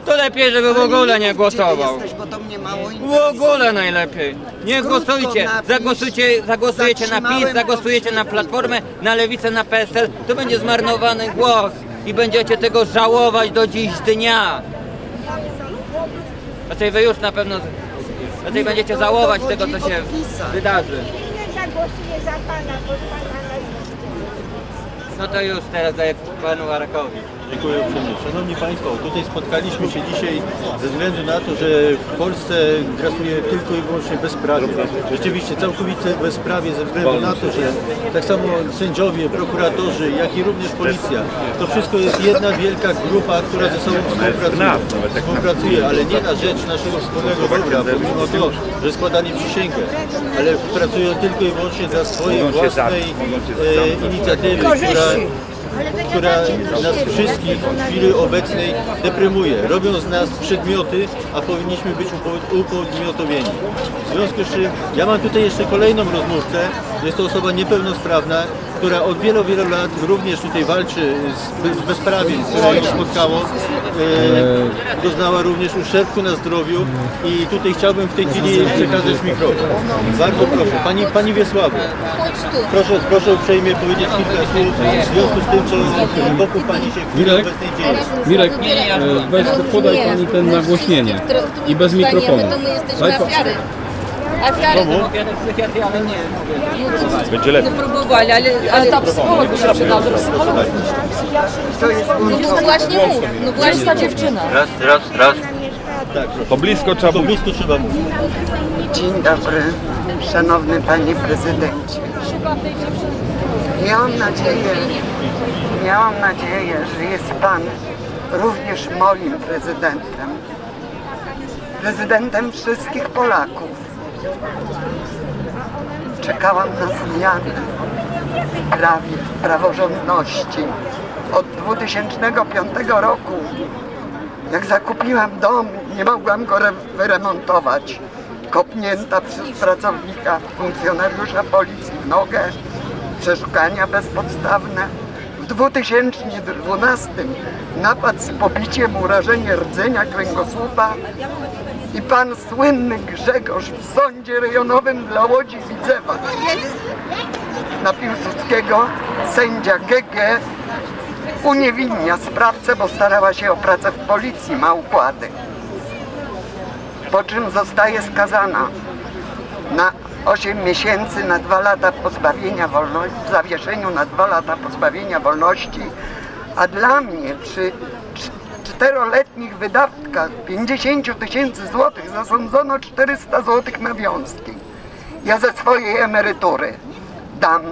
Speaker 21: to lepiej, żeby w ogóle nie głosował.
Speaker 14: Bo to mnie mało
Speaker 21: W ogóle najlepiej. Nie głosujcie. Zagłosujcie, zagłosujecie na PiS, zagłosujecie na Platformę, na Lewicę, na PSL. To będzie zmarnowany głos i będziecie tego żałować do dziś dnia. Raczej wy już na pewno, raczej będziecie żałować tego, co się wydarzy.
Speaker 9: Nie zagłosuję za pana, bo pana
Speaker 21: No to już teraz daję panu Arakowi.
Speaker 1: Dziękuję uprzejmie. Szanowni Państwo, tutaj spotkaliśmy się dzisiaj ze względu na to, że w Polsce grasuje tylko i wyłącznie bezprawie. Rzeczywiście całkowicie bezprawie ze względu na to, że tak samo sędziowie, prokuratorzy, jak i również policja, to wszystko jest jedna wielka grupa, która ze sobą współpracuje. Współpracuje, ale nie na rzecz naszego wspólnego dobra, pomimo to, że składali przysięgę, ale pracują tylko i wyłącznie dla swojej własnej e, inicjatywy, która która nas wszystkich w chwili obecnej deprymuje. Robią z nas przedmioty, a powinniśmy być upo- upodmiotowieni. W związku z czym ja mam tutaj jeszcze kolejną rozmówcę. Jest to osoba niepełnosprawna, która od wielu, wielu lat również tutaj walczy z, z bezprawiem, które ją spotkało. E, doznała również uszczerbku na zdrowiu i tutaj chciałbym w tej chwili przekazać mikrofon. Bardzo proszę. Pani, pani Wiesławo, proszę, proszę uprzejmie powiedzieć kilka słów w związku z tym, co wokół Pani się w chwili
Speaker 8: Mirek?
Speaker 1: obecnej dzieje.
Speaker 8: Mirek, e, weź podaj Pani ten nagłośnienie i bez mikrofonu. Daj pa-
Speaker 23: Ofiary
Speaker 8: Znowu?
Speaker 21: ale nie.
Speaker 8: Będzie lepiej.
Speaker 23: No próbowali, ale, ale ta psycholog się przydał, żeby psycholog No to właśnie mów, no właśnie ta dziewczyna.
Speaker 21: Raz, raz, raz.
Speaker 1: Tak,
Speaker 8: To blisko trzeba
Speaker 1: to blisko trzeba mówić.
Speaker 14: Dzień dobry, szanowny panie prezydencie. Miałam nadzieję, miałam nadzieję, że jest Pan również moim prezydentem. Prezydentem wszystkich Polaków. Czekałam na zmiany w prawie, w praworządności. Od 2005 roku, jak zakupiłam dom, nie mogłam go re- wyremontować. Kopnięta przez pracownika, funkcjonariusza policji w nogę, przeszukania bezpodstawne. W 2012 napad z pobiciem, urażenie rdzenia kręgosłupa i pan słynny Grzegorz w sądzie rejonowym dla Łodzi Widzewa na Piłsudskiego sędzia GG uniewinnia sprawcę, bo starała się o pracę w policji, ma układy. Po czym zostaje skazana na 8 miesięcy, na 2 lata pozbawienia wolności, w zawieszeniu na 2 lata pozbawienia wolności, a dla mnie przy czteroletnich wydatkach 50 tysięcy złotych zasądzono 400 złotych nawiązki. Ja ze swojej emerytury dam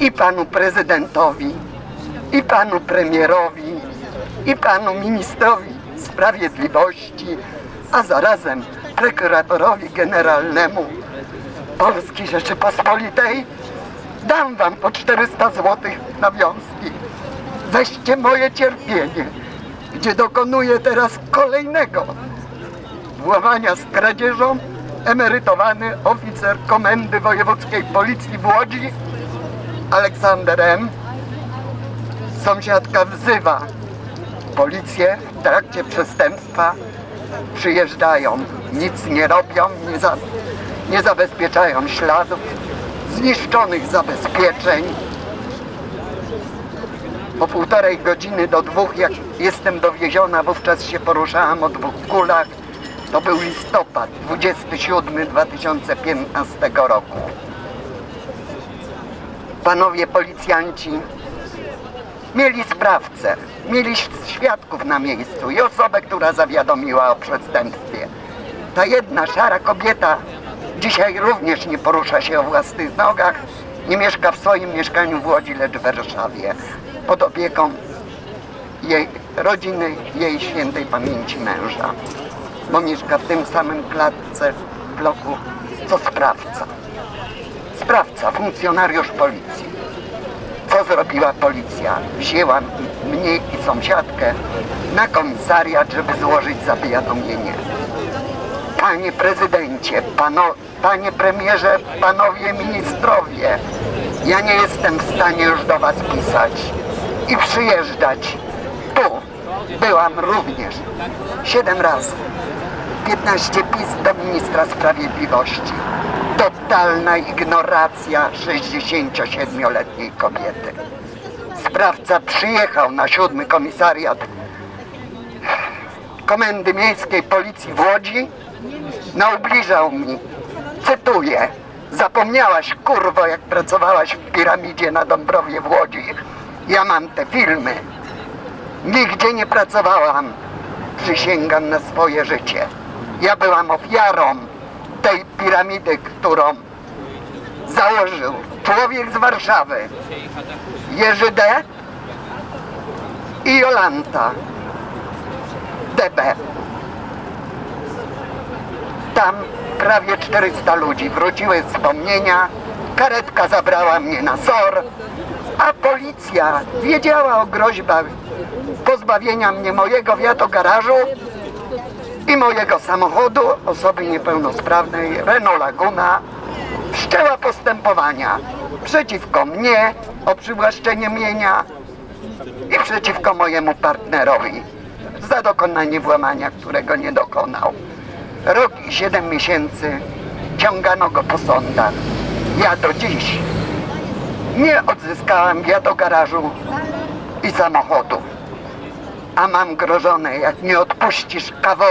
Speaker 14: i panu prezydentowi, i panu premierowi, i panu ministrowi sprawiedliwości, a zarazem prokuratorowi generalnemu Polskiej Rzeczypospolitej dam wam po 400 złotych nawiązki. Weźcie moje cierpienie, gdzie dokonuję teraz kolejnego włamania z kradzieżą emerytowany oficer Komendy Wojewódzkiej Policji w Łodzi Aleksander M. Sąsiadka wzywa policję w trakcie przestępstwa. Przyjeżdżają, nic nie robią, nie, za, nie zabezpieczają śladów, zniszczonych zabezpieczeń. Po półtorej godziny do dwóch, jak jestem dowieziona, wówczas się poruszałam o dwóch kulach. To był listopad 27 2015 roku. Panowie policjanci mieli sprawcę, mieli świadków na miejscu i osobę, która zawiadomiła o przestępstwie. Ta jedna szara kobieta dzisiaj również nie porusza się o własnych nogach, nie mieszka w swoim mieszkaniu w Łodzi, lecz w Warszawie, pod opieką jej rodziny, jej świętej pamięci męża, bo mieszka w tym samym klatce, bloku, co sprawca. Sprawca, funkcjonariusz policji. Co zrobiła policja? Wzięła mnie i sąsiadkę na komisariat, żeby złożyć zawiadomienie. Panie prezydencie, pano, panie premierze, panowie ministrowie, ja nie jestem w stanie już do was pisać i przyjeżdżać. Tu byłam również siedem razy. 15 pis do ministra sprawiedliwości. Totalna ignoracja 67-letniej kobiety. Sprawca przyjechał na siódmy komisariat Komendy Miejskiej Policji w Łodzi, naubliżał mi, cytuję, zapomniałaś kurwo jak pracowałaś w piramidzie na Dąbrowie w Łodzi. Ja mam te filmy. Nigdzie nie pracowałam. Przysięgam na swoje życie. Ja byłam ofiarą tej piramidy, którą założył człowiek z Warszawy, Jerzy D. i Jolanta DB. Tam prawie 400 ludzi wróciły wspomnienia, karetka zabrała mnie na SOR, a policja wiedziała o groźbach pozbawienia mnie mojego wiatogarażu i mojego samochodu osoby niepełnosprawnej Renault Laguna wszczęła postępowania przeciwko mnie o przywłaszczenie mienia i przeciwko mojemu partnerowi za dokonanie włamania, którego nie dokonał. Rok i siedem miesięcy ciągano go po sądach. Ja do dziś nie odzyskałem wiatogarażu i samochodu. A mam grożone, jak nie odpuścisz kawo,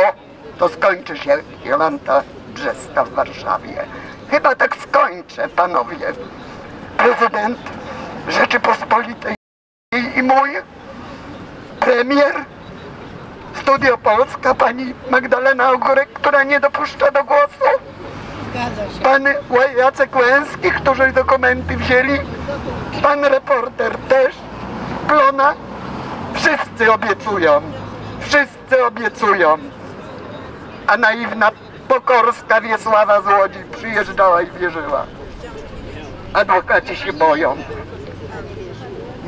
Speaker 14: to skończy się Jolanta Brzeska w Warszawie. Chyba tak skończę, panowie. Prezydent Rzeczypospolitej i mój premier Studio Polska, pani Magdalena Ogórek, która nie dopuszcza do głosu. Pan Jacek Łęski, którzy dokumenty wzięli Pan reporter też, Plona, wszyscy obiecują, wszyscy obiecują. A naiwna Pokorska Wiesława z Łodzi przyjeżdżała i wierzyła. Adwokaci się boją.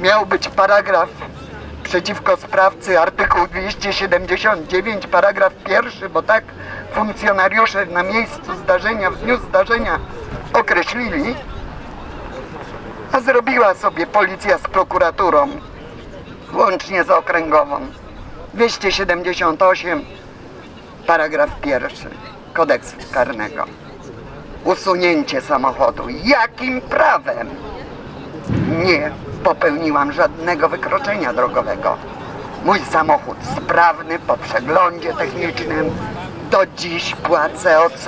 Speaker 14: Miał być paragraf przeciwko sprawcy, artykuł 279, paragraf pierwszy, bo tak funkcjonariusze na miejscu zdarzenia, w dniu zdarzenia określili, a zrobiła sobie policja z prokuraturą, łącznie z okręgową. 278, paragraf pierwszy kodeksu karnego. Usunięcie samochodu. Jakim prawem? Nie popełniłam żadnego wykroczenia drogowego. Mój samochód sprawny po przeglądzie technicznym. Do dziś płacę OC,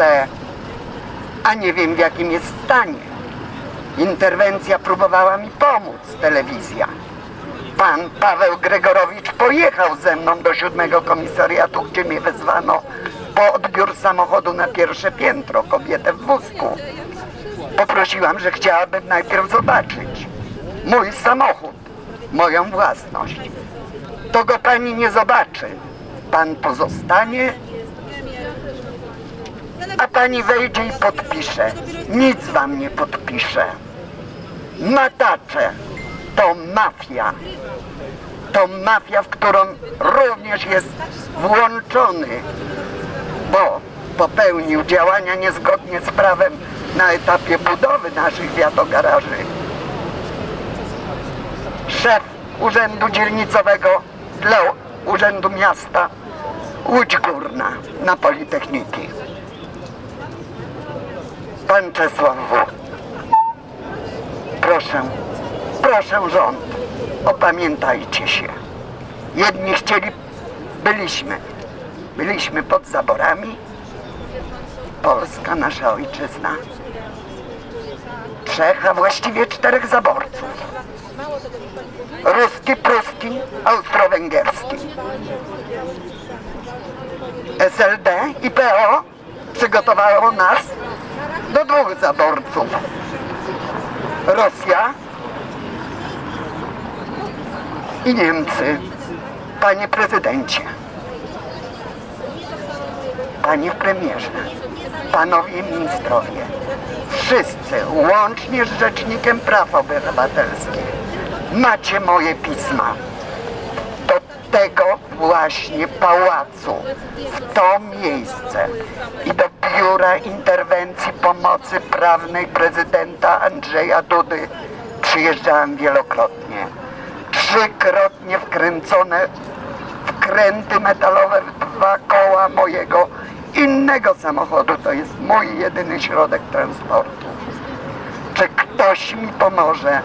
Speaker 14: a nie wiem w jakim jest stanie. Interwencja próbowała mi pomóc, telewizja. Pan Paweł Gregorowicz pojechał ze mną do siódmego komisariatu, gdzie mnie wezwano po odbiór samochodu na pierwsze piętro, kobietę w wózku. Poprosiłam, że chciałabym najpierw zobaczyć mój samochód, moją własność. To go pani nie zobaczy. Pan pozostanie, a pani wejdzie i podpisze. Nic wam nie podpisze. Matacze to mafia. To mafia, w którą również jest włączony, bo popełnił działania niezgodnie z prawem na etapie budowy naszych wiatogaraży. Szef Urzędu Dzielnicowego dla Urzędu Miasta Łódź Górna na Politechniki. Pan Czesław W. Proszę, proszę rząd, opamiętajcie się. Jedni chcieli, byliśmy, byliśmy pod zaborami. Polska, nasza ojczyzna. Trzech, a właściwie czterech zaborców. Ruski, pruski, austro-węgierski. SLD i PO przygotowało nas do dwóch zaborców. Rosja i Niemcy. Panie prezydencie, panie premierze, panowie ministrowie, wszyscy, łącznie z Rzecznikiem Praw Obywatelskich, macie moje pisma. Do tego właśnie pałacu, w to miejsce i do Biura Interwencji Pomocy Prawnej prezydenta Andrzeja Dudy przyjeżdżałem wielokrotnie. Trzykrotnie wkręcone wkręty metalowe w dwa koła mojego innego samochodu. To jest mój jedyny środek transportu. Czy ktoś mi pomoże?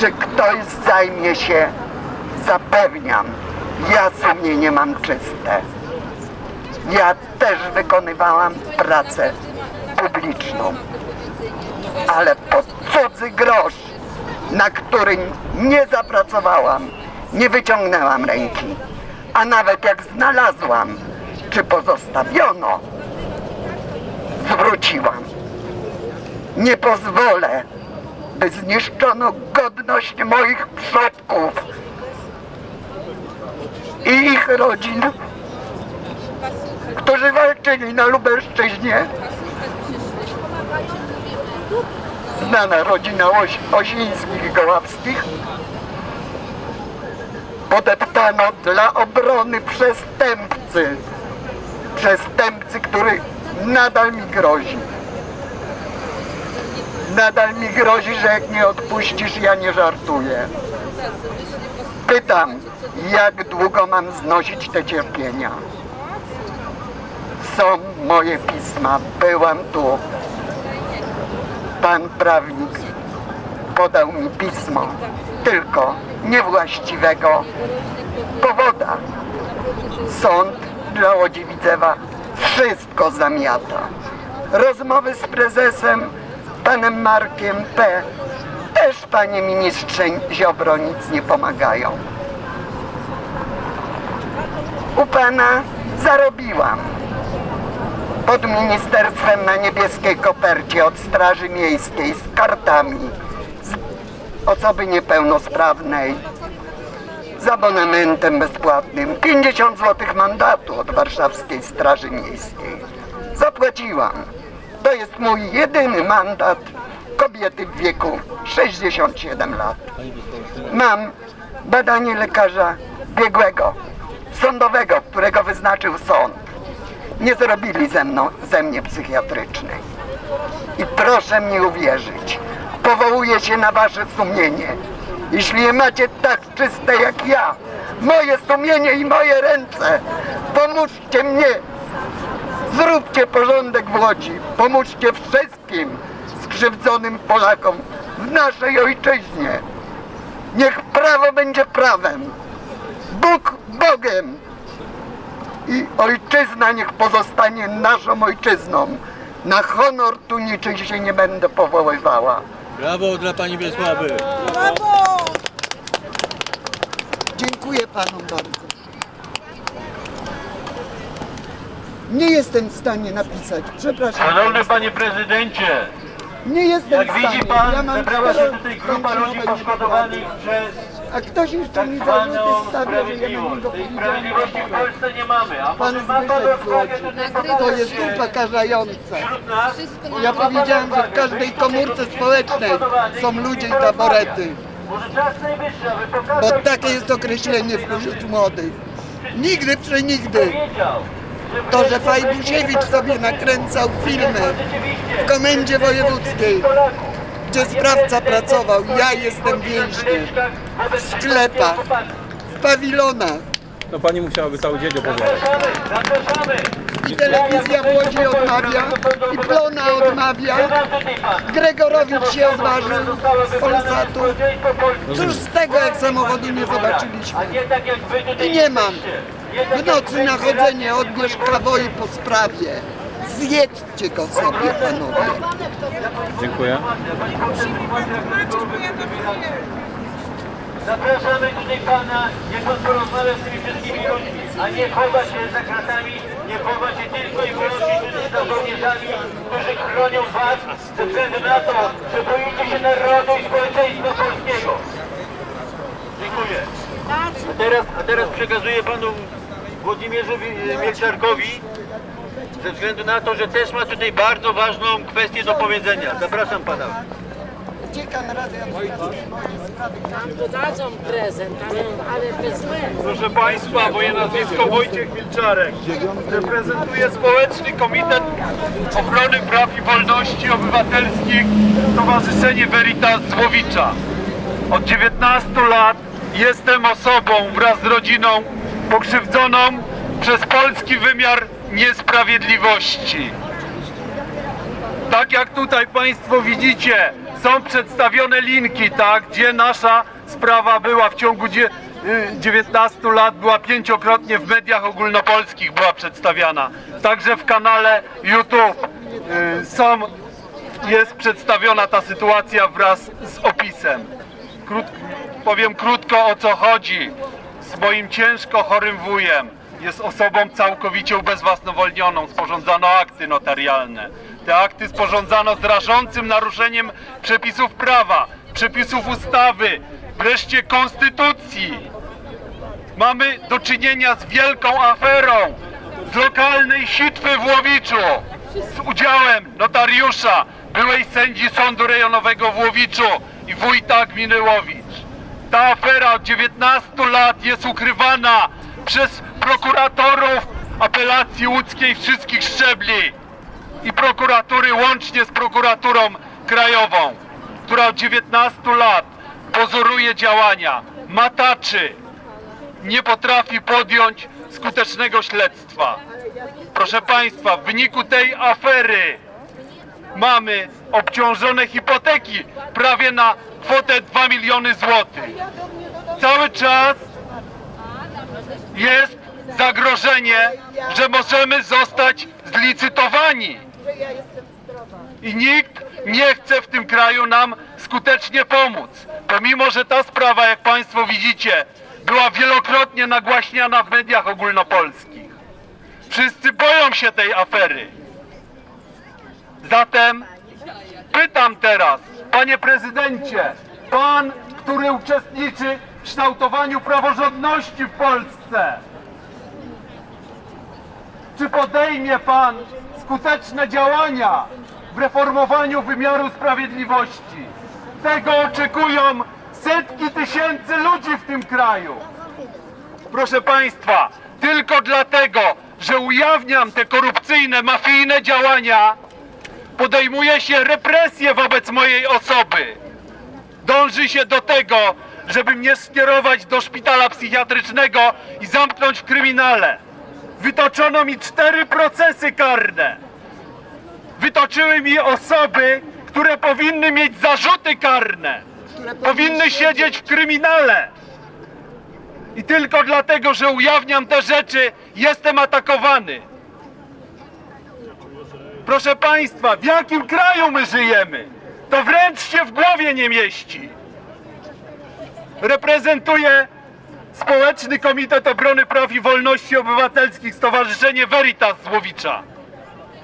Speaker 14: Czy ktoś zajmie się? Zapewniam, ja sumienie mam czyste. Ja też wykonywałam pracę publiczną, ale po cudzy grosz, na którym nie zapracowałam, nie wyciągnęłam ręki. A nawet jak znalazłam, czy pozostawiono, zwróciłam. Nie pozwolę, by zniszczono godność moich przodków i ich rodzin, którzy walczyli na Lubelszczyźnie. Znana rodzina Oś Osińskich Goławskich podeptano dla obrony przestępcy. Przestępcy, który nadal mi grozi. Nadal mi grozi, że jak nie odpuścisz, ja nie żartuję. Pytam, jak długo mam znosić te cierpienia? Są moje pisma, byłam tu. Pan prawnik podał mi pismo, tylko niewłaściwego powoda. Sąd dla Łodzi Widzewa wszystko zamiata. Rozmowy z prezesem, panem Markiem P. też, panie ministrze Ziobro, nic nie pomagają. U pana zarobiłam pod ministerstwem na niebieskiej kopercie od Straży Miejskiej z kartami, z osoby niepełnosprawnej z abonamentem bezpłatnym 50 zł mandatu od warszawskiej Straży Miejskiej. Zapłaciłam. To jest mój jedyny mandat kobiety w wieku 67 lat. Mam badanie lekarza biegłego, sądowego, którego wyznaczył sąd. Nie zrobili ze, mną, ze mnie psychiatrycznej. I proszę mi uwierzyć, powołuję się na wasze sumienie. Jeśli je macie tak czyste jak ja, moje sumienie i moje ręce, pomóżcie mnie. Zróbcie porządek w Łodzi. Pomóżcie wszystkim skrzywdzonym Polakom w naszej ojczyźnie. Niech prawo będzie prawem. Bóg Bogiem. I ojczyzna niech pozostanie naszą ojczyzną. Na honor tu niczym się nie będę powoływała.
Speaker 1: Brawo dla pani Wiesławy.
Speaker 14: Brawo! Dziękuję panom bardzo. Nie jestem w stanie napisać, przepraszam.
Speaker 6: Szanowny panie prezydencie,
Speaker 14: Nie jestem
Speaker 6: jak
Speaker 14: w stanie.
Speaker 6: widzi pan,
Speaker 14: ja mam
Speaker 6: zebrała się
Speaker 14: cztero
Speaker 6: tutaj grupa ludzi
Speaker 14: kończynowe
Speaker 6: poszkodowanych przez
Speaker 14: A ktoś jeszcze
Speaker 6: tak
Speaker 14: mi zarzuty
Speaker 6: zwaną
Speaker 14: stawia, że ja
Speaker 6: sprawiedliwość. Tej
Speaker 14: powiedziałem.
Speaker 6: sprawiedliwości w Polsce nie mamy, a
Speaker 14: Pan
Speaker 6: może ma pan
Speaker 14: Zbyszek
Speaker 6: tutaj
Speaker 14: To
Speaker 6: pokazać
Speaker 14: jest
Speaker 6: się
Speaker 14: upokarzające.
Speaker 6: wśród nas?
Speaker 14: Ja powiedziałem, że w każdej komórce społecznej są ludzie i taborety.
Speaker 6: Może czas najwyższy, aby
Speaker 14: Bo
Speaker 6: pokazać
Speaker 14: takie jest określenie wśród młodych. Nigdy przenigdy. To, że Fajbusiewicz sobie nakręcał filmy w komendzie wojewódzkiej, gdzie sprawca pracował, ja jestem więźniem, w sklepach, w pawilonach.
Speaker 8: No pani musiałaby cały dzień opowiadać.
Speaker 14: I telewizja w Łodzi odmawia, i Plona odmawia, Gregorowicz się odważył z Polsatu. Cóż z tego, jak samochodu nie zobaczyliśmy? I nie mam. W nocy na chodzenie odbierz kawoi po sprawie. Zjedzcie go sobie, panowie.
Speaker 8: Dziękuję.
Speaker 6: Zapraszamy tutaj pana, niech pan porozmawia z tymi wszystkimi ludźmi, a nie chowa się za kratami, nie chowa się tylko i wyłącznie za żołnierzami, którzy chronią was ze względu na to, że boicie się narodu i społeczeństwa polskiego. Dziękuję. A teraz, a teraz przekazuję panu Włodzimierzowi Mielczarkowi, ze względu na to, że też ma tutaj bardzo ważną kwestię do powiedzenia. Zapraszam pana.
Speaker 14: Uciekam razem
Speaker 31: Nam dodadzą prezent, ale, ale bez łez.
Speaker 6: Proszę Państwa, moje nazwisko Wojciech Milczarek. Reprezentuję Społeczny Komitet Obrony Praw i Wolności Obywatelskich Stowarzyszenie Veritas Złowicza. Od 19 lat jestem osobą wraz z rodziną pokrzywdzoną przez polski wymiar niesprawiedliwości. Tak jak tutaj Państwo widzicie, są przedstawione linki, tak, gdzie nasza sprawa była w ciągu dzie- y, 19 lat, była pięciokrotnie w mediach ogólnopolskich była przedstawiana. Także w kanale YouTube y, są, jest przedstawiona ta sytuacja wraz z opisem. Krót, powiem krótko o co chodzi. Moim ciężko chorym wujem jest osobą całkowicie ubezwłasnowolnioną. Sporządzano akty notarialne. Te akty sporządzano z rażącym naruszeniem przepisów prawa, przepisów ustawy, wreszcie konstytucji. Mamy do czynienia z wielką aferą z lokalnej sitwy w Łowiczu z udziałem notariusza, byłej sędzi Sądu Rejonowego w Łowiczu i wójta gminy Łowicz. Ta afera od 19 lat jest ukrywana przez prokuratorów apelacji łódzkiej wszystkich szczebli i prokuratury łącznie z prokuraturą krajową, która od 19 lat pozoruje działania, mataczy, nie potrafi podjąć skutecznego śledztwa. Proszę Państwa, w wyniku tej afery mamy obciążone hipoteki prawie na kwotę 2 miliony złotych. Cały czas jest zagrożenie, że możemy zostać zlicytowani. I nikt nie chce w tym kraju nam skutecznie pomóc. Pomimo, że ta sprawa, jak Państwo widzicie, była wielokrotnie nagłaśniana w mediach ogólnopolskich. Wszyscy boją się tej afery. Zatem pytam teraz, panie prezydencie, Pan, który uczestniczy w kształtowaniu praworządności w Polsce. Czy podejmie Pan skuteczne działania w reformowaniu wymiaru sprawiedliwości? Tego oczekują setki tysięcy ludzi w tym kraju. Proszę Państwa, tylko dlatego, że ujawniam te korupcyjne, mafijne działania, podejmuje się represje wobec mojej osoby. Dąży się do tego, żeby mnie skierować do szpitala psychiatrycznego i zamknąć w kryminale. Wytoczono mi cztery procesy karne. Wytoczyły mi osoby, które powinny mieć zarzuty karne. Powinny siedzieć w kryminale. I tylko dlatego, że ujawniam te rzeczy, jestem atakowany. Proszę Państwa, w jakim kraju my żyjemy? To wręcz się w głowie nie mieści. Reprezentuję Społeczny Komitet Obrony Praw i Wolności Obywatelskich Stowarzyszenie Veritas z Łowicza.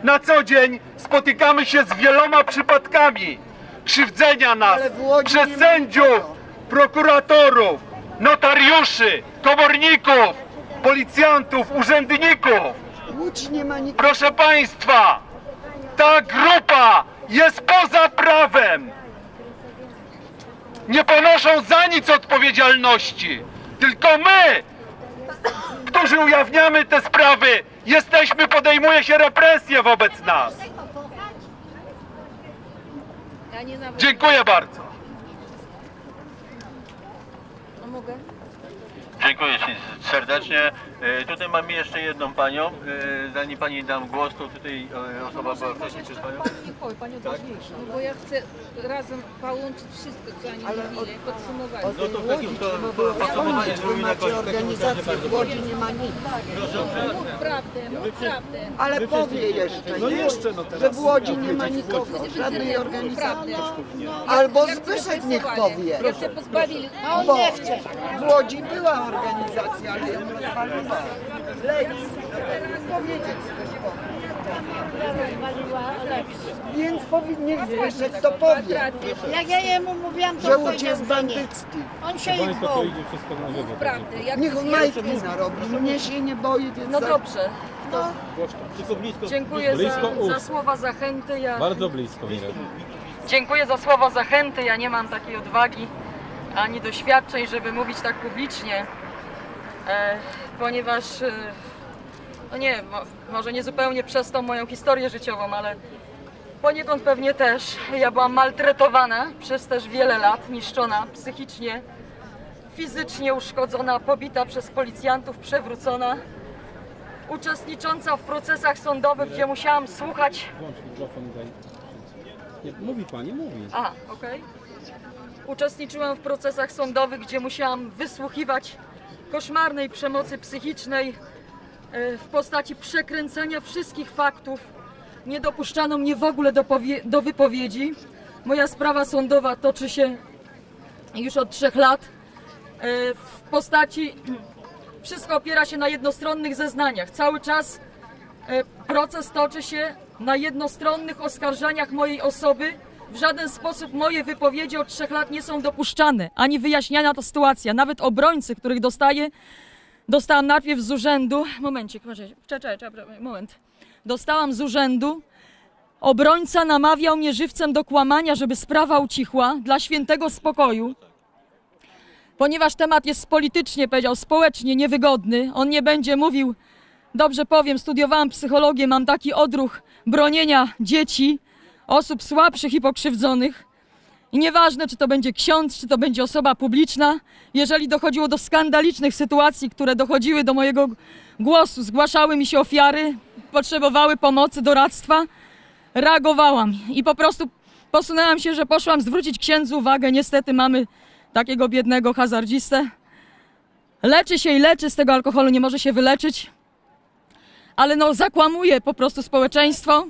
Speaker 6: Na co dzień spotykamy się z wieloma przypadkami krzywdzenia nas przez sędziów, prokuratorów, notariuszy, komorników, policjantów, urzędników. Proszę Państwa, ta grupa jest poza prawem. Nie ponoszą za nic odpowiedzialności. Tylko my, którzy ujawniamy te sprawy, jesteśmy, podejmuje się represje wobec nas. Dziękuję bardzo.
Speaker 1: Dziękuję Ci serdecznie. E, Tutaj mamy jeszcze jedną panią. E, Zanim Pani dam głos, to tutaj e, osoba była wcześniej przed Panią.
Speaker 27: Oj, Pani odważniejsza. No bo ja chcę razem połączyć wszystko, co oni mówili, podsumować.
Speaker 1: No to w takim to podsumowanie zrobimy na koniec.
Speaker 14: organizacji w Łodzi nie ma nic.
Speaker 27: Mów prawdę, mów prawdę.
Speaker 14: Ale powie jeszcze,
Speaker 27: No
Speaker 14: nie?
Speaker 27: jeszcze, no teraz.
Speaker 14: że w Łodzi nie ma nikogo, żadnej organizacji. Albo Zbyszek niech powie.
Speaker 27: Jak się pozbawili...
Speaker 14: A on nie chce. W Łodzi była organizacja, ale ją rozwaliła. Lec. Powiedzieć Więc powi- niech Zbyszek to powie.
Speaker 23: Jak ja jemu mówiłam, to
Speaker 14: Że Łódź
Speaker 23: powiedział,
Speaker 14: jest
Speaker 23: że
Speaker 14: bandycki.
Speaker 23: nie. On się ich boi.
Speaker 27: Prawdę. Jak
Speaker 14: Niech majtki narobi, mnie się nie boi, więc...
Speaker 27: No
Speaker 14: za-
Speaker 27: dobrze. To
Speaker 1: Tylko blisko.
Speaker 27: dziękuję
Speaker 8: Blisko
Speaker 27: za,
Speaker 8: ust.
Speaker 27: za słowa zachęty. Ja
Speaker 8: Bardzo blisko, Mirek.
Speaker 27: Dziękuję za słowa zachęty. Ja nie mam takiej odwagi ani doświadczeń, żeby mówić tak publicznie, e, ponieważ, e, no nie, mo, może nie zupełnie przez tą moją historię życiową, ale poniekąd pewnie też. Ja byłam maltretowana przez też wiele lat, niszczona psychicznie, fizycznie uszkodzona, pobita przez policjantów, przewrócona. Uczestnicząca w procesach sądowych, gdzie musiałam słuchać
Speaker 8: Włącz mikrofon daj. Nie, mówi Pani, mówi.
Speaker 27: A, okej. Uczestniczyłam w procesach sądowych, gdzie musiałam wysłuchiwać koszmarnej przemocy psychicznej w postaci przekręcania wszystkich faktów. Nie dopuszczano mnie w ogóle do, do wypowiedzi. Moja sprawa sądowa toczy się już od trzech lat e, w postaci. Wszystko opiera się na jednostronnych zeznaniach. Cały czas E, Proces toczy się na jednostronnych oskarżaniach mojej osoby. W żaden sposób moje wypowiedzi od trzech lat nie są dopuszczane, ani wyjaśniana ta sytuacja. Nawet obrońcy, których dostaję, dostałam najpierw z urzędu. Momencik, czekaj, czekaj, moment. Dostałam z urzędu. Obrońca namawiał mnie żywcem do kłamania, żeby sprawa ucichła dla świętego spokoju. Ponieważ temat jest politycznie, powiedział, społecznie niewygodny, on nie będzie mówił Dobrze powiem, studiowałam psychologię, mam taki odruch bronienia dzieci, osób słabszych i pokrzywdzonych. I nieważne, czy to będzie ksiądz, czy to będzie osoba publiczna, jeżeli dochodziło do skandalicznych sytuacji, które dochodziły do mojego głosu, zgłaszały mi się ofiary, potrzebowały pomocy, doradztwa, reagowałam i po prostu posunęłam się, że poszłam zwrócić księdzu uwagę. Niestety mamy takiego biednego hazardzistę. Leczy się i leczy z tego alkoholu, nie może się wyleczyć ale no zakłamuje po prostu społeczeństwo.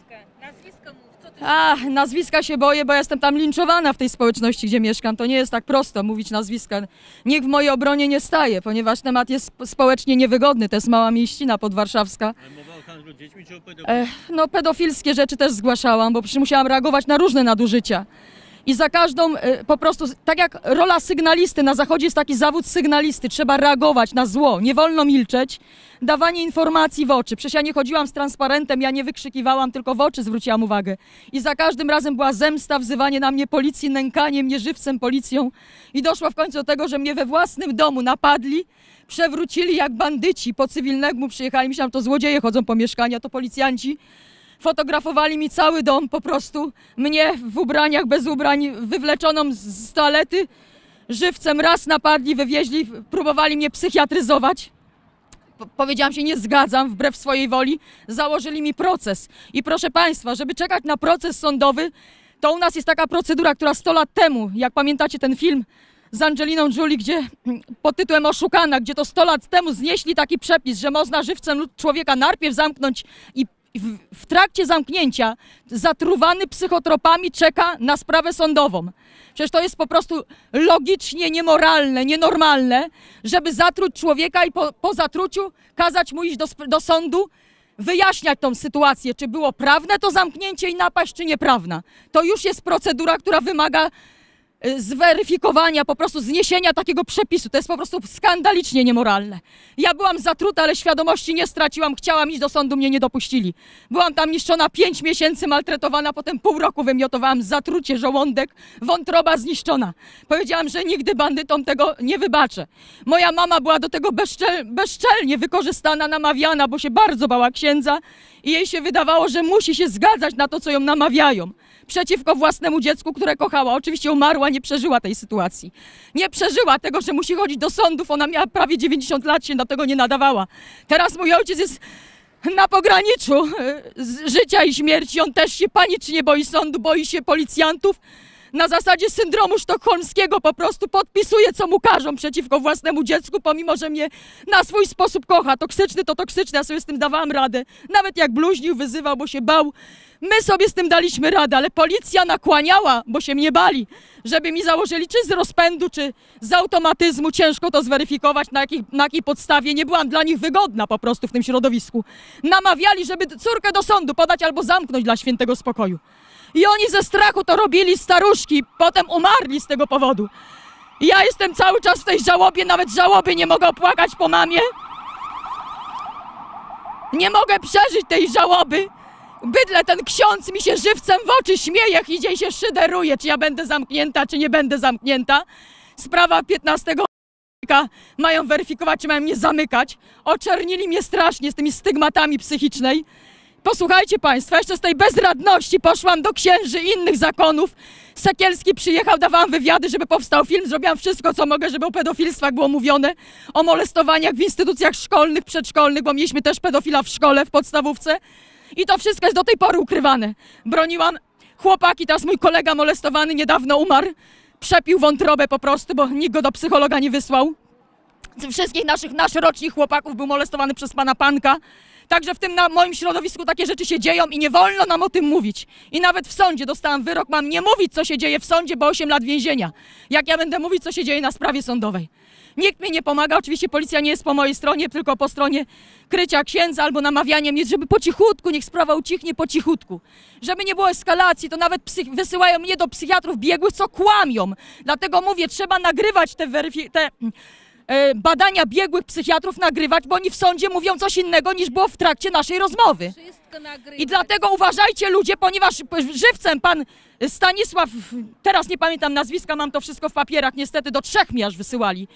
Speaker 27: A, nazwiska się boję, bo jestem tam linczowana w tej społeczności, gdzie mieszkam. To nie jest tak prosto mówić nazwiska. Nikt w mojej obronie nie staje, ponieważ temat jest sp- społecznie niewygodny. To jest mała mieścina podwarszawska.
Speaker 1: Mowa o handlu dziećmi czy o
Speaker 27: E, no pedofilskie rzeczy też zgłaszałam, bo przecież musiałam reagować na różne nadużycia. I za każdą e, po prostu, tak jak rola sygnalisty, na zachodzie jest taki zawód sygnalisty, trzeba reagować na zło, nie wolno milczeć. Dawanie informacji w oczy. Przecież ja nie chodziłam z transparentem, ja nie wykrzykiwałam, tylko w oczy zwróciłam uwagę. I za każdym razem była zemsta, wzywanie na mnie policji, nękanie mnie żywcem policją. I doszło w końcu do tego, że mnie we własnym domu napadli, przewrócili jak bandyci, po cywilnemu przyjechali. Myślałam, to złodzieje chodzą po mieszkania, to policjanci. Fotografowali mi cały dom po prostu. Mnie w ubraniach, bez ubrań, wywleczoną z- toalety. Żywcem raz napadli, wywieźli, próbowali mnie psychiatryzować. Po- Powiedziałam się, nie zgadzam, wbrew swojej woli. Założyli mi proces. I proszę Państwa, żeby czekać na proces sądowy, to u nas jest taka procedura, która 100 lat temu, jak pamiętacie ten film z Angeliną Jolie, gdzie pod tytułem Oszukana, gdzie to 100 lat temu znieśli taki przepis, że można żywcem człowieka najpierw zamknąć i w, w trakcie zamknięcia zatruwany psychotropami czeka na sprawę sądową. Przecież to jest po prostu logicznie niemoralne, nienormalne, żeby zatruć człowieka i po, po zatruciu kazać mu iść do, do sądu, wyjaśniać tą sytuację, czy było prawne to zamknięcie i napaść, czy nieprawna. To już jest procedura, która wymaga zweryfikowania, po prostu zniesienia takiego przepisu. To jest po prostu skandalicznie niemoralne. Ja byłam zatruta, ale świadomości nie straciłam. Chciałam iść do sądu, mnie nie dopuścili. Byłam tam niszczona 5 miesięcy, maltretowana, potem pół roku wymiotowałam zatrucie, żołądek, wątroba zniszczona. Powiedziałam, że nigdy bandytom tego nie wybaczę. Moja mama była do tego bezczel, bezczelnie wykorzystana, namawiana, bo się bardzo bała księdza i jej się wydawało, że musi się zgadzać na to, co ją namawiają przeciwko własnemu dziecku, które kochała. Oczywiście umarła, nie przeżyła tej sytuacji. Nie przeżyła tego, że musi chodzić do sądów. Ona miała prawie 90 lat, się do tego nie nadawała. Teraz mój ojciec jest na pograniczu z życia i śmierci. On też się panicznie boi sądu, boi się policjantów. Na zasadzie syndromu sztokholmskiego po prostu podpisuje, co mu każą przeciwko własnemu dziecku, pomimo, że mnie na swój sposób kocha. Toksyczny to toksyczny, ja sobie z tym dawałam radę. Nawet jak bluźnił, wyzywał, bo się bał. My sobie z tym daliśmy radę, ale policja nakłaniała, bo się mnie bali, żeby mi założyli czy z rozpędu, czy z automatyzmu. Ciężko to zweryfikować, na, jakich, na jakiej podstawie. Nie byłam dla nich wygodna po prostu w tym środowisku. Namawiali, żeby córkę do sądu podać albo zamknąć dla świętego spokoju. I oni ze strachu to robili, staruszki, potem umarli z tego powodu. I ja jestem cały czas w tej żałobie, nawet żałoby nie mogę opłakać po mamie. Nie mogę przeżyć tej żałoby. Bydle ten ksiądz mi się żywcem w oczy śmieje, idzie się szyderuje, czy ja będę zamknięta, czy nie będę zamknięta. Sprawa 15 mają weryfikować, czy mają mnie zamykać. Oczernili mnie strasznie z tymi stygmatami psychicznej. Posłuchajcie Państwa, jeszcze z tej bezradności poszłam do księży innych zakonów. Sekielski przyjechał, dawałam wywiady, żeby powstał film. Zrobiłam wszystko, co mogę, żeby o pedofilstwach było mówione. O molestowaniach w instytucjach szkolnych, przedszkolnych, bo mieliśmy też pedofila w szkole, w podstawówce. I to wszystko jest do tej pory ukrywane. Broniłam chłopaki, teraz mój kolega molestowany niedawno umarł. Przepił wątrobę po prostu, bo nikt go do psychologa nie wysłał. Wszystkich naszych, nasz chłopaków był molestowany przez pana Panka. Także w tym na moim środowisku takie rzeczy się dzieją i nie wolno nam o tym mówić. I nawet w sądzie dostałam wyrok, mam nie mówić, co się dzieje w sądzie, bo 8 lat więzienia. Jak ja będę mówić, co się dzieje na sprawie sądowej. Nikt mi nie pomaga, oczywiście policja nie jest po mojej stronie, tylko po stronie krycia księdza albo namawiania mnie, żeby po cichutku, niech sprawa ucichnie po cichutku. Żeby nie było eskalacji, to nawet wysyłają mnie do psychiatrów biegłych, co kłamią. Dlatego mówię, trzeba nagrywać te, weryfi- te e, badania biegłych psychiatrów, nagrywać, bo oni w sądzie mówią coś innego niż było w trakcie naszej rozmowy. I dlatego uważajcie ludzie, ponieważ żywcem pan Stanisław, teraz nie pamiętam nazwiska, mam to wszystko w papierach, niestety do trzech mi aż wysyłali.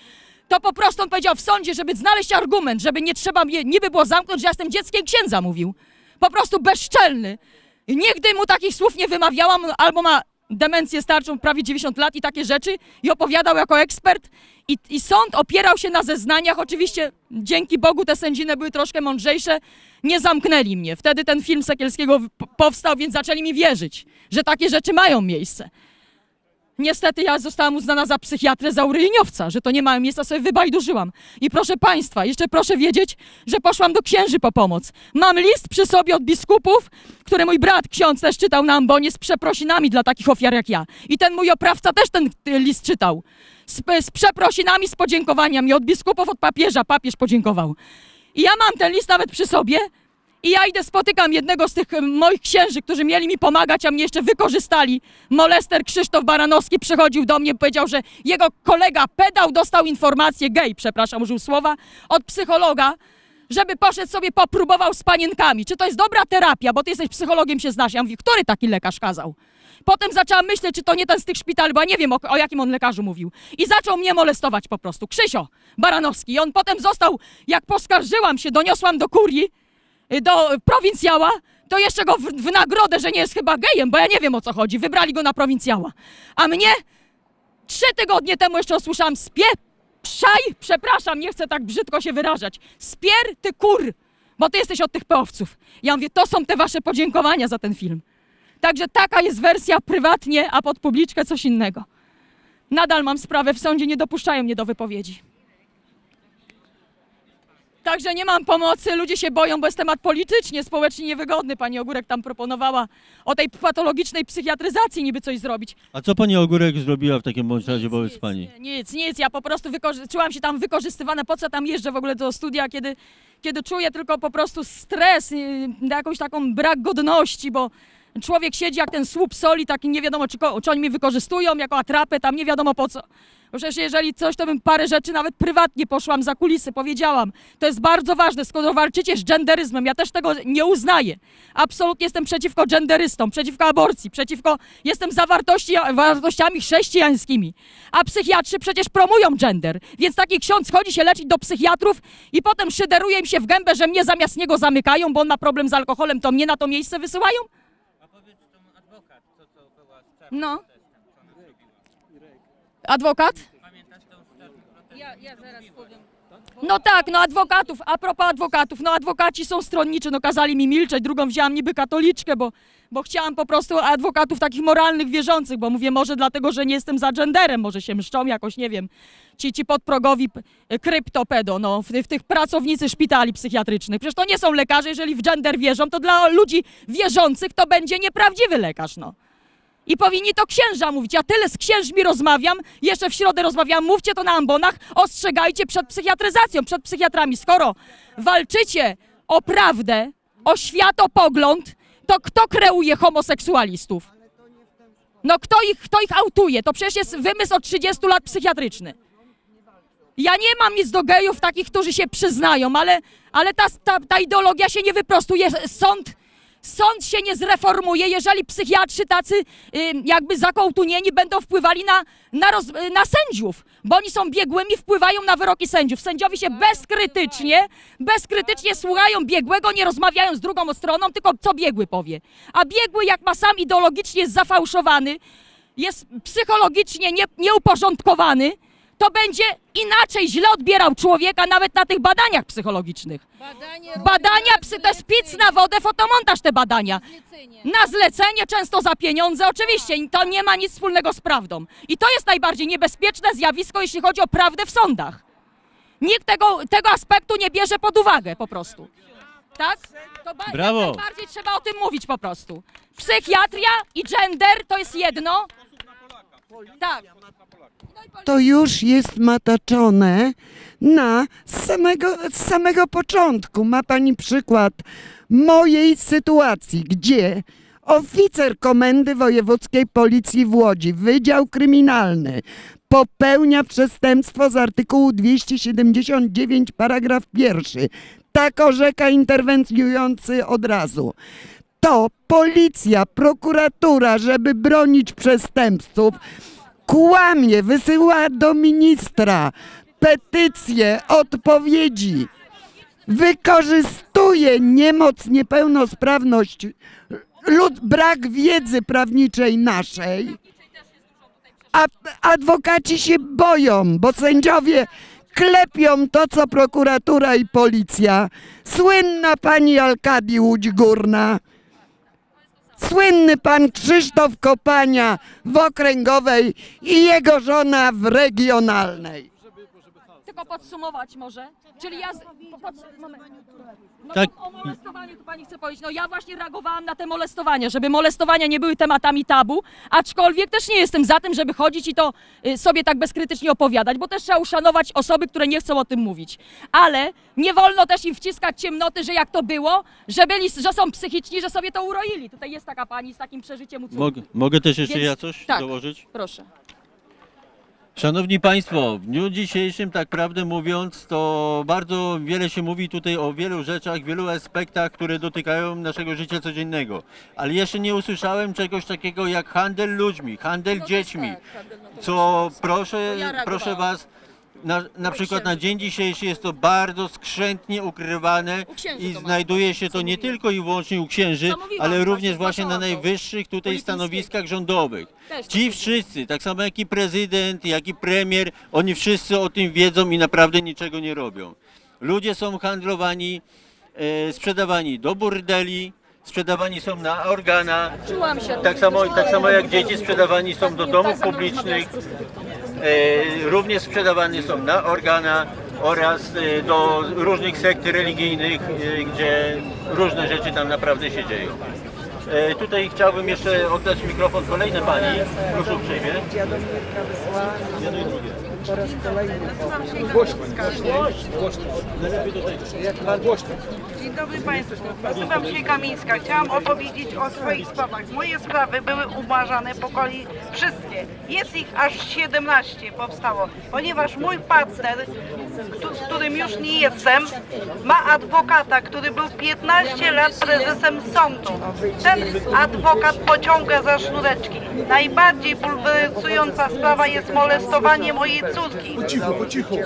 Speaker 27: To po prostu on powiedział w sądzie, żeby znaleźć argument, żeby nie trzeba mnie niby było zamknąć, że ja jestem dzieckiem księdza, mówił. Po prostu bezczelny. Nigdy mu takich słów nie wymawiałam, albo ma demencję starczą, prawie 90 lat i takie rzeczy i opowiadał jako ekspert. I, I sąd opierał się na zeznaniach. Oczywiście dzięki Bogu te sędziny były troszkę mądrzejsze. Nie zamknęli mnie. Wtedy ten film Sekielskiego powstał, więc zaczęli mi wierzyć, że takie rzeczy mają miejsce. Niestety ja zostałam uznana za psychiatrę, za uryjniowca, że to nie ma miejsca, sobie wybajdurzyłam. I proszę Państwa, jeszcze proszę wiedzieć, że poszłam do księży po pomoc. Mam list przy sobie od biskupów, który mój brat, ksiądz, też czytał na ambonie z przeprosinami dla takich ofiar jak ja. I ten mój oprawca też ten y, list czytał. Z, z przeprosinami, z podziękowaniami od biskupów, od papieża. Papież podziękował. I ja mam ten list nawet przy sobie I ja idę, spotykam jednego z tych moich księży, którzy mieli mi pomagać, a mnie jeszcze wykorzystali. Molester Krzysztof Baranowski przychodził do mnie, powiedział, że jego kolega pedał dostał informację, gej, przepraszam, użył słowa, od psychologa, żeby poszedł sobie popróbował z panienkami. Czy to jest dobra terapia, bo ty jesteś psychologiem, się znasz. Ja mówię, który taki lekarz kazał? Potem zaczęłam myśleć, czy to nie ten z tych szpitali, bo ja nie wiem, o, o jakim on lekarzu mówił. I zaczął mnie molestować po prostu. Krzysio Baranowski. I on potem został, jak poskarżyłam się, doniosłam do kurii, do y, prowincjała, to jeszcze go w, w nagrodę, że nie jest chyba gejem, bo ja nie wiem o co chodzi. Wybrali go na prowincjała. A mnie trzy tygodnie temu jeszcze usłyszałam spieprzaj, przepraszam, nie chcę tak brzydko się wyrażać, spier ty kur, bo ty jesteś od tych peowców. Ja mówię, to są te wasze podziękowania za ten film. Także taka jest wersja prywatnie, a pod publiczkę coś innego. Nadal mam sprawę w sądzie, nie dopuszczają mnie do wypowiedzi. Także nie mam pomocy, ludzie się boją, bo jest temat politycznie, społecznie niewygodny. Pani Ogórek tam proponowała o tej patologicznej psychiatryzacji niby coś zrobić.
Speaker 1: A co pani Ogórek zrobiła w takim bądź razie wobec pani?
Speaker 27: Nic, nic, ja po prostu czułam się tam wykorzystywana. Po co tam jeżdżę w ogóle do studia, kiedy, kiedy czuję tylko po prostu stres, jakąś taką brak godności, bo człowiek siedzi jak ten słup soli, taki nie wiadomo, czy, ko- czy oni mnie wykorzystują jako atrapę, tam nie wiadomo po co. Przecież jeżeli coś, to bym parę rzeczy nawet prywatnie poszłam za kulisy, powiedziałam. To jest bardzo ważne, skoro walczycie z genderyzmem, ja też tego nie uznaję. Absolutnie jestem przeciwko genderystom, przeciwko aborcji, przeciwko, jestem za wartości, wartościami chrześcijańskimi. A psychiatrzy przecież promują gender, więc taki ksiądz chodzi się leczyć do psychiatrów i potem szyderuje im się w gębę, że mnie zamiast niego zamykają, bo on ma problem z alkoholem, to mnie na to miejsce wysyłają? No. Adwokat?
Speaker 23: Ja, ja zaraz powiem.
Speaker 27: No tak, no adwokatów, a propos adwokatów, no adwokaci są stronniczy, no kazali mi milczeć, drugą wzięłam niby katoliczkę, bo, bo chciałam po prostu adwokatów takich moralnych, wierzących, bo mówię, może dlatego, że nie jestem za genderem, może się mszczą jakoś, nie wiem, ci, ci podprogowi p- kryptopedo, no, w, w tych pracownicy szpitali psychiatrycznych. Przecież to nie są lekarze, jeżeli w gender wierzą, to dla ludzi wierzących to będzie nieprawdziwy lekarz, no. I powinni to księża mówić. Ja tyle z księżmi rozmawiam, jeszcze w środę rozmawiam, mówcie to na ambonach, ostrzegajcie przed psychiatryzacją, przed psychiatrami. Skoro walczycie o prawdę, o światopogląd, to kto kreuje homoseksualistów? No kto ich, kto ich autuje? To przecież jest wymysł od 30 lat psychiatryczny. Ja nie mam nic do gejów takich, którzy się przyznają, ale, ale ta, ta, ta ideologia się nie wyprostuje. Sąd, sąd się nie zreformuje, jeżeli psychiatrzy tacy jakby zakołtunieni będą wpływali na, na, roz, y, na sędziów, bo oni są biegłymi, wpływają na wyroki sędziów. Sędziowie się bezkrytycznie, bezkrytycznie słuchają biegłego, nie rozmawiają z drugą stroną, tylko co biegły powie. A biegły, jak ma sam ideologicznie jest zafałszowany, jest psychologicznie nie, nieuporządkowany, to będzie inaczej źle odbierał człowieka nawet na tych badaniach psychologicznych. Badania, psy, to jest pic na wodę, fotomontaż te badania. Na zlecenie, często za pieniądze, oczywiście, i to nie ma nic wspólnego z prawdą. I to jest najbardziej niebezpieczne zjawisko, jeśli chodzi o prawdę w sądach. Nikt tego, tego aspektu nie bierze pod uwagę po prostu. Tak? To ba-
Speaker 1: Brawo.
Speaker 27: jak najbardziej trzeba o tym mówić po prostu. Psychiatria i gender to jest jedno. Tak.
Speaker 14: To już jest mataczone na samego, samego początku. Ma pani przykład mojej sytuacji, gdzie oficer Komendy Wojewódzkiej Policji w Łodzi, Wydział Kryminalny, popełnia przestępstwo z artykułu 279, paragraf pierwszy. Tak orzeka interweniujący od razu to policja, prokuratura, żeby bronić przestępców, kłamie, wysyła do ministra petycje, odpowiedzi, wykorzystuje niemoc, niepełnosprawność, lud, brak wiedzy prawniczej naszej, a adwokaci się boją, bo sędziowie klepią to, co prokuratura i policja. Słynna pani Alkadi Łódź Górna, słynny pan Krzysztof Kopania w okręgowej i jego żona w regionalnej.
Speaker 27: Tylko podsumować może. Czyli ja... Z, pod, moment. No
Speaker 1: Tak.
Speaker 27: o molestowaniu tu pani chce powiedzieć. No ja właśnie reagowałam na te molestowania, żeby molestowania nie były tematami tabu, aczkolwiek też nie jestem za tym, żeby chodzić i to y, sobie tak bezkrytycznie opowiadać, bo też trzeba uszanować osoby, które nie chcą o tym mówić. Ale nie wolno też im wciskać ciemnoty, że jak to było, że byli, że są psychiczni, że sobie to uroili. Tutaj jest taka pani z takim przeżyciem u córki.
Speaker 1: Mogę, mogę też jeszcze
Speaker 27: Więc-
Speaker 1: ja coś
Speaker 27: tak.
Speaker 1: dołożyć?
Speaker 27: Proszę.
Speaker 1: Szanowni Państwo, w dniu dzisiejszym, tak prawdę mówiąc, to bardzo wiele się mówi tutaj o wielu rzeczach, wielu aspektach, które dotykają naszego życia codziennego. Ale jeszcze nie usłyszałem czegoś takiego jak handel ludźmi, handel dziećmi, co proszę,
Speaker 27: ja reagowałam.
Speaker 1: proszę Was, na, na przykład na dzień dzisiejszy jest to bardzo skrzętnie ukrywane i znajduje się to nie tylko i wyłącznie u księży, ale również
Speaker 27: właśnie
Speaker 1: na najwyższych tutaj stanowiskach rządowych. Ci wszyscy, tak samo jak i prezydent, jak i premier, oni wszyscy o tym wiedzą i naprawdę niczego nie robią. Ludzie są handlowani, e, sprzedawani do burdeli, sprzedawani są na organa,
Speaker 27: Czułam się.
Speaker 1: tak samo, tak samo jak dzieci sprzedawani są do
Speaker 27: Tak
Speaker 1: domów
Speaker 27: samo
Speaker 1: publicznych, e, również sprzedawani są na organa oraz e, do różnych sekt religijnych, e, gdzie różne rzeczy tam naprawdę się dzieją. E, Tutaj chciałbym jeszcze oddać mikrofon kolejnej pani. Proszę uprzejmie. Jedno i drugie.
Speaker 32: Po raz kolejny.
Speaker 33: Dzień dobry Państwu. Nazywam się Kamińska. Chciałam opowiedzieć o swoich sprawach. Moje sprawy były umarzane po kolei wszystkie. Jest ich aż 17 powstało, ponieważ mój partner, z którym już nie jestem, ma adwokata, który był 15 lat prezesem sądu. Ten adwokat pociąga za sznureczki. Najbardziej bulwersująca sprawa jest molestowanie mojej córki.
Speaker 1: Po cichu, po cichu.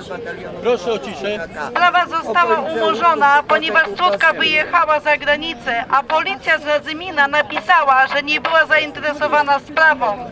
Speaker 1: Proszę o ciszę.
Speaker 33: Sprawa została umorzona, ponieważ córka wyjechała za granicę, a policja z Radzymina napisała, że nie była zainteresowana sprawą.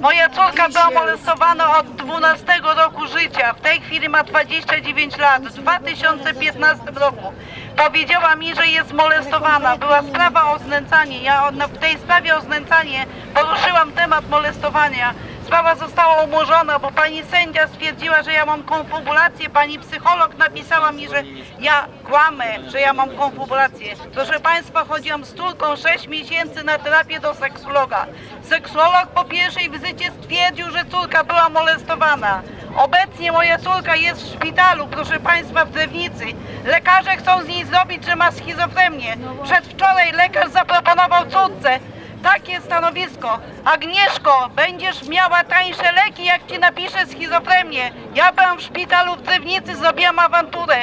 Speaker 33: Moja córka była molestowana od 12 roku życia. W tej chwili ma 29 lat. W 2015 roku powiedziała mi, że jest molestowana. Była sprawa o znęcanie. Ja w tej sprawie o znęcanie poruszyłam temat molestowania. Sprawa została umorzona, bo pani sędzia stwierdziła, że ja mam konfabulację. Pani psycholog napisała mi, że ja kłamę, że ja mam konfabulację. Proszę Państwa, chodziłam z córką 6 miesięcy na terapię do seksuologa. Seksuolog po pierwszej wizycie stwierdził, że córka była molestowana. Obecnie moja córka jest w szpitalu, proszę Państwa, w Drewnicy. Lekarze chcą z niej zrobić, że ma schizofrenię. Przedwczoraj lekarz zaproponował córce takie stanowisko. Agnieszko, będziesz miała tańsze leki, jak ci napiszę schizofrenię. Ja byłam w szpitalu w Drewnicy, zrobiłam awanturę.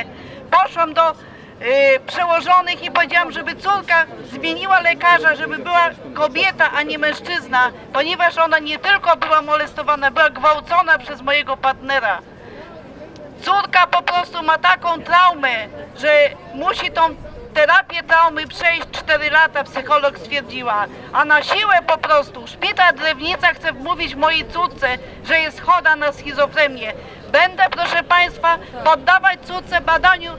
Speaker 33: Poszłam do y, przełożonych i powiedziałam, żeby córka zmieniła lekarza, żeby była kobieta, a nie mężczyzna, ponieważ ona nie tylko była molestowana, była gwałcona przez mojego partnera. Córka po prostu ma taką traumę, że musi tą terapię traumy przejść 4 lata, psycholog stwierdziła. A na siłę po prostu szpital Drewnica chce wmówić mojej córce, że jest choda na schizofrenię. Będę, proszę Państwa, poddawać córce badaniu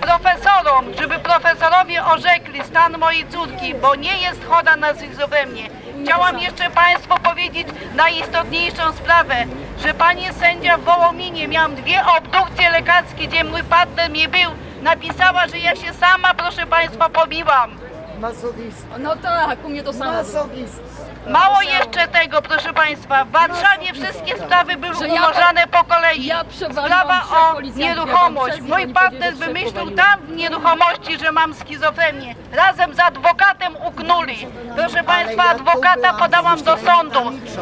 Speaker 33: profesorom, żeby profesorowie orzekli stan mojej córki, bo nie jest choda na schizofrenię. Chciałam jeszcze Państwu powiedzieć najistotniejszą sprawę, że Pani sędzia w Wołominie, miałam dwie obdukcje lekarskie, gdzie mój partner nie był, napisała, że ja się sama, proszę Państwa, pobiłam.
Speaker 32: Masochista.
Speaker 27: No tak, u mnie to samo.
Speaker 32: Masochista.
Speaker 33: Mało jeszcze tego, proszę Państwa, w Warszawie wszystkie sprawy były
Speaker 27: Że ja-
Speaker 33: umorzane po kolei.
Speaker 27: ja przewaliłam
Speaker 33: Sprawa o nieruchomość. Mój partner
Speaker 27: że
Speaker 33: wymyślił
Speaker 27: przewaliłam.
Speaker 33: tam w nieruchomości, że mam schizofrenię. Razem z adwokatem uknuli. Proszę Państwa, adwokata podałam do sądu.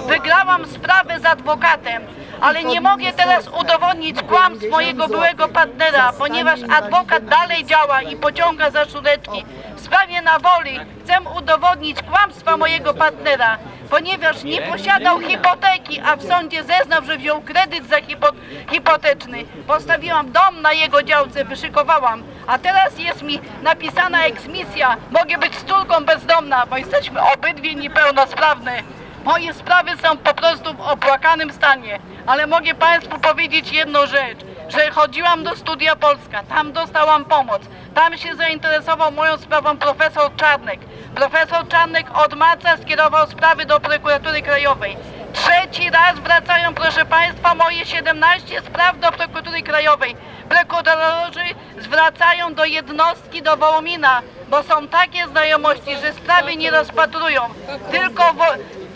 Speaker 33: Wygrałam sprawę z adwokatem. Ale nie mogę teraz udowodnić kłamstw mojego byłego partnera, ponieważ adwokat dalej działa i pociąga za szureczki. W sprawie na woli chcę udowodnić kłamstwa mojego partnera, ponieważ nie posiadał hipoteki, a w sądzie zeznał, że wziął kredyt za hipo hipoteczny. Postawiłam dom na jego działce, wyszykowałam, a teraz jest mi napisana eksmisja. Mogę być z córką bezdomna, bo jesteśmy obydwie niepełnosprawne. Moje sprawy są po prostu w opłakanym stanie, ale mogę Państwu powiedzieć jedną rzecz, że chodziłam do Studia Polska, tam dostałam pomoc, tam się zainteresował moją sprawą profesor Czarnek. Profesor Czarnek od marca skierował sprawy do prokuratury krajowej. Trzeci raz wracają, proszę Państwa, moje 17 spraw do prokuratury krajowej. Prokuratorzy zwracają do jednostki, do Wołomina, bo są takie znajomości, że sprawy nie rozpatrują. Tylko,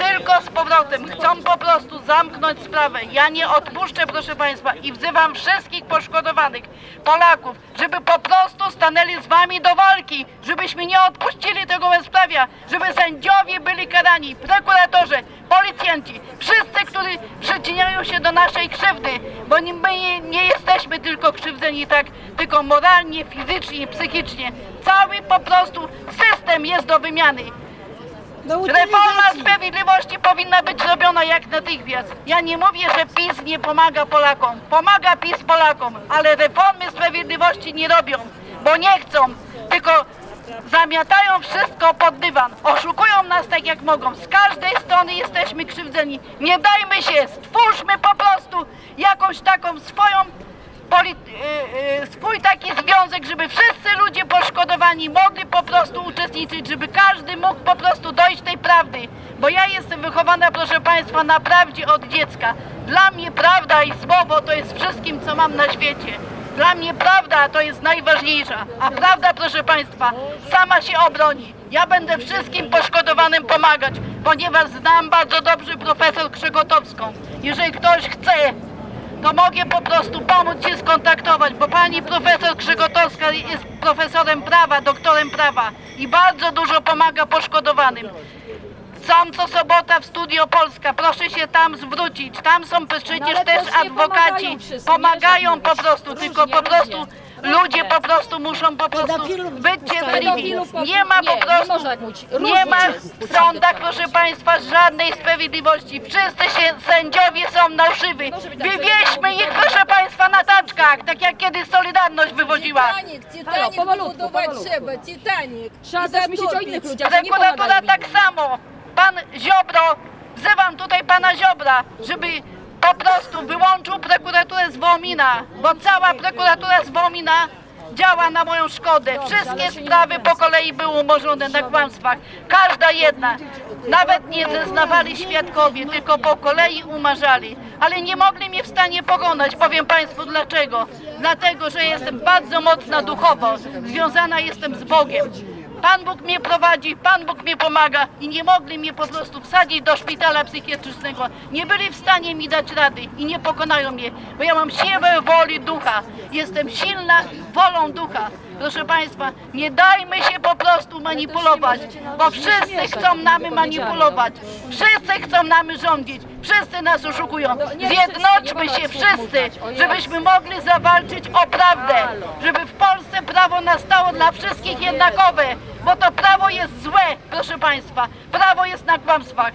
Speaker 33: tylko z powrotem. Chcą po prostu zamknąć sprawę. Ja nie odpuszczę, proszę Państwa, i wzywam wszystkich poszkodowanych Polaków, żeby po prostu stanęli z Wami do walki, żebyśmy nie odpuścili tego bezprawia, żeby sędziowie byli karani, prokuratorzy, policjanci, wszyscy, którzy przyczyniają się do naszej krzywdy, bo my nie jesteśmy tylko krzywdzeni tak, tylko moralnie, fizycznie, psychicznie. Cały po prostu system jest do wymiany. Reforma sprawiedliwości powinna być zrobiona jak natychmiast. Ja nie mówię, że PiS nie pomaga Polakom. Pomaga PiS Polakom, ale reformy sprawiedliwości nie robią, bo nie chcą, tylko zamiatają wszystko pod dywan. Oszukują nas tak jak mogą. Z każdej strony jesteśmy krzywdzeni. Nie dajmy się, stwórzmy po prostu jakąś taką swoją poli- y, y, swój taki związek, żeby wszyscy ludzie poszkodowani mogli po prostu uczestniczyć, żeby każdy mógł po prostu dojść tej prawdy. Bo ja jestem wychowana, proszę Państwa, na prawdzie od dziecka. Dla mnie prawda i słowo to jest wszystkim, co mam na świecie. Dla mnie prawda to jest najważniejsza, a prawda, proszę Państwa, sama się obroni. Ja będę wszystkim poszkodowanym pomagać, ponieważ znam bardzo dobrze profesor Krzegotowską. Jeżeli ktoś chce to mogę po prostu pomóc się skontaktować, bo pani profesor Krzygotowska jest profesorem prawa, doktorem prawa i bardzo dużo pomaga poszkodowanym. Są co sobota w Studio Polska, proszę się tam zwrócić, tam są przecież
Speaker 27: ale
Speaker 33: też adwokaci,
Speaker 27: pomagają wszyscy,
Speaker 33: pomagają po prostu, tylko po prostu ludzie po prostu muszą po prostu być cierpliwi. Nie ma po prostu,
Speaker 27: tak
Speaker 33: nie ma w sądach, proszę Państwa, żadnej sprawiedliwości. Wszyscy się, sędziowie są na uszywy. Wywieźmy ich, proszę Państwa, na taczkach, tak jak kiedyś Solidarność wywoziła.
Speaker 23: Titanic, Titanic wybudować trzeba, Titanic.
Speaker 27: Trzeba
Speaker 23: I
Speaker 27: też myśleć o innych
Speaker 23: zatopić.
Speaker 27: ludziach, że nie
Speaker 33: Prokuratura
Speaker 27: pomagają
Speaker 33: tak samo. Pan Ziobro, wzywam tutaj pana Ziobra, żeby po prostu wyłączył prokuraturę z Wołomina, bo cała prokuratura z Wołomina działa na moją szkodę. Wszystkie sprawy po kolei były umorzone na kłamstwach. Każda jedna. Nawet nie zeznawali świadkowie, tylko po kolei umarzali. Ale nie mogli mnie w stanie pokonać. Powiem Państwu dlaczego. Dlatego, że jestem bardzo mocna duchowo. Związana jestem z Bogiem. Pan Bóg mnie prowadzi, Pan Bóg mnie pomaga i nie mogli mnie po prostu wsadzić do szpitala psychiatrycznego. Nie byli w stanie mi dać rady i nie pokonają mnie, bo ja mam siłę woli ducha. Jestem silna wolą ducha. Proszę Państwa, nie dajmy się po prostu manipulować, bo wszyscy chcą nami manipulować. Wszyscy chcą nami rządzić. Wszyscy nas oszukują. Zjednoczmy się wszyscy, żebyśmy mogli zawalczyć o prawdę. Żeby w Polsce prawo nastało dla wszystkich jednakowe, bo to prawo jest złe, proszę Państwa. Prawo jest na kłamstwach.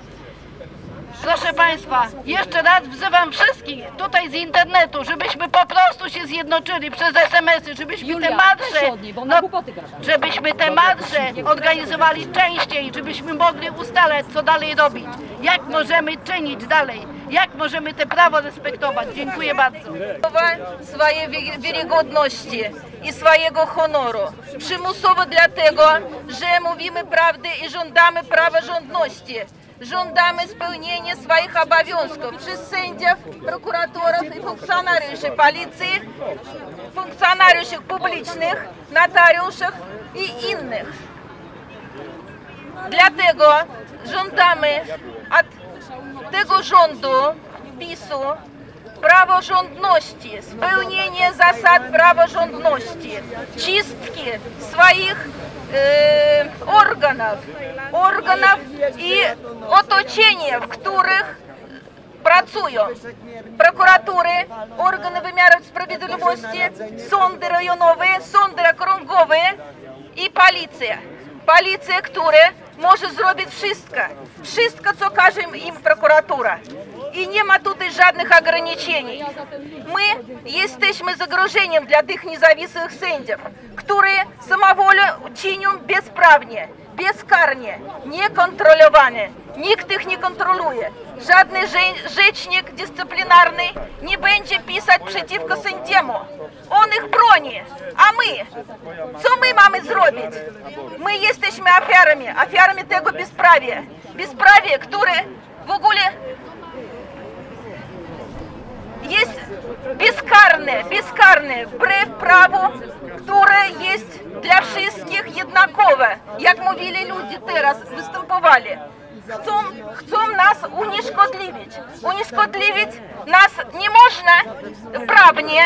Speaker 33: Proszę Państwa, jeszcze raz wzywam wszystkich tutaj z internetu, żebyśmy po prostu się zjednoczyli przez SMS-y, żebyśmy te
Speaker 27: Julia,
Speaker 33: marsze,
Speaker 27: od niej, bo ona głupoty gada.
Speaker 33: żebyśmy te marsze organizowali częściej, żebyśmy mogli ustalać, co dalej robić, jak możemy czynić dalej, jak możemy te prawo respektować. Dziękuję bardzo.
Speaker 23: swojej wi- wiarygodności i swojego honoru. Przymusowo dlatego, że mówimy prawdę i żądamy praworządności. Żądamy spełnienia swoich obowiązków przez sędziów, prokuratorów i funkcjonariuszy policji, funkcjonariuszy publicznych, notariuszy i innych. Dlatego żądamy od tego rządu PiSu praworządności, spełnienie zasad praworządności, czystki swoich e, organów, organów i otoczenia, w których pracują prokuratury, organy wymiaru sprawiedliwości, sądy rejonowe, sądy okręgowe i policja. Policja, która może zrobić wszystko, wszystko co każe im prokuratura. I nie ma tutaj żadnych ograniczeń. My jesteśmy zagrożeniem dla tych niezawisłych sędziów, które samowolę czynią bezprawnie, bezkarnie, niekontrolowane. Nikt ich nie kontroluje. Żadny rze- rzecznik dyscyplinarny nie będzie pisać przeciwko sędziemu. On ich broni. A my? Co my mamy zrobić? My jesteśmy ofiarami, ofiarami tego bezprawia. Bezprawie, które w ogóle есть бескарные, бескарные право, которое есть для всіх єднакове, как говорили люди раз выступали. Хцом, хцом нас унішкодливить. Унішкодливить нас не можна правні,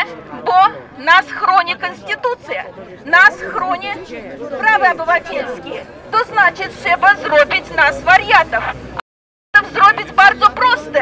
Speaker 23: бо нас хронит Конституция, нас хронит права обывательські. То значит треба зробити нас вариатов. Это Зробить дуже просто.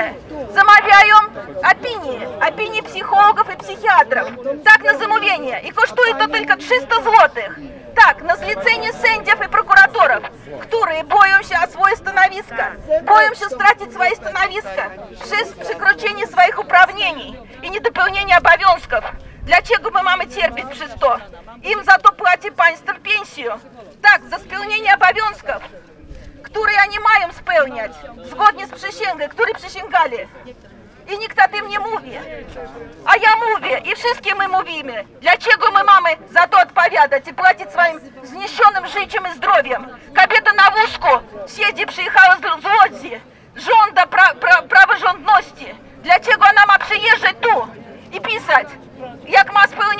Speaker 23: Замовляємо опинии, опинии психологов и психиатров. Так, на замовлення. И коштует це тільки 300 злотых. Так, на зліцені сендів и прокураторов, которые боїмося о своє становиська, боїмося стратити свои становиська через прикручення своїх управлінь і недоповнення обов'язків. Для чего мы, мамы, терпеть через? Им зато платит панстер пенсию. Так, за исполнение обовязков które ja nie mają spełniać zgodnie z przysięgą, które przysięgali. I nikt o tym nie mówi. A ja mówię i wszystkie my mówimy, dlaczego my mamy za to odpowiadać i płacić swoim zniesionym życiem i zdrowiem. Kobieta na łóżku siedzi, przyjechała z Łodzi, żąda pra, pra, praworządności. Dlaczego ona ma przyjeżdżać tu i pisać, jak ma spełnić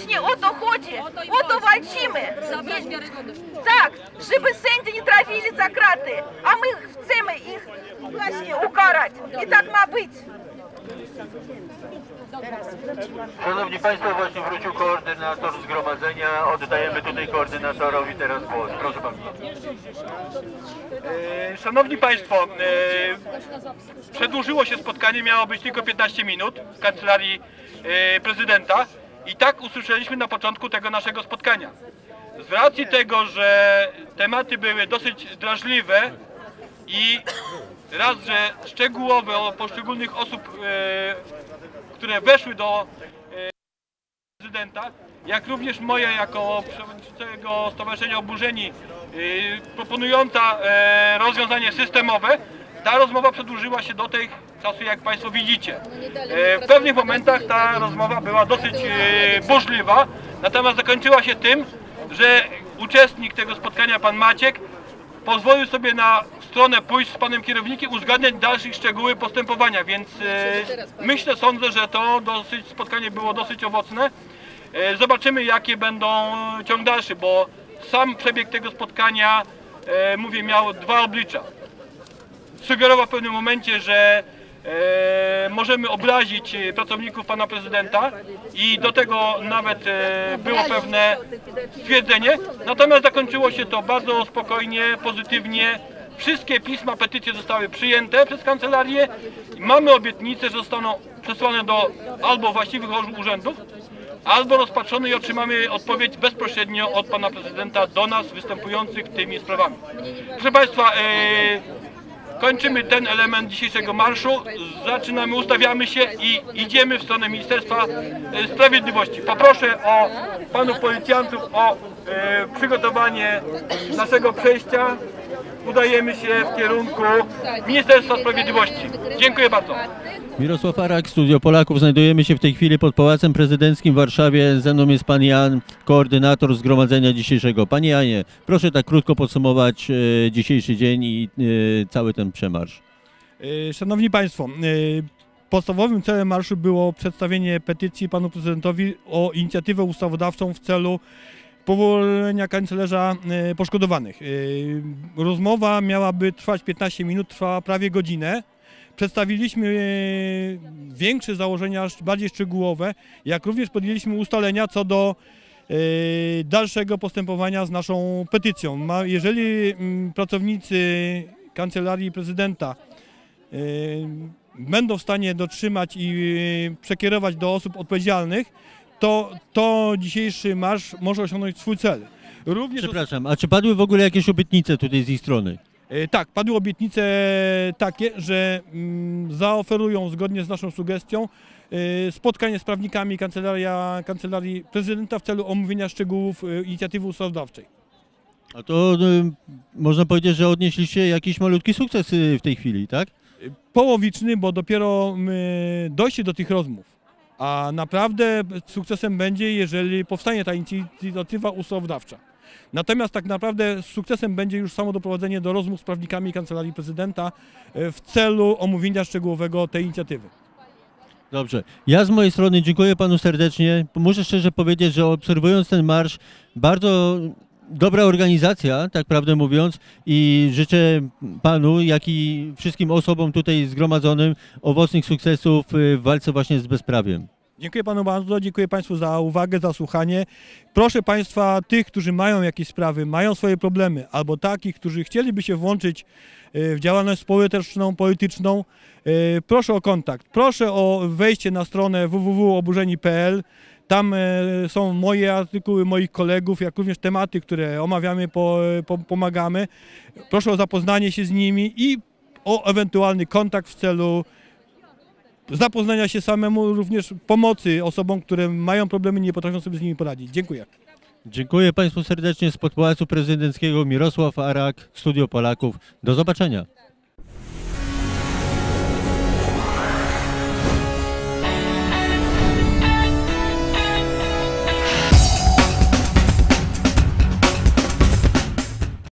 Speaker 23: właśnie o to chodzi, o to walczymy. Tak, żeby sędzie nie trafili za kraty, a my chcemy ich właśnie ukarać. I tak ma być.
Speaker 34: Szanowni Państwo, właśnie wrócił koordynator zgromadzenia. Oddajemy tutaj koordynatorowi teraz głos. Proszę Pana.
Speaker 2: E, Szanowni Państwo, e, przedłużyło się spotkanie, miało być tylko 15 minut w kancelarii e, prezydenta i tak usłyszeliśmy na początku tego naszego spotkania. Z racji tego, że tematy były dosyć drażliwe i raz, że szczegółowe o poszczególnych osób, e, które weszły do e, prezydenta, jak również moja jako przewodniczącego Stowarzyszenia Oburzeni yy, proponująca e, rozwiązanie systemowe, ta rozmowa przedłużyła się do tych czasu, jak Państwo widzicie. E, w pewnych momentach ta rozmowa była dosyć e, burzliwa, natomiast zakończyła się tym, że uczestnik tego spotkania, pan Maciek, pozwolił sobie na stronę pójść z panem kierownikiem, uzgadniać dalsze szczegóły postępowania, więc e, myślę, sądzę, że to dosyć, spotkanie było dosyć owocne. Zobaczymy jakie będą ciąg dalszy, bo sam przebieg tego spotkania, mówię, miał dwa oblicza. Sugerował w pewnym momencie, że możemy obrazić e, pracowników pana prezydenta i do tego nawet e, było pewne stwierdzenie. Natomiast zakończyło się to bardzo spokojnie, pozytywnie. Wszystkie pisma, petycje zostały przyjęte przez kancelarię. Mamy obietnicę, że zostaną przesłane do albo właściwych urzędów, albo rozpatrzone i otrzymamy odpowiedź bezpośrednio od pana prezydenta do nas występujących tymi sprawami. Proszę państwa, e, kończymy ten element dzisiejszego marszu, zaczynamy, ustawiamy się i idziemy w stronę Ministerstwa e, Sprawiedliwości. Poproszę o panów policjantów o e, przygotowanie naszego przejścia. Udajemy się w kierunku Ministerstwa Sprawiedliwości. Dziękuję bardzo.
Speaker 1: Mirosław Arak, Studio Polaków. Znajdujemy się w tej chwili pod Pałacem Prezydenckim w Warszawie. Ze mną jest pan Jan, koordynator zgromadzenia dzisiejszego. Panie Janie, proszę tak krótko podsumować e, dzisiejszy dzień i e, cały ten przemarsz.
Speaker 35: E, Szanowni Państwo, e, podstawowym celem marszu było przedstawienie petycji panu prezydentowi o inicjatywę ustawodawczą w celu powolenia kanclerza e, poszkodowanych. Rozmowa miałaby trwać 15 minut, trwała prawie godzinę. Przedstawiliśmy e, większe założenia, bardziej szczegółowe, jak również podjęliśmy ustalenia co do e, dalszego postępowania z naszą petycją. Jeżeli mm, pracownicy kancelarii prezydenta e, będą w stanie dotrzymać i przekierować do osób odpowiedzialnych, to, to dzisiejszy marsz może osiągnąć swój cel. Również
Speaker 1: Przepraszam, a czy padły w ogóle jakieś obietnice tutaj z ich strony?
Speaker 35: E, Tak, padły obietnice takie, że mm, zaoferują zgodnie z naszą sugestią e, spotkanie z prawnikami kancelaria, kancelarii prezydenta w celu omówienia szczegółów e, inicjatywy ustawodawczej.
Speaker 1: A to e, można powiedzieć, że odnieśliście jakiś malutki sukces e, w tej chwili, tak?
Speaker 35: Połowiczny, bo dopiero dojście do tych rozmów. A naprawdę sukcesem będzie, jeżeli powstanie ta inicjatywa ustawodawcza. Natomiast tak naprawdę sukcesem będzie już samo doprowadzenie do rozmów z prawnikami Kancelarii Prezydenta e, w celu omówienia szczegółowego tej inicjatywy.
Speaker 1: Dobrze. Ja z mojej strony dziękuję panu serdecznie. Muszę szczerze powiedzieć, że obserwując ten marsz, bardzo dobra organizacja, tak prawdę mówiąc, i życzę panu, jak i wszystkim osobom tutaj zgromadzonym owocnych sukcesów y, w walce właśnie z bezprawiem.
Speaker 2: Dziękuję panu bardzo, dziękuję państwu za uwagę, za słuchanie. Proszę państwa, tych, którzy mają jakieś sprawy, mają swoje problemy, albo takich, którzy chcieliby się włączyć e, w działalność społeczną, polityczną, e, proszę o kontakt. Proszę o wejście na stronę www.oburzeni.pl. Tam e, są moje artykuły, moich kolegów, jak również tematy, które omawiamy, po, po, pomagamy. Proszę o zapoznanie się z nimi i o ewentualny kontakt w celu zapoznania się samemu, również pomocy osobom, które mają problemy i nie potrafią sobie z nimi poradzić. Dziękuję.
Speaker 1: Dziękuję państwu serdecznie z Pałacu Prezydenckiego Mirosław Arak, Studio Polaków. Do zobaczenia.